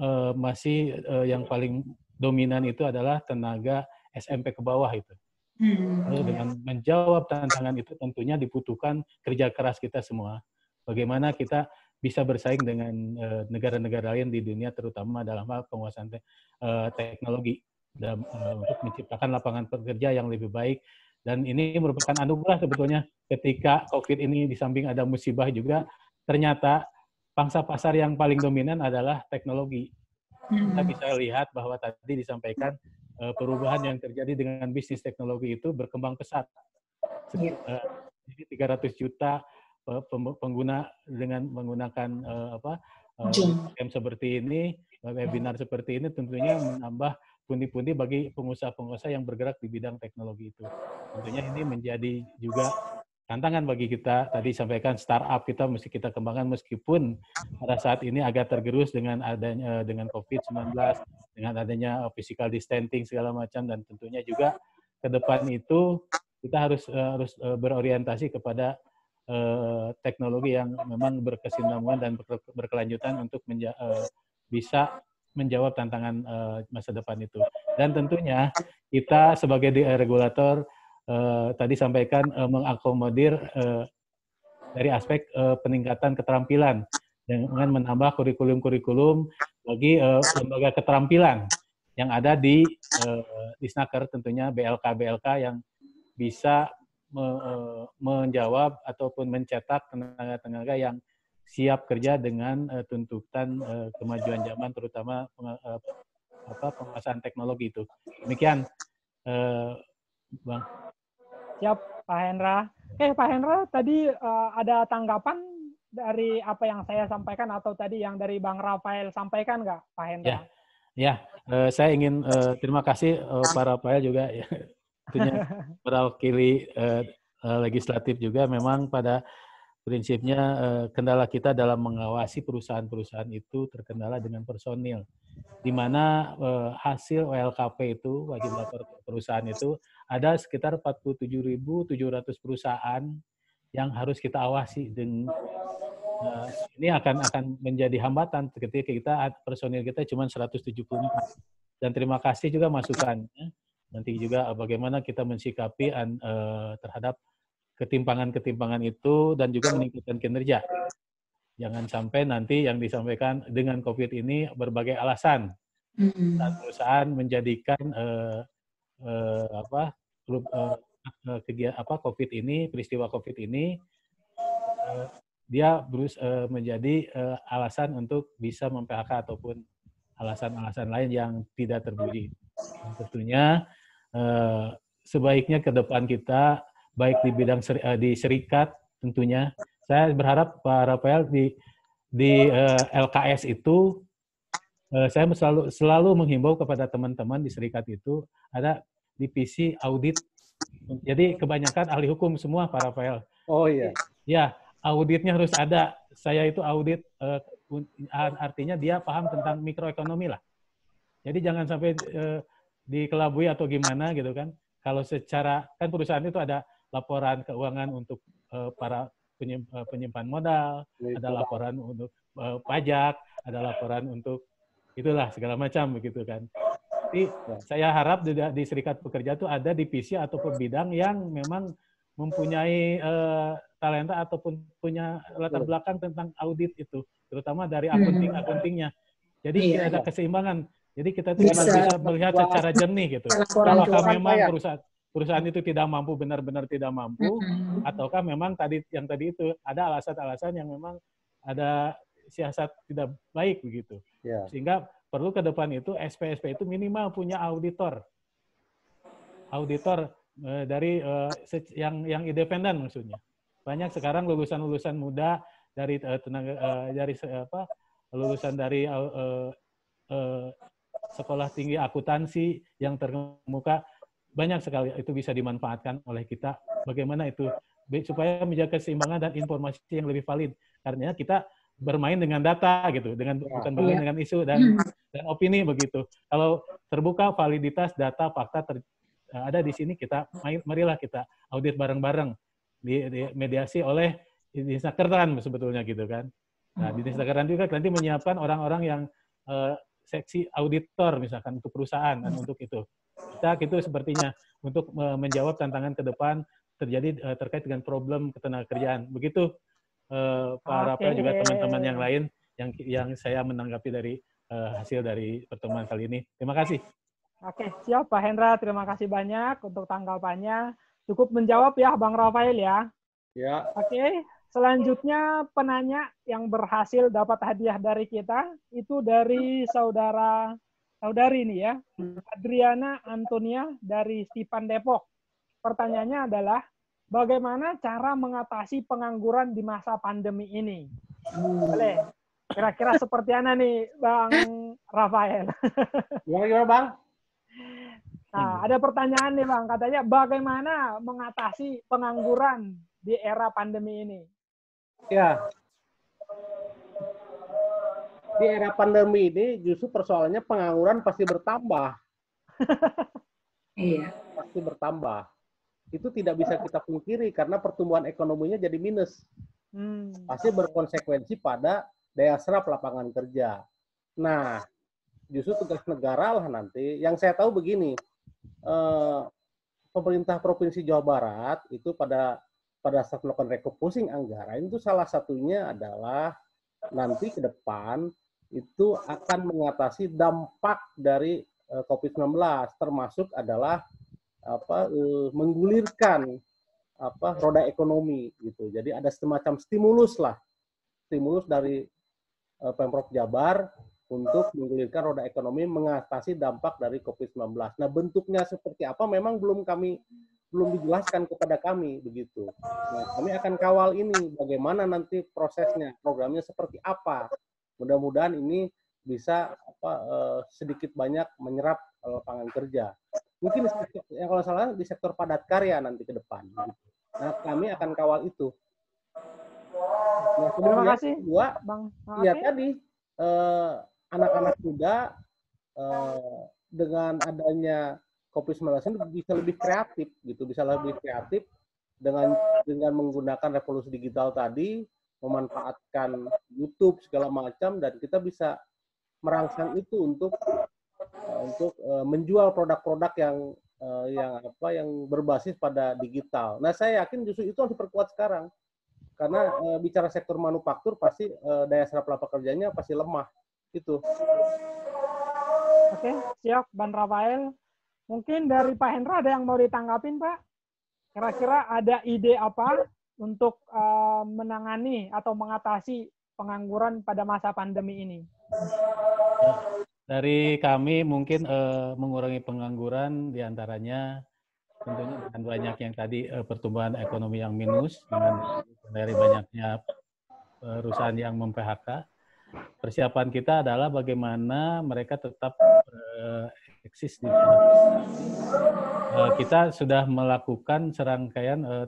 Speaker 4: eh, masih eh, yang paling dominan itu adalah tenaga SMP ke bawah itu. Hmm. Lalu dengan menjawab tantangan itu tentunya dibutuhkan kerja keras kita semua. Bagaimana kita bisa bersaing dengan eh, negara-negara uh, lain di dunia, terutama dalam hal penguasaan te uh, teknologi dan uh, untuk menciptakan lapangan pekerja yang lebih baik. Dan ini merupakan anugerah sebetulnya ketika COVID ini di samping ada musibah juga, ternyata pangsa pasar yang paling dominan adalah teknologi. Kita hmm. bisa lihat bahwa tadi disampaikan perubahan yang terjadi dengan bisnis teknologi itu berkembang pesat. Yeah. Uh, jadi 300 juta uh, pengguna dengan menggunakan apa game seperti ini, webinar seperti ini tentunya menambah pundi-pundi bagi pengusaha-pengusaha yang bergerak di bidang teknologi itu. Tentunya ini menjadi juga tantangan bagi kita tadi sampaikan startup kita mesti kita kembangkan meskipun pada saat ini agak tergerus dengan adanya dengan COVID-19 dengan adanya physical distancing segala macam dan tentunya juga ke depan itu kita harus harus eh, berorientasi kepada teknologi yang memang berkesinambungan dan berkelanjutan untuk menja bisa menjawab tantangan masa depan itu. Dan tentunya kita sebagai regulator uh, tadi sampaikan uh, mengakomodir uh, dari aspek uh, peningkatan keterampilan dengan menambah kurikulum-kurikulum bagi uh, lembaga keterampilan yang ada di uh, di tentunya BLK BLK yang bisa me, menjawab ataupun mencetak tenaga-tenaga yang siap kerja dengan uh, tuntutan uh, kemajuan zaman terutama uh, apa penguasaan teknologi itu. Demikian, uh, Bang.
Speaker 1: Siap, Pak Hendra. Eh, Pak Hendra, tadi uh, ada tanggapan dari apa yang saya sampaikan atau tadi yang dari Bang Rafael sampaikan nggak, Pak Hendra?
Speaker 4: Ya, ya uh, saya ingin uh, terima kasih uh, Pak Rafael juga ya, tentunya mewakili uh, legislatif juga memang pada prinsipnya uh, kendala kita dalam mengawasi perusahaan-perusahaan itu terkendala dengan personil. Di mana uh, hasil OLKP itu wajib lapor perusahaan itu ada sekitar 47.700 perusahaan yang harus kita awasi dan uh, ini akan akan menjadi hambatan ketika kita personil kita cuma 174 dan terima kasih juga masukannya nanti juga bagaimana kita mensikapi uh, terhadap ketimpangan-ketimpangan itu dan juga meningkatkan kinerja. Jangan sampai nanti yang disampaikan dengan COVID ini berbagai alasan saat perusahaan menjadikan uh, uh, apa uh, kegiatan apa COVID ini peristiwa COVID ini uh, dia berus uh, menjadi uh, alasan untuk bisa mem-PHK ataupun alasan-alasan lain yang tidak terbukti. Tentunya uh, sebaiknya ke depan kita baik di bidang seri, uh, di serikat tentunya. Saya berharap Pak Rafael di di uh, LKS itu uh, saya selalu selalu menghimbau kepada teman-teman di serikat itu ada divisi audit. Jadi kebanyakan ahli hukum semua Pak Rafael.
Speaker 2: Oh iya.
Speaker 4: Ya, auditnya harus ada. Saya itu audit uh, artinya dia paham tentang mikroekonomi lah. Jadi jangan sampai uh, dikelabui atau gimana gitu kan. Kalau secara kan perusahaan itu ada laporan keuangan untuk uh, para uh, penyimpan modal, ada laporan untuk uh, pajak, ada laporan untuk itulah segala macam begitu kan. Jadi saya harap di, di serikat pekerja itu ada divisi ataupun bidang yang memang mempunyai uh, talenta ataupun punya latar belakang tentang audit itu, terutama dari akunting akuntingnya. Jadi iya, ada keseimbangan. Jadi kita bisa, bisa melihat secara jernih gitu. Kalau memang perusahaan perusahaan itu tidak mampu benar-benar tidak mampu mm-hmm. ataukah memang tadi yang tadi itu ada alasan-alasan yang memang ada siasat tidak baik begitu yeah. sehingga perlu ke depan itu SPSP itu minimal punya auditor auditor uh, dari uh, yang yang independen maksudnya banyak sekarang lulusan-lulusan muda dari uh, tenaga uh, dari uh, apa lulusan dari uh, uh, sekolah tinggi akuntansi yang terkemuka banyak sekali itu bisa dimanfaatkan oleh kita. Bagaimana itu supaya menjaga keseimbangan dan informasi yang lebih valid. Karena kita bermain dengan data gitu, dengan ya, bukan bermain iya. dengan isu dan hmm. dan opini begitu. Kalau terbuka validitas data fakta ter, ada di sini kita main, marilah kita audit bareng-bareng di, di mediasi oleh dinas sebetulnya gitu kan. Nah, dinas kerjaan juga nanti menyiapkan orang-orang yang uh, seksi auditor misalkan untuk perusahaan dan untuk itu kita itu sepertinya untuk menjawab tantangan ke depan terjadi uh, terkait dengan problem ketenagakerjaan. Begitu uh, Pak okay. Rafael juga teman-teman yang lain yang yang saya menanggapi dari uh, hasil dari pertemuan kali ini. Terima kasih.
Speaker 1: Oke, siap Pak Hendra. Terima kasih banyak untuk tanggapannya. Cukup menjawab ya Bang Rafael ya.
Speaker 2: Ya.
Speaker 1: Oke, selanjutnya penanya yang berhasil dapat hadiah dari kita itu dari saudara saudari ini ya, Adriana Antonia dari Stipan Depok. Pertanyaannya adalah, bagaimana cara mengatasi pengangguran di masa pandemi ini? Boleh. Kira-kira seperti apa nih, Bang Rafael?
Speaker 2: Gimana, Bang?
Speaker 1: Nah, ada pertanyaan nih, Bang. Katanya, bagaimana mengatasi pengangguran di era pandemi ini?
Speaker 2: Ya, di era pandemi ini justru persoalannya pengangguran pasti bertambah.
Speaker 3: Iya.
Speaker 2: Pasti bertambah. Itu tidak bisa kita pungkiri karena pertumbuhan ekonominya jadi minus. Hmm. Pasti berkonsekuensi pada daya serap lapangan kerja. Nah, justru tugas negara lah nanti. Yang saya tahu begini, eh, pemerintah provinsi Jawa Barat itu pada pada saat melakukan refocusing anggaran itu salah satunya adalah nanti ke depan itu akan mengatasi dampak dari eh, COVID-19 termasuk adalah apa uh, menggulirkan apa roda ekonomi gitu. Jadi ada semacam stimulus lah. Stimulus dari uh, Pemprov Jabar untuk menggulirkan roda ekonomi mengatasi dampak dari COVID-19. Nah, bentuknya seperti apa memang belum kami belum dijelaskan kepada kami begitu. Nah, kami akan kawal ini bagaimana nanti prosesnya, programnya seperti apa. Mudah-mudahan ini bisa apa eh, sedikit banyak menyerap eh, lapangan kerja. Mungkin yang kalau salah di sektor padat karya nanti ke depan. Begitu. Nah, kami akan kawal itu.
Speaker 1: Nah, Terima kasih,
Speaker 2: kedua, Bang. Iya tadi eh, anak-anak muda eh, dengan adanya COVID-19 ini bisa lebih kreatif gitu, bisa lebih kreatif dengan dengan menggunakan revolusi digital tadi, memanfaatkan YouTube segala macam dan kita bisa merangsang itu untuk uh, untuk uh, menjual produk-produk yang uh, yang apa yang berbasis pada digital. Nah, saya yakin justru itu harus diperkuat sekarang. Karena bicara sektor manufaktur pasti daya serap lapangan kerjanya pasti lemah. Itu.
Speaker 1: Oke, siap Ban Rafael. Mungkin dari Pak Hendra ada yang mau ditanggapin, Pak? Kira-kira ada ide apa untuk uh, menangani atau mengatasi pengangguran pada masa pandemi ini?
Speaker 4: Dari kami mungkin uh, mengurangi pengangguran di antaranya tentunya dengan banyak yang tadi uh, pertumbuhan ekonomi yang minus dengan dari banyaknya perusahaan yang mem-PHK. Persiapan kita adalah bagaimana mereka tetap uh, eksis di uh, kita sudah melakukan serangkaian uh,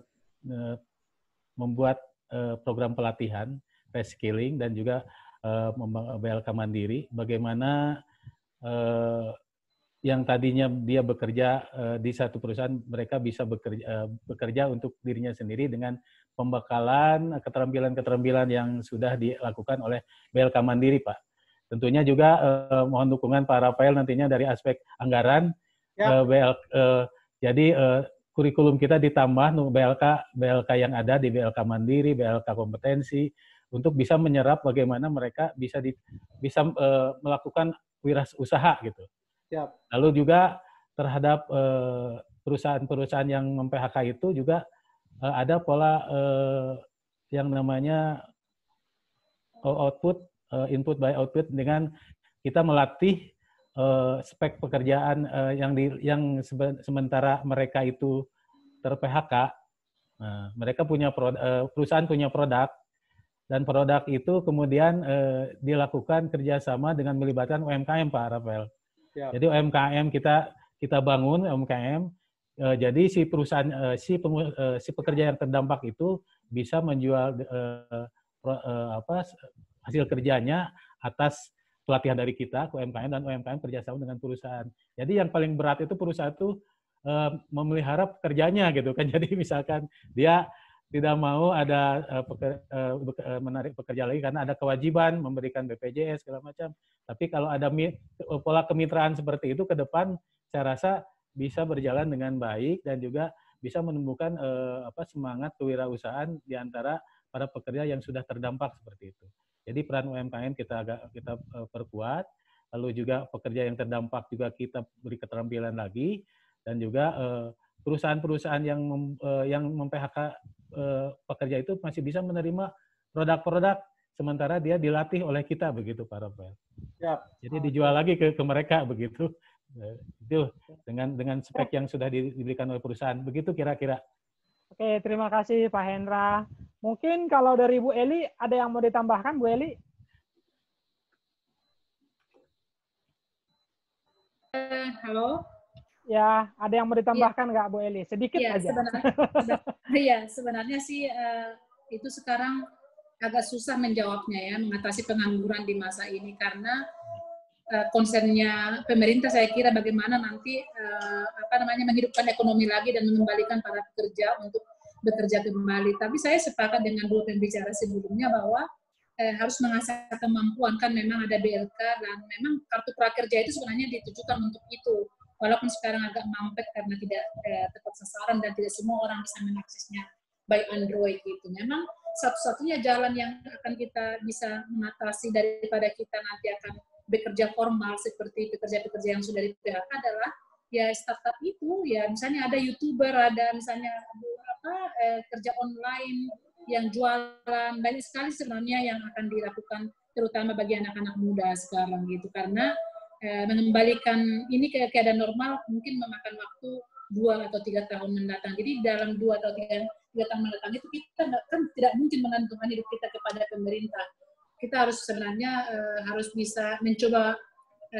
Speaker 4: membuat uh, program pelatihan reskilling dan juga uh, BLK mandiri bagaimana uh, yang tadinya dia bekerja uh, di satu perusahaan mereka bisa bekerja uh, bekerja untuk dirinya sendiri dengan pembekalan keterampilan-keterampilan yang sudah dilakukan oleh BLK Mandiri, Pak. Tentunya juga uh, mohon dukungan Pak Rafael nantinya dari aspek anggaran. Ya. Uh, BL, uh, jadi uh, kurikulum kita ditambah BLK BLK yang ada di BLK Mandiri, BLK kompetensi untuk bisa menyerap bagaimana mereka bisa di, bisa uh, melakukan wirausaha gitu. Ya. Lalu juga terhadap perusahaan-perusahaan yang mem-PHK itu juga uh, ada pola uh, yang namanya output uh, input by output dengan kita melatih uh, spek pekerjaan uh, yang di yang sementara mereka itu ter PHK nah, mereka punya produk, uh, perusahaan punya produk dan produk itu kemudian uh, dilakukan kerjasama dengan melibatkan UMKM Pak Rafael. Ya. Jadi UMKM kita kita bangun UMKM. Uh, jadi si perusahaan uh, si uh, si pekerja yang terdampak itu bisa menjual uh, pro, uh, apa hasil kerjanya atas pelatihan dari kita UMKM dan UMKM kerjasama dengan perusahaan. Jadi yang paling berat itu perusahaan itu uh, memelihara pekerjanya gitu kan. Jadi misalkan dia tidak mau ada uh, peker, uh, menarik pekerja lagi karena ada kewajiban memberikan BPJS segala macam. Tapi kalau ada pola kemitraan seperti itu ke depan saya rasa bisa berjalan dengan baik dan juga bisa menumbuhkan uh, apa semangat kewirausahaan di antara para pekerja yang sudah terdampak seperti itu. Jadi peran UMKM kita agak kita uh, perkuat, lalu juga pekerja yang terdampak juga kita beri keterampilan lagi, dan juga uh, perusahaan-perusahaan yang mem, uh, yang mem-PHK uh, pekerja itu masih bisa menerima produk-produk sementara dia dilatih oleh kita begitu Pak Rafael. Siap. Jadi dijual lagi ke, ke mereka begitu. Itu dengan dengan spek yang sudah diberikan oleh perusahaan. Begitu kira-kira.
Speaker 1: Oke, terima kasih Pak Hendra. Mungkin kalau dari Bu Eli, ada yang mau ditambahkan Bu Eli?
Speaker 3: Uh, halo?
Speaker 1: Ya, ada yang mau ditambahkan nggak ya. Bu Eli? Sedikit ya, aja.
Speaker 3: Sebenarnya, iya, sebenarnya sih uh, itu sekarang agak susah menjawabnya ya, mengatasi pengangguran di masa ini karena uh, konsennya pemerintah saya kira bagaimana nanti uh, apa namanya menghidupkan ekonomi lagi dan mengembalikan para pekerja untuk bekerja kembali. Tapi saya sepakat dengan dua pembicara sebelumnya bahwa eh, harus mengasah kemampuan kan memang ada BLK dan memang kartu prakerja itu sebenarnya ditujukan untuk itu. Walaupun sekarang agak mampet karena tidak eh, tepat sasaran dan tidak semua orang bisa mengaksesnya by Android itu. Memang satu-satunya jalan yang akan kita bisa mengatasi daripada kita nanti akan bekerja formal seperti pekerja-pekerja yang sudah di PHK adalah ya startup itu ya misalnya ada youtuber ada misalnya apa eh, kerja online yang jualan banyak sekali sebenarnya yang akan dilakukan terutama bagi anak-anak muda sekarang gitu karena eh, mengembalikan ini ke keadaan normal mungkin memakan waktu dua atau tiga tahun mendatang. Jadi dalam dua atau tiga, tiga tahun mendatang itu kita kan tidak mungkin menggantungkan hidup kita kepada pemerintah. Kita harus sebenarnya uh, harus bisa mencoba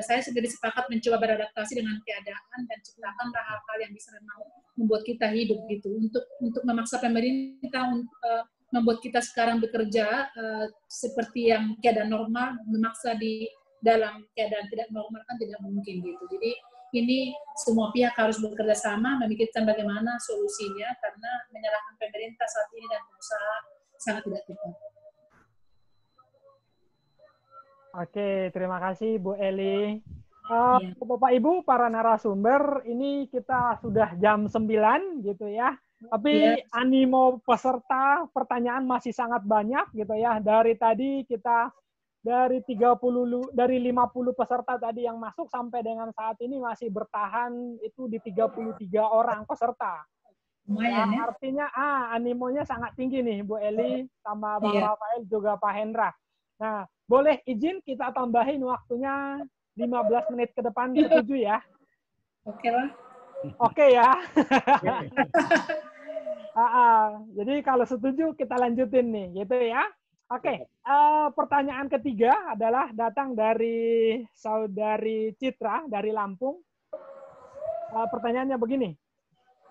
Speaker 3: saya sendiri sepakat mencoba beradaptasi dengan keadaan dan ciptakan hal-hal yang bisa memang membuat kita hidup gitu. Untuk untuk memaksa pemerintah untuk uh, membuat kita sekarang bekerja uh, seperti yang keadaan normal, memaksa di dalam keadaan tidak normal kan tidak mungkin gitu. Jadi ini semua pihak harus bekerja sama memikirkan bagaimana solusinya karena menyalahkan pemerintah saat ini dan pengusaha sangat tidak tepat.
Speaker 1: Oke, terima kasih Bu Eli. Uh, ya. Bapak Ibu, para narasumber, ini kita sudah jam 9 gitu ya. Tapi ya. animo peserta pertanyaan masih sangat banyak gitu ya. Dari tadi kita dari 30 dari 50 peserta tadi yang masuk sampai dengan saat ini masih bertahan itu di 33 orang peserta. Lumayan ya. Artinya ah animonya sangat tinggi nih Bu Eli sama Bang iya. Rafael juga Pak Hendra. Nah, boleh izin kita tambahin waktunya 15 menit ke depan setuju ya?
Speaker 3: Oke lah.
Speaker 1: Oke ya. ah, jadi kalau setuju kita lanjutin nih, gitu ya. Oke, okay. uh, eh, pertanyaan ketiga adalah datang dari saudari Citra dari Lampung. Uh, pertanyaannya begini,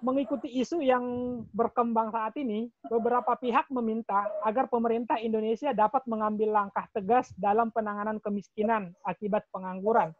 Speaker 1: mengikuti isu yang berkembang saat ini, beberapa pihak meminta agar pemerintah Indonesia dapat mengambil langkah tegas dalam penanganan kemiskinan akibat pengangguran.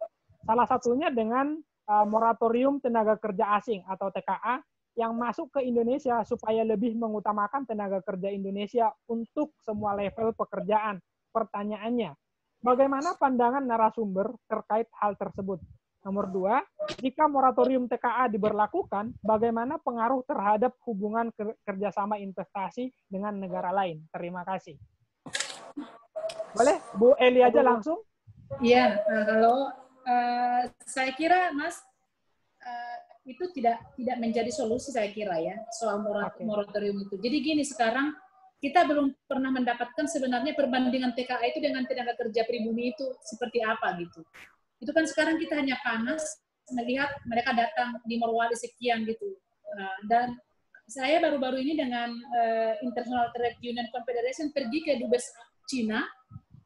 Speaker 1: Salah satunya dengan uh, moratorium tenaga kerja asing atau TKA yang masuk ke Indonesia supaya lebih mengutamakan tenaga kerja Indonesia untuk semua level pekerjaan. Pertanyaannya, bagaimana pandangan narasumber terkait hal tersebut? Nomor dua, jika moratorium TKA diberlakukan, bagaimana pengaruh terhadap hubungan kerjasama investasi dengan negara lain? Terima kasih. Boleh, Bu Eli aja langsung?
Speaker 3: Iya, kalau uh, saya kira, Mas, uh, itu tidak tidak menjadi solusi saya kira ya soal moratorium itu. Jadi gini sekarang kita belum pernah mendapatkan sebenarnya perbandingan TKA itu dengan tenaga kerja pribumi itu seperti apa gitu. Itu kan sekarang kita hanya panas melihat mereka datang di Morwali sekian gitu. Nah, dan saya baru-baru ini dengan uh, International Trade Union Confederation pergi ke Dubes Cina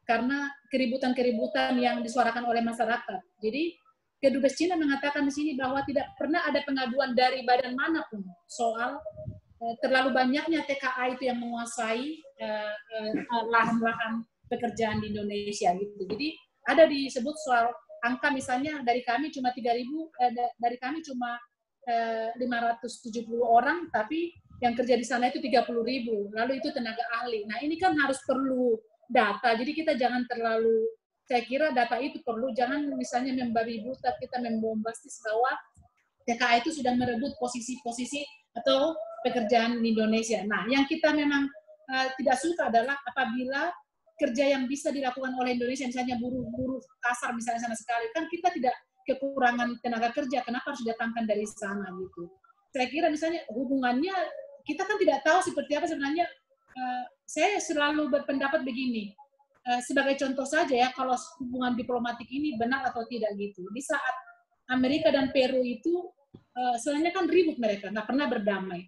Speaker 3: karena keributan-keributan yang disuarakan oleh masyarakat. Jadi Kedubes Cina mengatakan di sini bahwa tidak pernah ada pengaduan dari badan mana pun soal uh, terlalu banyaknya TKA itu yang menguasai uh, lahan-lahan pekerjaan di Indonesia gitu. Jadi ada disebut soal angka misalnya dari kami cuma 3000 eh, dari kami cuma eh, 570 orang tapi yang kerja di sana itu 30 ribu. Lalu itu tenaga ahli. Nah ini kan harus perlu data. Jadi kita jangan terlalu saya kira data itu perlu. Jangan misalnya membabi buta kita membombastis bahwa TKA itu sudah merebut posisi-posisi atau pekerjaan di Indonesia. Nah, yang kita memang uh, tidak suka adalah apabila kerja yang bisa dilakukan oleh Indonesia, misalnya buruh-buruh kasar misalnya sama sekali, kan kita tidak kekurangan tenaga kerja, kenapa harus datangkan dari sana gitu. Saya kira misalnya hubungannya, kita kan tidak tahu seperti apa sebenarnya, uh, saya selalu berpendapat begini, Eh, sebagai contoh saja ya kalau hubungan diplomatik ini benar atau tidak gitu. Di saat Amerika dan Peru itu uh, sebenarnya kan ribut mereka, nggak pernah berdamai.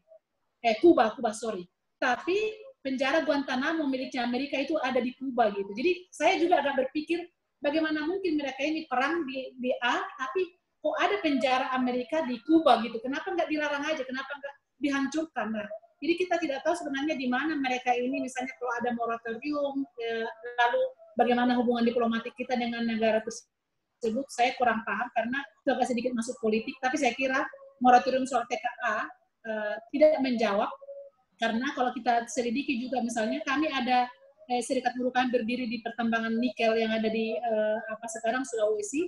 Speaker 3: Eh Kuba, Kuba sorry. Tapi penjara Guantanamo miliknya Amerika itu ada di Kuba gitu. Jadi saya juga agak berpikir bagaimana mungkin mereka ini perang di, di A, tapi kok ada penjara Amerika di Kuba gitu. Kenapa nggak dilarang aja? Kenapa nggak dihancurkan? Nah, jadi kita tidak tahu sebenarnya di mana mereka ini, misalnya kalau ada moratorium, ya, lalu bagaimana hubungan diplomatik kita dengan negara tersebut, saya kurang paham karena itu agak sedikit masuk politik. Tapi saya kira moratorium soal TKA eh, tidak menjawab karena kalau kita selidiki juga misalnya kami ada eh, serikat buruh kami berdiri di pertambangan nikel yang ada di uh, apa sekarang Sulawesi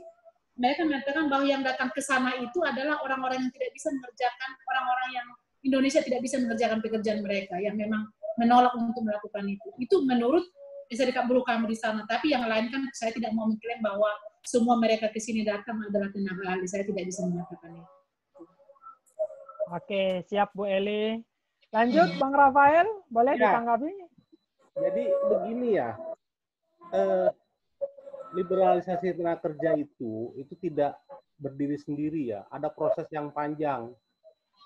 Speaker 3: mereka mengatakan bahwa yang datang ke sana itu adalah orang-orang yang tidak bisa mengerjakan orang-orang yang Indonesia tidak bisa mengerjakan pekerjaan mereka yang memang menolak untuk melakukan itu. Itu menurut serikat buruh kami di sana. Tapi yang lain kan saya tidak mau mengklaim bahwa semua mereka ke sini datang adalah tenaga ahli. Saya tidak bisa mengatakan itu.
Speaker 1: Oke, siap Bu Eli. Lanjut Bang Rafael, boleh ya. ditanggapi?
Speaker 2: Jadi begini ya, eh, liberalisasi tenaga kerja itu itu tidak berdiri sendiri ya. Ada proses yang panjang.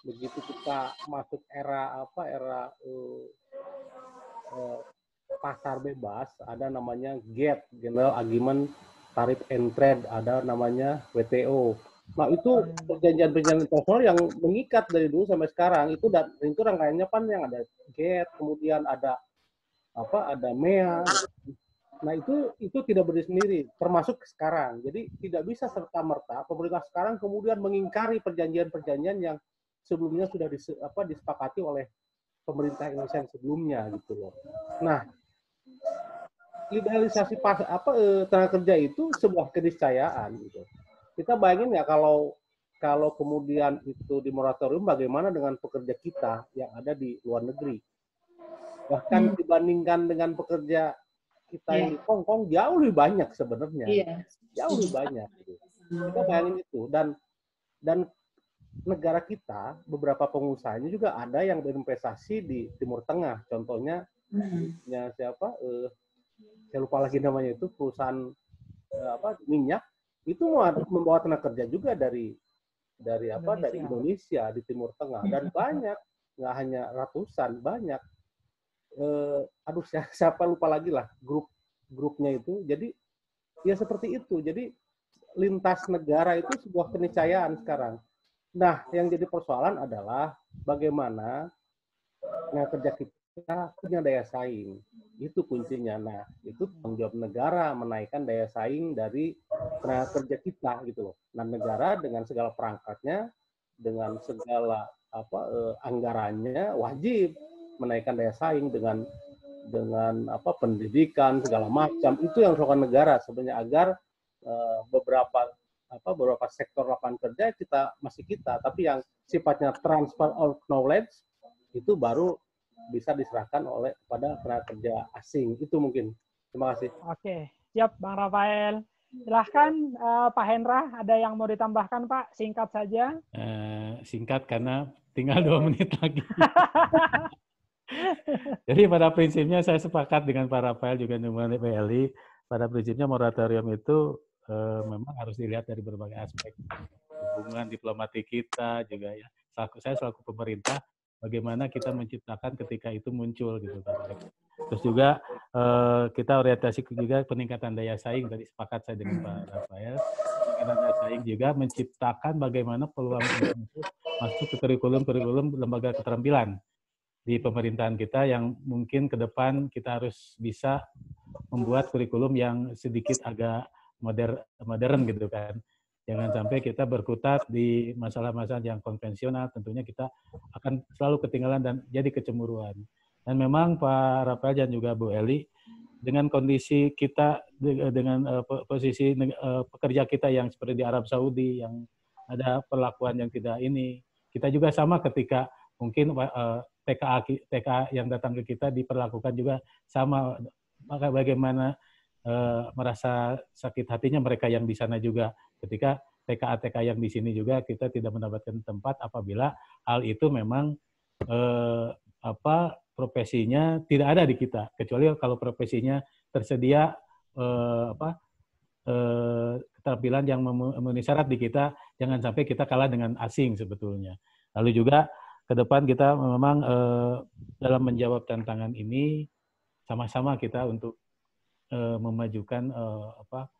Speaker 2: Begitu kita masuk era apa era uh, uh, pasar bebas, ada namanya GATT, General Agreement Tarif and Trade, ada namanya WTO. Nah itu perjanjian-perjanjian internasional yang mengikat dari dulu sampai sekarang itu dan itu rangkaiannya pan yang ada GATT, kemudian ada apa ada MEA, Nah itu itu tidak berdiri sendiri, termasuk sekarang. Jadi tidak bisa serta merta pemerintah sekarang kemudian mengingkari perjanjian-perjanjian yang sebelumnya sudah dis, apa, disepakati oleh pemerintah Indonesia yang sebelumnya gitu loh. Nah liberalisasi pas apa eh, tenaga kerja itu sebuah keniscayaan gitu. Kita bayangin ya kalau kalau kemudian itu di moratorium bagaimana dengan pekerja kita yang ada di luar negeri. Bahkan hmm. dibandingkan dengan pekerja kita yeah. yang di Hongkong jauh lebih banyak sebenarnya. Yeah. Jauh lebih banyak. Gitu. Kita bayangin itu dan dan negara kita beberapa pengusahanya juga ada yang berinvestasi di Timur Tengah. Contohnya mm. ya siapa? Uh, saya lupa lagi namanya itu perusahaan uh, apa minyak itu mau membawa tenaga kerja juga dari dari apa Indonesia. dari Indonesia di Timur Tengah dan banyak nggak hanya ratusan banyak eh, aduh siapa lupa lagi lah grup grupnya itu. Jadi ya seperti itu. Jadi lintas negara itu sebuah keniscayaan sekarang. Nah, yang jadi persoalan adalah bagaimana nah, kerja kita punya daya saing. Itu kuncinya. Nah, itu tanggung jawab negara menaikkan daya saing dari tenaga kerja kita gitu loh. Nah, negara dengan segala perangkatnya, dengan segala apa eh, anggarannya wajib menaikkan daya saing dengan dengan apa pendidikan segala macam itu yang dilakukan negara sebenarnya agar uh, beberapa apa beberapa sektor lapangan kerja kita masih kita tapi yang sifatnya transfer of knowledge itu baru bisa diserahkan oleh kepada tenaga kerja asing. Itu mungkin. Terima kasih.
Speaker 1: Oke siap bang Rafael. Silahkan uh, Pak Hendra ada yang mau ditambahkan Pak? Singkat saja.
Speaker 4: Uh, singkat karena tinggal dua menit lagi. Jadi pada prinsipnya saya sepakat dengan Pak Rafael juga dengan PLI. Pada prinsipnya moratorium itu eh, memang harus dilihat dari berbagai aspek. Hubungan diplomatik kita juga ya. Selaku saya selaku pemerintah bagaimana kita menciptakan ketika itu muncul gitu. Terus juga eh, kita orientasi juga peningkatan daya saing tadi sepakat saya dengan Pak Rafael. Peningkatan daya saing juga menciptakan bagaimana peluang itu masuk ke kurikulum-kurikulum lembaga keterampilan di pemerintahan kita yang mungkin ke depan kita harus bisa membuat kurikulum yang sedikit agak modern, modern gitu kan. Jangan sampai kita berkutat di masalah-masalah yang konvensional, tentunya kita akan selalu ketinggalan dan jadi kecemburuan. Dan memang Pak Rafael dan juga Bu Eli, dengan kondisi kita, dengan uh, posisi uh, pekerja kita yang seperti di Arab Saudi, yang ada perlakuan yang tidak ini, kita juga sama ketika mungkin uh, TKA TKA yang datang ke kita diperlakukan juga sama maka bagaimana merasa sakit hatinya mereka yang di sana juga ketika TKA TKA yang di sini juga kita tidak mendapatkan tempat apabila hal itu memang uh, apa profesinya tidak ada di kita. Kecuali kalau profesinya tersedia uh, apa uh, keterampilan yang memenuhi syarat di kita jangan sampai kita kalah dengan asing sebetulnya. Lalu juga ke depan kita memang eh, dalam menjawab tantangan ini sama-sama kita untuk eh, memajukan eh, apa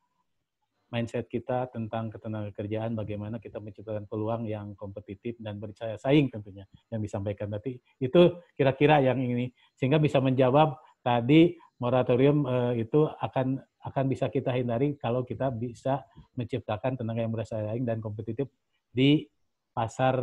Speaker 4: mindset kita tentang ketenaga kerjaan, bagaimana kita menciptakan peluang yang kompetitif dan berjaya saing tentunya yang disampaikan tadi itu kira-kira yang ini sehingga bisa menjawab tadi moratorium eh, itu akan akan bisa kita hindari kalau kita bisa menciptakan tenaga yang bersaing dan kompetitif di pasar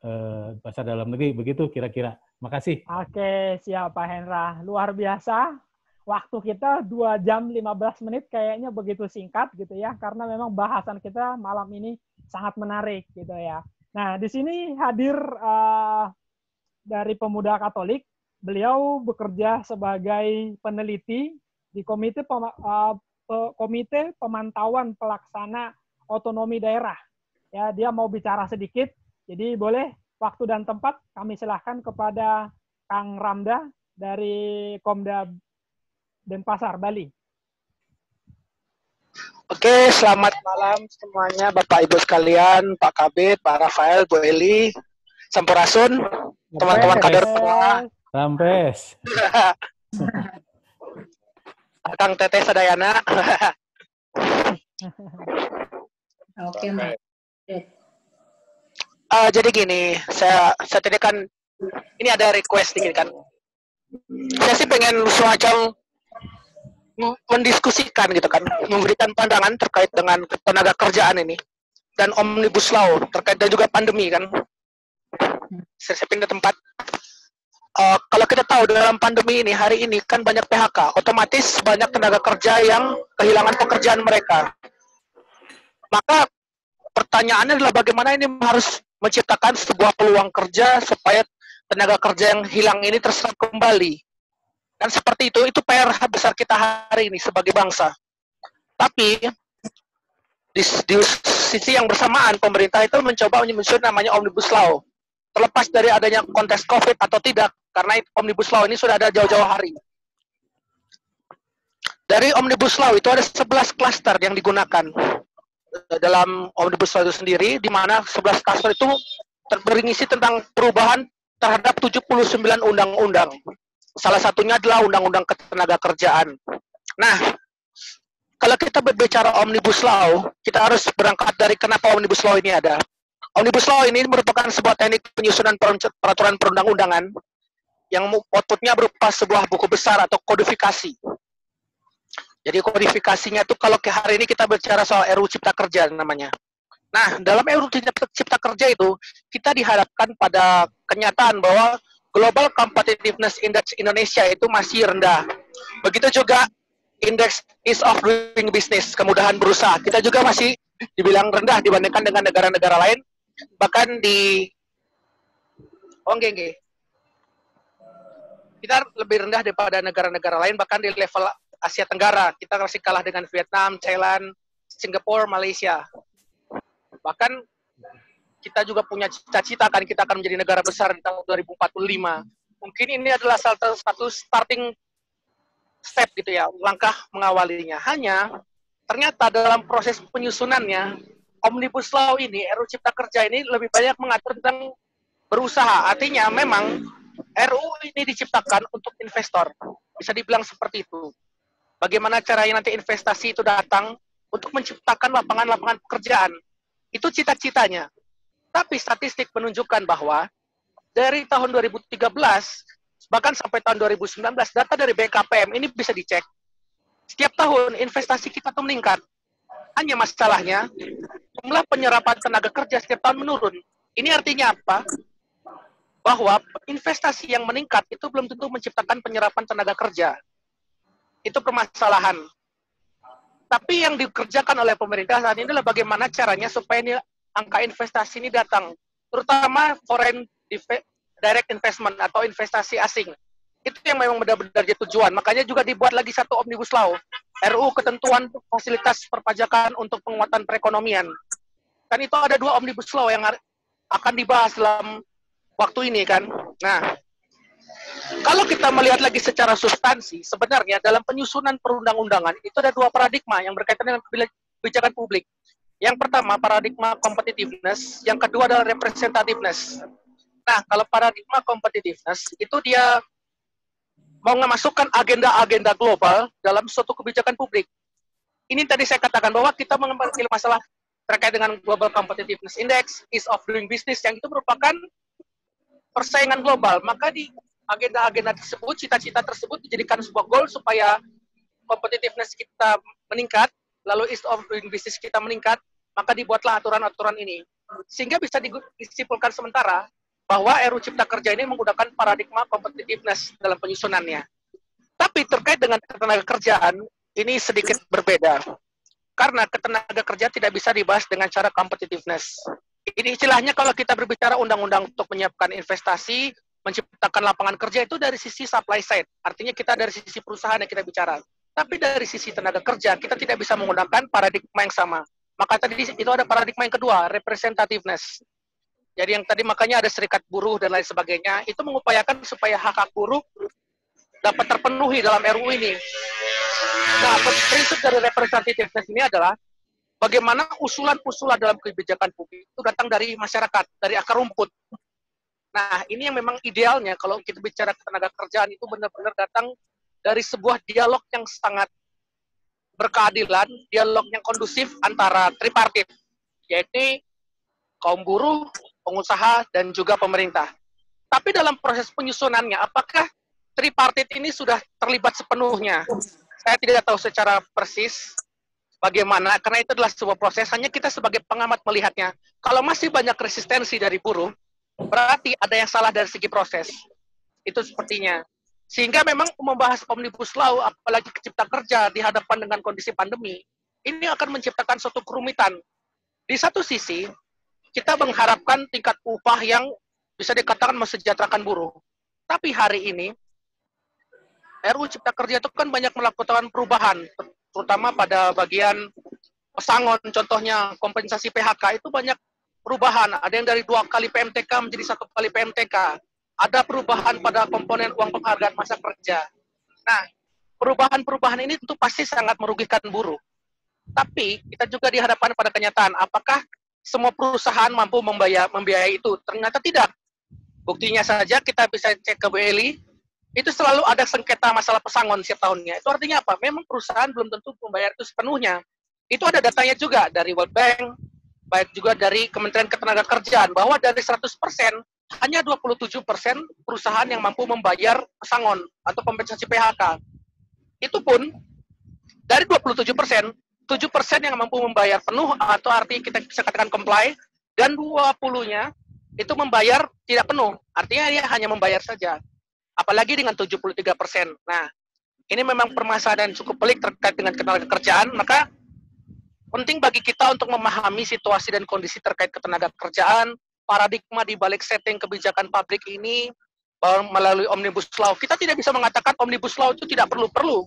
Speaker 4: eh, bahasa dalam negeri. Begitu kira-kira. Makasih.
Speaker 1: Oke, siap Pak Hendra. Luar biasa. Waktu kita 2 jam 15 menit kayaknya begitu singkat gitu ya, karena memang bahasan kita malam ini sangat menarik gitu ya. Nah, di sini hadir uh, dari Pemuda Katolik. Beliau bekerja sebagai peneliti di Komite Pem uh, Komite Pemantauan Pelaksana Otonomi Daerah. Ya, dia mau bicara sedikit jadi boleh waktu dan tempat kami silahkan kepada Kang Ramda dari Komda Denpasar, Bali.
Speaker 7: Oke, selamat malam semuanya Bapak Ibu sekalian, Pak Kabit, Pak Rafael, Bu Eli, Sampurasun, teman-teman kader semua.
Speaker 4: Rampes.
Speaker 7: Kang Teteh Sadayana.
Speaker 3: Oke, Mbak.
Speaker 7: Eh, jadi gini, saya saya tadi kan ini ada request nih kan. Saya sih pengen semacam mendiskusikan gitu kan, memberikan pandangan terkait dengan tenaga kerjaan ini dan omnibus law terkait dan juga pandemi kan. Saya, pindah tempat. Eh, kalau kita tahu dalam pandemi ini hari ini kan banyak PHK, otomatis banyak tenaga kerja yang kehilangan pekerjaan mereka. Maka pertanyaannya adalah bagaimana ini harus menciptakan sebuah peluang kerja supaya tenaga kerja yang hilang ini terserap kembali. Dan seperti itu, itu PR besar kita hari ini sebagai bangsa. Tapi di, di sisi yang bersamaan pemerintah itu mencoba menyusun namanya omnibus law. Terlepas dari adanya kontes COVID atau tidak, karena omnibus law ini sudah ada jauh-jauh hari. Dari omnibus law itu ada 11 klaster yang digunakan dalam omnibus law itu sendiri, di mana 11 klaster itu ter- berisi tentang perubahan terhadap 79 undang-undang. Salah satunya adalah undang-undang ketenaga kerjaan. Nah, kalau kita berbicara omnibus law, kita harus berangkat dari kenapa omnibus law ini ada. Omnibus law ini merupakan sebuah teknik penyusunan peraturan perundang-undangan yang outputnya berupa sebuah buku besar atau kodifikasi. Jadi kodifikasinya itu kalau ke hari ini kita bicara soal RUU Cipta Kerja namanya. Nah, dalam RUU Cipta Kerja itu kita dihadapkan pada kenyataan bahwa Global Competitiveness Index Indonesia itu masih rendah. Begitu juga indeks ease of doing business, kemudahan berusaha. Kita juga masih dibilang rendah dibandingkan dengan negara-negara lain. Bahkan di Oh, nggih. Kita lebih rendah daripada negara-negara lain bahkan di level Asia Tenggara. Kita masih kalah dengan Vietnam, Thailand, Singapura, Malaysia. Bahkan kita juga punya cita-cita kan kita akan menjadi negara besar di tahun 2045. Mungkin ini adalah salah satu starting step gitu ya, langkah mengawalinya. Hanya ternyata dalam proses penyusunannya, Omnibus Law ini, RUU Cipta Kerja ini lebih banyak mengatur tentang berusaha. Artinya memang RUU ini diciptakan untuk investor. Bisa dibilang seperti itu. Bagaimana caranya nanti investasi itu datang untuk menciptakan lapangan-lapangan pekerjaan. Itu cita-citanya. Tapi statistik menunjukkan bahwa dari tahun 2013 bahkan sampai tahun 2019 data dari BKPM ini bisa dicek. Setiap tahun investasi kita tuh meningkat. Hanya masalahnya jumlah penyerapan tenaga kerja setiap tahun menurun. Ini artinya apa? Bahwa investasi yang meningkat itu belum tentu menciptakan penyerapan tenaga kerja. Itu permasalahan. Tapi yang dikerjakan oleh pemerintah saat ini adalah bagaimana caranya supaya angka investasi ini datang. Terutama foreign direct investment atau investasi asing. Itu yang memang benar-benar jadi tujuan. Makanya juga dibuat lagi satu Omnibus Law. RU ketentuan fasilitas perpajakan untuk penguatan perekonomian. Kan itu ada dua Omnibus Law yang akan dibahas dalam waktu ini kan. Nah, kalau kita melihat lagi secara substansi, sebenarnya dalam penyusunan perundang-undangan itu ada dua paradigma yang berkaitan dengan kebijakan publik. Yang pertama paradigma competitiveness, yang kedua adalah representativeness. Nah, kalau paradigma competitiveness itu dia mau memasukkan agenda-agenda global dalam suatu kebijakan publik. Ini tadi saya katakan bahwa kita mengambil masalah terkait dengan Global Competitiveness Index, Ease of Doing Business, yang itu merupakan persaingan global. Maka di agenda-agenda tersebut, cita-cita tersebut dijadikan sebuah goal supaya competitiveness kita meningkat, lalu ease of doing business kita meningkat, maka dibuatlah aturan-aturan ini. Sehingga bisa disimpulkan sementara bahwa RU Cipta Kerja ini menggunakan paradigma competitiveness dalam penyusunannya. Tapi terkait dengan ketenaga kerjaan, ini sedikit berbeda. Karena ketenaga kerja tidak bisa dibahas dengan cara competitiveness. Ini istilahnya kalau kita berbicara undang-undang untuk menyiapkan investasi, menciptakan lapangan kerja itu dari sisi supply side. Artinya kita dari sisi perusahaan yang kita bicara. Tapi dari sisi tenaga kerja, kita tidak bisa menggunakan paradigma yang sama. Maka tadi itu ada paradigma yang kedua, representativeness. Jadi yang tadi makanya ada serikat buruh dan lain sebagainya, itu mengupayakan supaya hak-hak buruh dapat terpenuhi dalam RU ini. Nah, prinsip dari representativeness ini adalah bagaimana usulan-usulan dalam kebijakan publik itu datang dari masyarakat, dari akar rumput. Nah, ini yang memang idealnya kalau kita bicara tenaga kerjaan itu benar-benar datang dari sebuah dialog yang sangat berkeadilan, dialog yang kondusif antara tripartit, yaitu kaum buruh, pengusaha, dan juga pemerintah. Tapi dalam proses penyusunannya, apakah tripartit ini sudah terlibat sepenuhnya? Saya tidak tahu secara persis bagaimana, karena itu adalah sebuah proses, hanya kita sebagai pengamat melihatnya. Kalau masih banyak resistensi dari buruh, berarti ada yang salah dari segi proses. Itu sepertinya. Sehingga memang membahas Omnibus Law, apalagi cipta kerja di hadapan dengan kondisi pandemi, ini akan menciptakan suatu kerumitan. Di satu sisi, kita mengharapkan tingkat upah yang bisa dikatakan mesejahterakan buruh. Tapi hari ini, RU Cipta Kerja itu kan banyak melakukan perubahan, terutama pada bagian pesangon, contohnya kompensasi PHK itu banyak perubahan. Ada yang dari dua kali PMTK menjadi satu kali PMTK ada perubahan pada komponen uang penghargaan masa kerja. Nah, perubahan-perubahan ini tentu pasti sangat merugikan buruh. Tapi kita juga dihadapkan pada kenyataan, apakah semua perusahaan mampu membayar membiayai itu? Ternyata tidak. Buktinya saja kita bisa cek ke BLI, itu selalu ada sengketa masalah pesangon setiap tahunnya. Itu artinya apa? Memang perusahaan belum tentu membayar itu sepenuhnya. Itu ada datanya juga dari World Bank, baik juga dari Kementerian Ketenagakerjaan, bahwa dari 100% hanya 27 persen perusahaan yang mampu membayar pesangon atau kompensasi PHK. Itu pun dari 27 persen, 7 persen yang mampu membayar penuh atau arti kita bisa katakan comply, dan 20-nya itu membayar tidak penuh. Artinya dia hanya membayar saja. Apalagi dengan 73 persen. Nah, ini memang permasalahan yang cukup pelik terkait dengan ketenaga kerjaan, maka penting bagi kita untuk memahami situasi dan kondisi terkait ketenaga kerjaan, paradigma di balik setting kebijakan publik ini melalui Omnibus Law. Kita tidak bisa mengatakan Omnibus Law itu tidak perlu-perlu.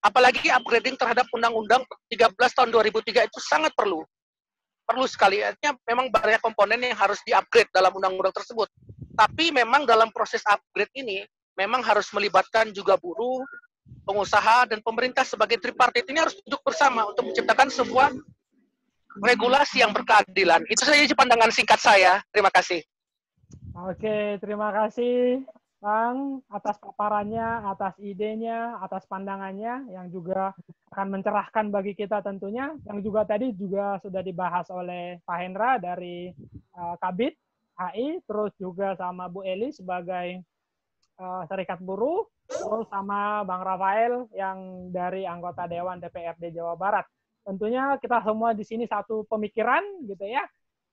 Speaker 7: Apalagi upgrading terhadap Undang-Undang 13 tahun 2003 itu sangat perlu. Perlu sekali. Artinya memang banyak komponen yang harus di-upgrade dalam undang-undang tersebut. Tapi memang dalam proses upgrade ini, memang harus melibatkan juga buruh, pengusaha, dan pemerintah sebagai tripartit. Ini harus duduk bersama untuk menciptakan sebuah regulasi yang berkeadilan. Itu saja pandangan singkat saya. Terima kasih.
Speaker 1: Oke, terima kasih Bang atas paparannya, atas idenya, atas pandangannya yang juga akan mencerahkan bagi kita tentunya. Yang juga tadi juga sudah dibahas oleh Pak Hendra dari uh, Kabit HI, terus juga sama Bu Eli sebagai uh, Serikat Buruh, terus sama Bang Rafael yang dari anggota Dewan DPRD Jawa Barat tentunya kita semua di sini satu pemikiran gitu ya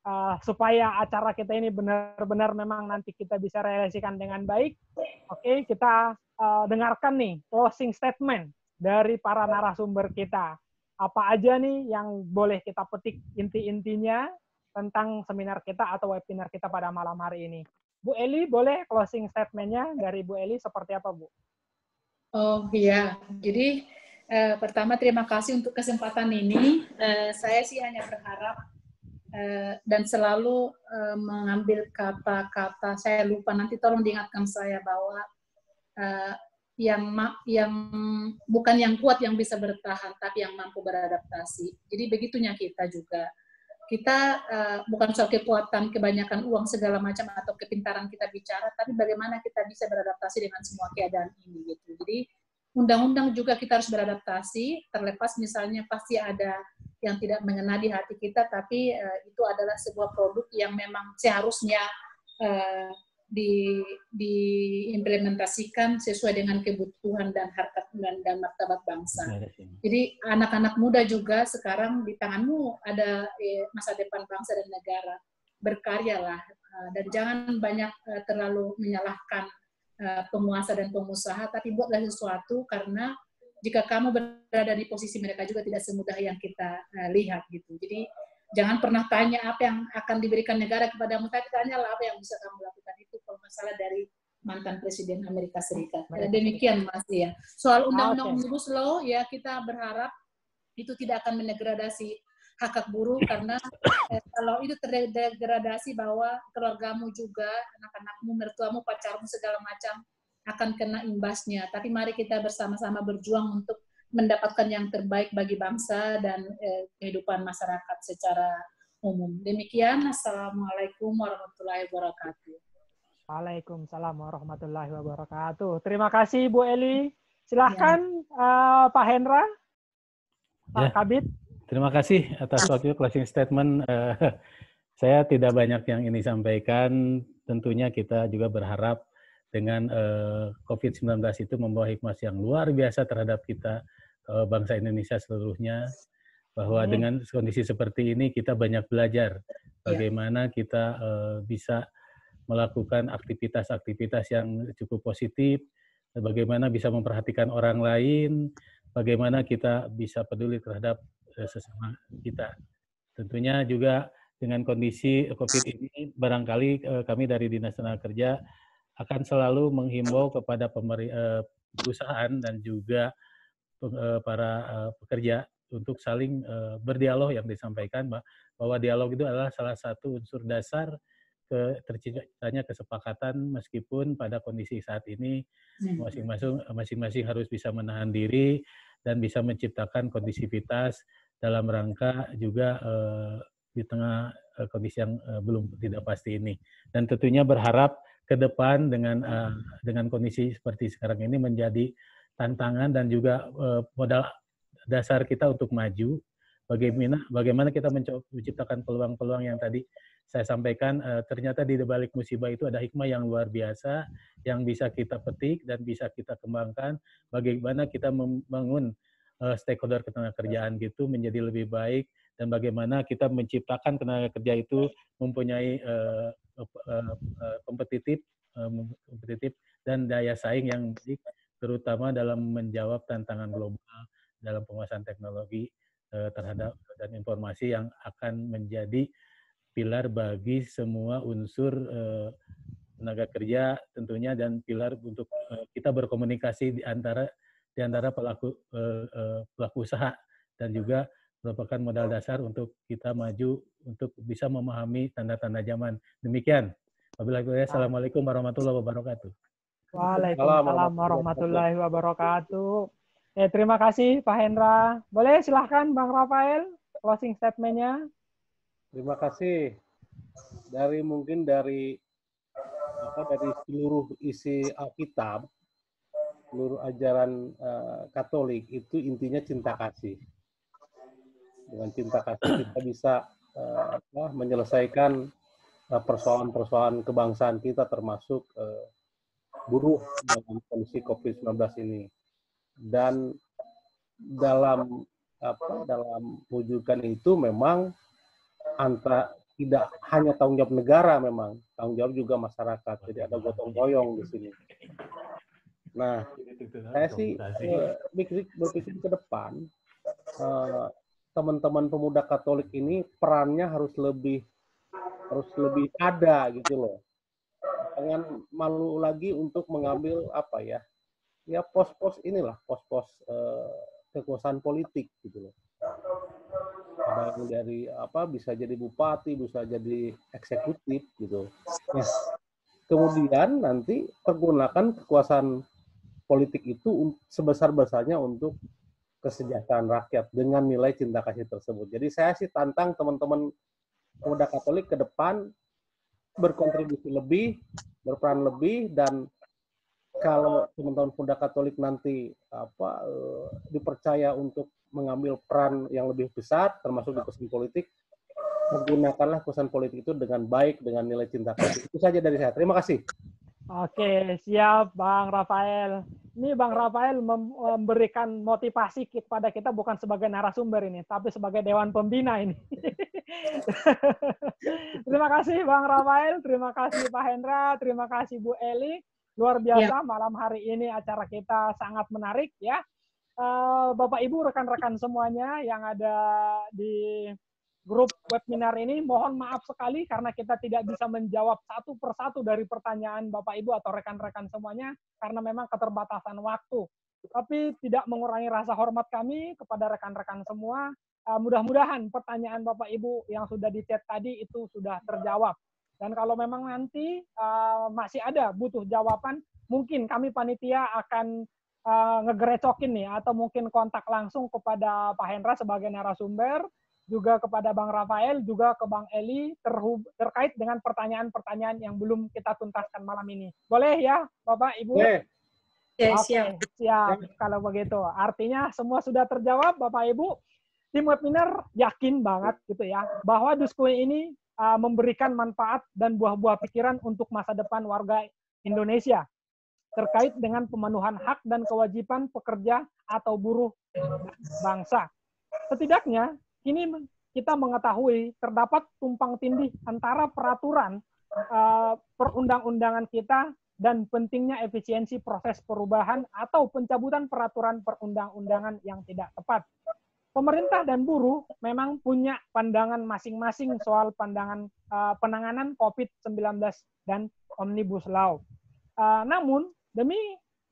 Speaker 1: uh, supaya acara kita ini benar-benar memang nanti kita bisa realisasikan dengan baik. Oke, okay, kita uh, dengarkan nih closing statement dari para narasumber kita. Apa aja nih yang boleh kita petik inti-intinya tentang seminar kita atau webinar kita pada malam hari ini. Bu Eli, boleh closing statementnya dari Bu Eli seperti apa, Bu?
Speaker 3: Oh iya, jadi Uh, pertama terima kasih untuk kesempatan ini. Uh, saya sih hanya berharap uh, dan selalu uh, mengambil kata-kata saya lupa nanti tolong diingatkan saya bahwa uh, yang yang bukan yang kuat yang bisa bertahan tapi yang mampu beradaptasi. Jadi begitunya kita juga. Kita uh, bukan soal kekuatan, kebanyakan uang segala macam atau kepintaran kita bicara, tapi bagaimana kita bisa beradaptasi dengan semua keadaan ini gitu. Jadi undang-undang juga kita harus beradaptasi, terlepas misalnya pasti ada yang tidak mengena di hati kita, tapi uh, itu adalah sebuah produk yang memang seharusnya uh, di, diimplementasikan sesuai dengan kebutuhan dan harkat dan, dan martabat bangsa. Jadi anak-anak muda juga sekarang di tanganmu ada eh, masa depan bangsa dan negara. Berkaryalah uh, dan jangan banyak uh, terlalu menyalahkan Eh, penguasa dan pengusaha, tapi buatlah sesuatu karena jika kamu berada di posisi mereka juga tidak semudah yang kita uh, lihat gitu. Jadi jangan pernah tanya apa yang akan diberikan negara kepadamu, tapi tanyalah apa yang bisa kamu lakukan itu kalau masalah dari mantan Presiden Amerika Serikat. Dan demikian Mas ya. Soal Undang-Undang Omnibus Law ya kita berharap itu tidak akan mendegradasi hak hak buruh karena eh, kalau itu terdegradasi bahwa keluargamu juga, anak-anakmu, mertuamu, pacarmu segala macam akan kena imbasnya. Tapi mari kita bersama-sama berjuang untuk mendapatkan yang terbaik bagi bangsa dan eh, kehidupan masyarakat secara umum. Demikian, Assalamualaikum warahmatullahi wabarakatuh.
Speaker 1: Waalaikumsalam warahmatullahi wabarakatuh. Terima kasih Bu Eli. Silahkan ya. uh, Pak Hendra, Pak ya. Kabit.
Speaker 4: Terima kasih atas waktu closing statement. Uh, saya tidak banyak yang ini sampaikan. Tentunya kita juga berharap dengan uh, eh, COVID-19 itu membawa hikmah yang luar biasa terhadap kita uh, bangsa Indonesia seluruhnya bahwa hmm. dengan kondisi seperti ini kita banyak belajar iya. bagaimana kita uh, bisa melakukan aktivitas-aktivitas yang cukup positif, bagaimana bisa memperhatikan orang lain, bagaimana kita bisa peduli terhadap sesama kita. Tentunya juga dengan kondisi COVID ini, barangkali uh, kami dari Dinas Tenaga Kerja akan selalu menghimbau kepada uh, perusahaan dan juga uh, para pekerja untuk saling berdialog yang disampaikan bahwa dialog itu adalah salah satu unsur dasar ke terciptanya kesepakatan meskipun pada kondisi saat ini hmm. masing-masing masing-masing harus bisa menahan diri dan bisa menciptakan kondisivitas dalam rangka juga uh, di tengah uh, kondisi yang uh, belum tidak pasti ini. Dan tentunya berharap ke depan dengan uh, dengan kondisi seperti sekarang ini menjadi tantangan dan juga uh, modal dasar kita untuk maju. Bagaimana bagaimana kita menciptakan peluang-peluang yang tadi saya sampaikan uh, ternyata di balik musibah itu ada hikmah yang luar biasa yang bisa kita petik dan bisa kita kembangkan. Bagaimana kita membangun uh, stakeholder ketenagakerjaan gitu menjadi lebih baik dan bagaimana kita menciptakan tenaga kerja itu mempunyai uh, uh, uh, kompetitif uh, kompetitif dan daya saing yang baik terutama dalam menjawab tantangan global dalam penguasaan teknologi uh, terhadap dan informasi yang akan menjadi pilar bagi semua unsur uh, tenaga kerja tentunya dan pilar untuk uh, kita berkomunikasi di antara di antara pelaku uh, uh, pelaku usaha dan juga merupakan modal dasar untuk kita maju untuk bisa memahami tanda-tanda zaman. Demikian. Wabillahi Assalamualaikum warahmatullahi wabarakatuh.
Speaker 1: Waalaikumsalam warahmatullahi wabarakatuh. Eh, terima kasih Pak Hendra. Boleh silahkan Bang Rafael closing statement-nya.
Speaker 2: Terima kasih. Dari mungkin dari apa dari seluruh isi Alkitab, seluruh ajaran uh, Katolik itu intinya cinta kasih. Dengan cinta kasih kita bisa uh, menyelesaikan eh, persoalan-persoalan kebangsaan kita termasuk uh, buruh dalam kondisi COVID-19 ini. Dan dalam apa dalam wujudkan itu memang antara tidak hanya tanggung jawab negara memang tanggung jawab juga masyarakat jadi ada gotong royong di sini nah saya sih uh, berpikir ke depan uh, teman-teman pemuda Katolik ini perannya harus lebih harus lebih ada gitu loh. Jangan malu lagi untuk mengambil apa ya ya pos-pos inilah pos-pos uh, kekuasaan politik gitu loh. Ada yang dari apa bisa jadi bupati bisa jadi eksekutif gitu. Yes. kemudian nanti pergunakan kekuasaan politik itu sebesar besarnya untuk kesejahteraan rakyat dengan nilai cinta kasih tersebut. Jadi saya sih tantang teman-teman pemuda Katolik ke depan berkontribusi lebih berperan lebih dan kalau teman-teman pemuda Katolik nanti apa uh, dipercaya untuk mengambil peran yang lebih besar termasuk di kekuasaan politik menggunakanlah kekuasaan politik itu dengan baik dengan nilai cinta kasih. Itu saja dari saya. Terima kasih
Speaker 1: Oke, siap Bang Rafael. Ini Bang Rafael memberikan motivasi kepada kita bukan sebagai narasumber ini, tapi sebagai Dewan Pembina ini. terima kasih Bang Rafael, terima kasih Pak Hendra, terima kasih Bu Eli. Luar biasa ya. malam hari ini acara kita sangat menarik ya. Uh, Bapak Ibu rekan-rekan semuanya yang ada di grup webinar ini mohon maaf sekali karena kita tidak bisa menjawab satu persatu dari pertanyaan Bapak Ibu atau rekan-rekan semuanya karena memang keterbatasan waktu. Tapi tidak mengurangi rasa hormat kami kepada rekan-rekan semua. Uh, Mudah-mudahan pertanyaan Bapak Ibu yang sudah di chat tadi itu sudah terjawab. Dan kalau memang nanti uh, masih ada butuh jawaban, mungkin kami panitia akan uh, ngegerecokin nih atau mungkin kontak langsung kepada Pak Hendra sebagai narasumber, juga kepada Bang Rafael, juga ke Bang Eli terhub, terkait dengan pertanyaan-pertanyaan yang belum kita tuntaskan malam ini. Boleh ya, Bapak, Ibu?
Speaker 2: Boleh.
Speaker 3: Ya,
Speaker 1: Oke,
Speaker 3: siap.
Speaker 1: siap. Kalau begitu, artinya semua sudah terjawab, Bapak Ibu. Tim webinar yakin banget gitu ya bahwa diskusi ini uh, memberikan manfaat dan buah-buah pikiran untuk masa depan warga Indonesia terkait dengan pemenuhan hak dan kewajiban pekerja atau buruh bangsa. Setidaknya kini kita mengetahui terdapat tumpang tindih antara peraturan uh, perundang-undangan kita dan pentingnya efisiensi proses perubahan atau pencabutan peraturan perundang-undangan yang tidak tepat. Pemerintah dan buruh memang punya pandangan masing-masing soal pandangan uh, penanganan COVID-19 dan Omnibus Law. Uh, namun, demi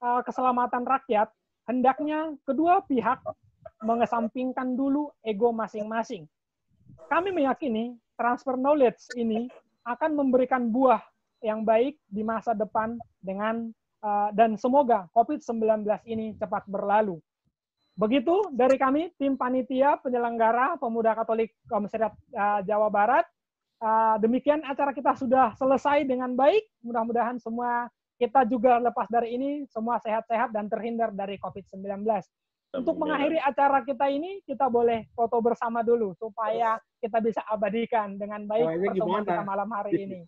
Speaker 1: uh, keselamatan rakyat, hendaknya kedua pihak mengesampingkan dulu ego masing-masing. Kami meyakini transfer knowledge ini akan memberikan buah yang baik di masa depan dengan uh, dan semoga COVID-19 ini cepat berlalu. Begitu dari kami, tim panitia penyelenggara Pemuda Katolik Komisariat uh, Jawa Barat. Uh, demikian acara kita sudah selesai dengan baik. Mudah-mudahan semua kita juga lepas dari ini, semua sehat-sehat dan terhindar dari COVID-19. Untuk mengakhiri acara kita ini, kita boleh foto bersama dulu supaya kita bisa abadikan dengan baik
Speaker 2: Oh, ini
Speaker 1: pertemuan
Speaker 2: gimana?
Speaker 1: kita malam hari ini.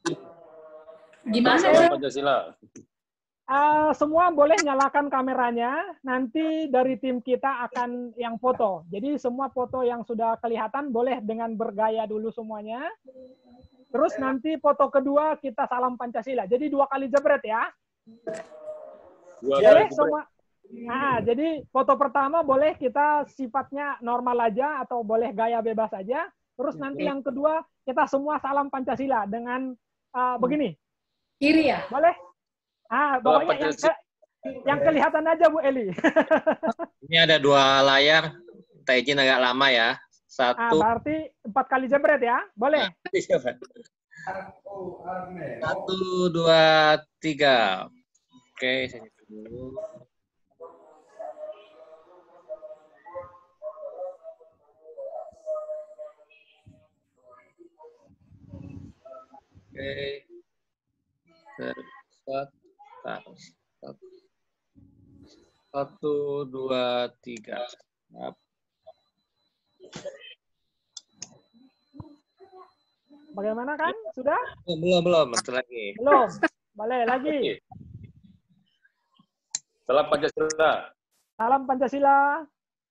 Speaker 3: Gimana, Bang?
Speaker 5: Pancasila.
Speaker 1: Uh, semua boleh nyalakan kameranya. Nanti dari tim kita akan yang foto. Jadi semua foto yang sudah kelihatan boleh dengan bergaya dulu semuanya. Terus nanti foto kedua kita salam Pancasila. Jadi dua kali jebret ya.
Speaker 5: Dua
Speaker 1: Boleh
Speaker 5: kali
Speaker 1: semua. Nah, jadi foto pertama boleh kita sifatnya normal aja atau boleh gaya bebas aja. Terus nanti yang kedua kita semua salam Pancasila dengan uh, begini.
Speaker 3: Kiri ya?
Speaker 1: Boleh? Ah, pokoknya yang, ke- yang kelihatan aja Bu Eli.
Speaker 8: Ini ada dua layar. Kita izin agak lama ya.
Speaker 1: Ah,
Speaker 8: Satu.
Speaker 1: berarti empat kali jebret ya? Boleh?
Speaker 8: Satu, dua, tiga. Oke, saya dulu. Oke. Set, taruh. Satu. Satu, dua, tiga. Nah,
Speaker 1: Bagaimana kan? Sudah?
Speaker 8: Belum, belum. Bentar lagi.
Speaker 1: Belum? Boleh lagi.
Speaker 5: Salam Pancasila.
Speaker 1: Salam Pancasila.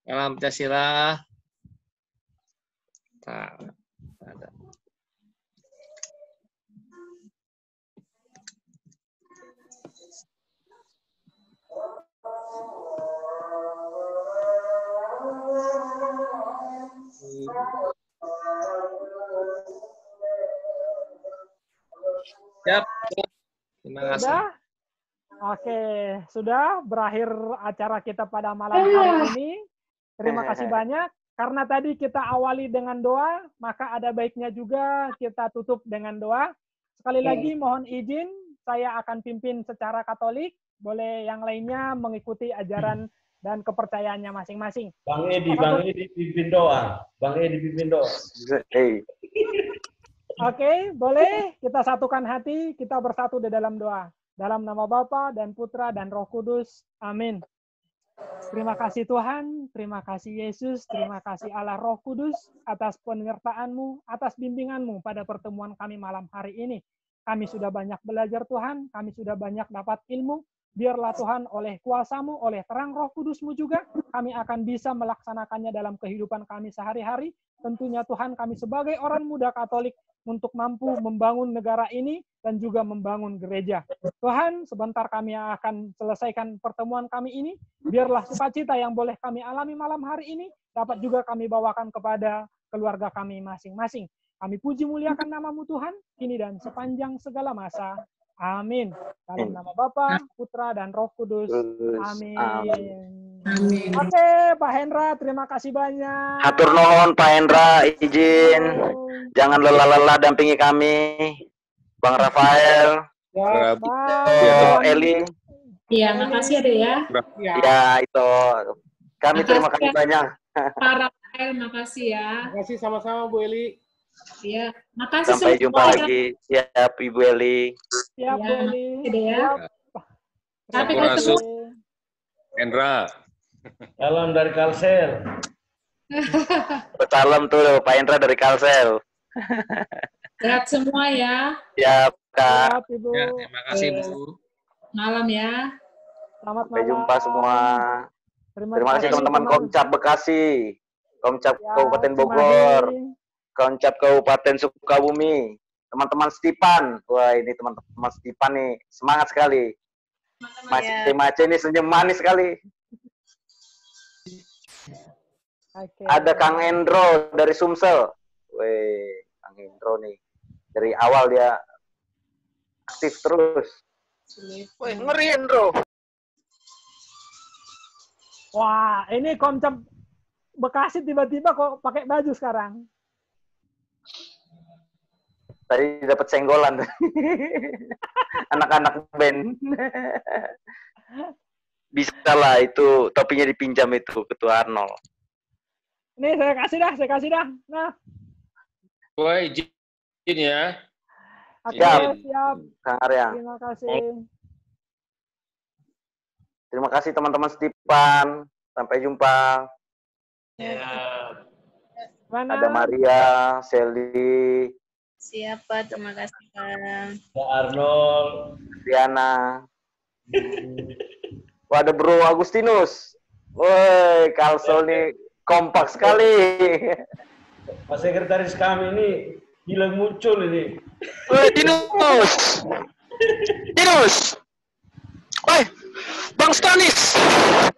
Speaker 8: Salam Pancasila. Nah, ada. Siap. Terima kasih.
Speaker 1: Sudah? Oke, sudah berakhir acara kita pada malam hari ini. Terima kasih banyak. Karena tadi kita awali dengan doa, maka ada baiknya juga kita tutup dengan doa. Sekali lagi mohon izin, saya akan pimpin secara Katolik. Boleh yang lainnya mengikuti ajaran dan kepercayaannya masing-masing.
Speaker 9: Bang Edi, Bang Edi pimpin doa. Bang Edi pimpin doa.
Speaker 1: Oke, boleh kita satukan hati, kita bersatu di dalam doa. Dalam nama Bapa dan Putra dan Roh Kudus. Amin. Terima kasih Tuhan, terima kasih Yesus, terima kasih Allah Roh Kudus atas penyertaan-Mu, atas bimbingan-Mu pada pertemuan kami malam hari ini. Kami sudah banyak belajar Tuhan, kami sudah banyak dapat ilmu. Biarlah Tuhan oleh kuasamu, oleh terang roh kudusmu juga, kami akan bisa melaksanakannya dalam kehidupan kami sehari-hari. Tentunya Tuhan kami sebagai orang muda Katolik untuk mampu membangun negara ini dan juga membangun gereja. Tuhan, sebentar kami akan selesaikan pertemuan kami ini. Biarlah sukacita yang boleh kami alami malam hari ini dapat juga kami bawakan kepada keluarga kami masing-masing. Kami puji muliakan namamu Tuhan, kini dan sepanjang segala masa. Amin. Dalam nama Bapa, Putra, dan Roh Kudus. Amin.
Speaker 3: Amin.
Speaker 1: Oke, Pak Hendra, terima kasih banyak.
Speaker 10: Hatur nuhun Pak Hendra, izin. Jangan lelah-lelah dampingi kami. Bang Rafael,
Speaker 1: Bye.
Speaker 10: Bang Eli.
Speaker 3: Iya, makasih ada ya.
Speaker 10: Ya, itu. Kami terima kasih banyak.
Speaker 3: Pak Rafael, makasih ya.
Speaker 2: Terima kasih sama-sama Bu Eli.
Speaker 3: Iya, makasih
Speaker 10: Sampai
Speaker 3: semua
Speaker 10: jumpa
Speaker 3: ya.
Speaker 10: lagi. Siap, Ibu Eli.
Speaker 1: Siap,
Speaker 3: Ya,
Speaker 1: Bu Eli.
Speaker 3: ada ya. Sampai ketemu.
Speaker 5: Hendra.
Speaker 9: Salam dari Kalsel.
Speaker 10: Salam tuh Pak Indra dari Kalsel.
Speaker 3: Sehat semua ya.
Speaker 10: Siap, Kak.
Speaker 1: Siap, Ibu.
Speaker 8: Ya, terima kasih Bu.
Speaker 3: Malam ya.
Speaker 1: Selamat
Speaker 10: Sampai
Speaker 1: malam.
Speaker 10: jumpa semua. Terima kasih teman-teman Komcap Bekasi, Komcap
Speaker 1: Ya,
Speaker 10: Kabupaten Bogor. Komcap Kabupaten Sukabumi, teman-teman Stipan. Wah, ini teman-teman Stipan nih semangat sekali. Masih Mace ini senyum manis sekali.
Speaker 1: Oke.
Speaker 10: Ada Kang Endro dari Sumsel. Weh, Kang Endro nih. Dari awal dia aktif terus.
Speaker 7: Wih, ngeri Endro.
Speaker 1: Wah, ini konsep Bekasi tiba-tiba kok pakai baju sekarang.
Speaker 10: Tadi dapat senggolan. Anak-anak band. Bisa lah itu topinya dipinjam itu Ketua Arnold.
Speaker 1: Ini saya kasih dah, saya kasih dah. Nah,
Speaker 5: Gue izin ya.
Speaker 1: oke,
Speaker 10: Siap.
Speaker 1: siap.
Speaker 10: Kang Arya.
Speaker 1: Terima kasih.
Speaker 10: Terima kasih teman-teman Stipan. Sampai jumpa.
Speaker 1: Mana?
Speaker 10: Ada Maria, Sally,
Speaker 11: Siapa? Terima kasih, Kang.
Speaker 9: Pak Arnold.
Speaker 10: Diana. Wah, ada Bro Agustinus. Woi, Kalsel nih kompak sekali.
Speaker 9: Pak Sekretaris kami ini gila muncul ini.
Speaker 7: Wih, Dinus. Dinus. Woi, Bang Stanis.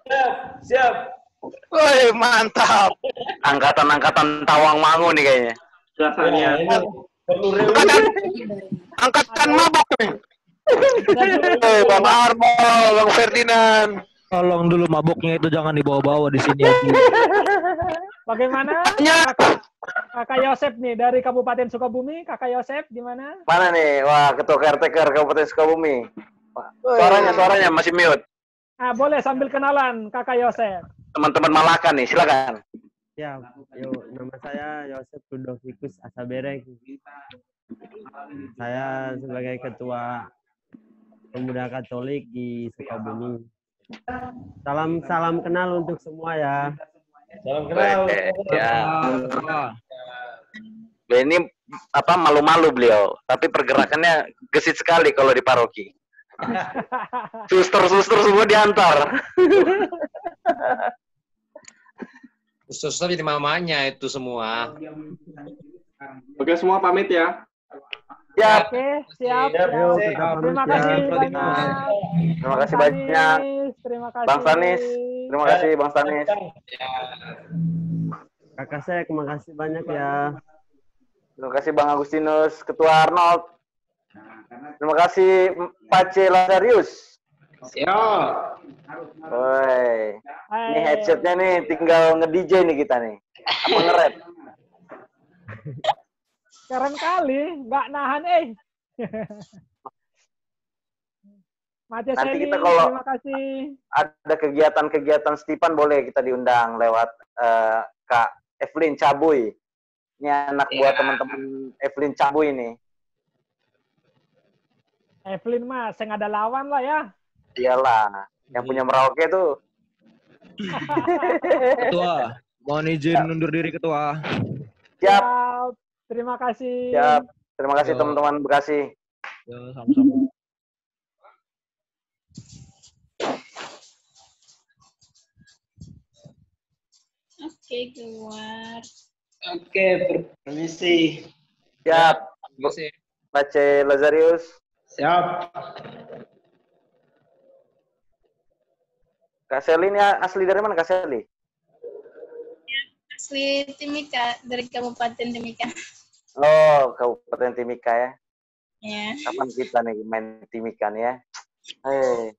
Speaker 9: Siap, siap.
Speaker 7: Woi, mantap.
Speaker 10: Angkatan-angkatan Tawang Mangu nih kayaknya.
Speaker 9: Ya, ini reuni.
Speaker 7: Angkatan, angkatan mabok nih. Eh, Bang Arnold, Bang Ferdinand.
Speaker 12: Tolong dulu mabuknya itu jangan dibawa-bawa di sini.
Speaker 1: Bagaimana?
Speaker 7: Ya.
Speaker 1: Kakak, Kakak Yosep nih dari Kabupaten Sukabumi. Kakak Yosep gimana?
Speaker 10: Mana nih? Wah, Ketua KRTKR Kabupaten Sukabumi. Suaranya, suaranya masih mute.
Speaker 1: Ah, boleh sambil kenalan Kakak Yosep.
Speaker 10: Teman-teman Malaka nih, silakan.
Speaker 13: Ya, yuk, nama saya Yosef Ludovikus Asabereng. Saya sebagai ketua pemuda Katolik di Sukabumi. Salam salam kenal untuk semua ya.
Speaker 9: Salam kenal.
Speaker 10: Eh, ya. Beliau ini apa malu-malu beliau, tapi pergerakannya gesit sekali kalau di paroki. Suster-suster semua diantar.
Speaker 8: Suster jadi mamanya itu semua.
Speaker 14: Oke, semua pamit ya.
Speaker 10: Siap.
Speaker 1: Oke, siap.
Speaker 9: Siap,
Speaker 1: siap.
Speaker 9: siap.
Speaker 1: Terima
Speaker 13: Siap.
Speaker 1: kasih banyak.
Speaker 10: Terima kasih banyak.
Speaker 1: Stanis, Terima kasih.
Speaker 10: Bang Stanis, terima kasih Bang Stanis.
Speaker 13: Kakak saya terima kasih banyak ya.
Speaker 10: Terima kasih Bang Agustinus, Ketua Arnold. Terima kasih Pace Lazarius.
Speaker 14: Siap.
Speaker 10: Woi, ini headsetnya nih tinggal nge-DJ nih kita nih. Apa nge-rap?
Speaker 1: Keren kali, nggak nahan eh. Mati
Speaker 10: Nanti
Speaker 1: Sally,
Speaker 10: kita kalau-
Speaker 1: terima kasih.
Speaker 10: Ada kegiatan-kegiatan Stipan boleh kita diundang lewat eh, Kak Evelyn Cabuy. Ini anak buat
Speaker 8: Ya.
Speaker 10: teman-teman Evelyn Cabuy nih.
Speaker 1: Evelyn mah, saya nggak ada lawan lah ya.
Speaker 10: Iyalah, yang punya Merauke tuh.
Speaker 12: Ketua, mohon izin undur diri ketua.
Speaker 10: Siap,
Speaker 1: Siap. Terima kasih.
Speaker 10: siap. Terima kasih
Speaker 12: Yo.
Speaker 10: teman-teman Bekasi.
Speaker 12: Ya, sama-sama.
Speaker 11: Oke, keluar.
Speaker 14: Oke, permisi.
Speaker 10: Siap.
Speaker 8: Terima kasih.
Speaker 10: Pace Lazarius.
Speaker 14: Siap.
Speaker 10: Kak Seli ini asli dari mana Kak Seli?
Speaker 11: Asli Timika, dari Kabupaten Timika.
Speaker 10: Oh, Kabupaten Timika ya.
Speaker 11: Ya.
Speaker 10: Kapan kita nih main Timika nih ya? Eh,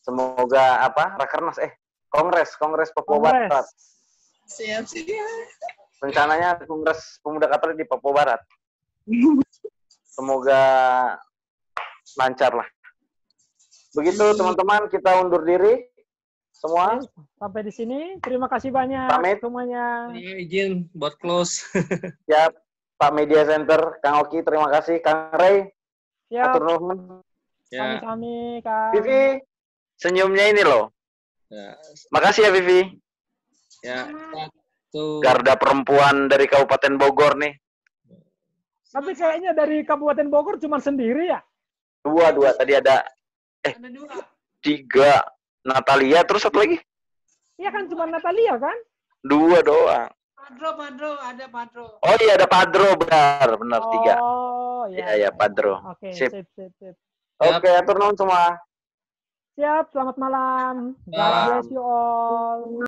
Speaker 10: semoga apa? Rakernas eh Kongres Kongres Papua
Speaker 1: Kongres.
Speaker 10: Barat.
Speaker 11: Siap, siap.
Speaker 10: Rencananya Kongres Pemuda Katolik di Papua Barat. Semoga lancar lah. Begitu teman-teman kita undur diri semua.
Speaker 1: Sampai di sini. Terima kasih banyak
Speaker 10: Pamit.
Speaker 1: semuanya.
Speaker 8: Saya izin buat close.
Speaker 10: Ya, Pak Media Center, Kang Oki, terima kasih. Kang Ray,
Speaker 1: Siap.
Speaker 10: atur nuhun.
Speaker 8: Ya.
Speaker 1: Sami-sami, Kak.
Speaker 10: Vivi, senyumnya ini loh.
Speaker 8: Ya.
Speaker 10: Makasih ya Vivi.
Speaker 8: Ya. Satu.
Speaker 10: Garda perempuan dari Kabupaten Bogor nih.
Speaker 1: Tapi kayaknya dari Kabupaten Bogor cuma sendiri ya?
Speaker 10: Dua, dua. Tadi ada, eh, tiga. Natalia, terus satu lagi?
Speaker 1: Iya kan cuma Natalia kan?
Speaker 10: Dua doang.
Speaker 15: Padro, Padro, ada Padro.
Speaker 10: Oh iya, ada Padro, benar. Benar, tiga.
Speaker 1: Oh,
Speaker 10: Iya, iya, Padro.
Speaker 1: Oke,
Speaker 10: Sip.
Speaker 1: sip, sip, sip.
Speaker 10: Oke, atur nuhun semua.
Speaker 1: Siap, selamat malam. God
Speaker 10: Malam.
Speaker 1: bless you all.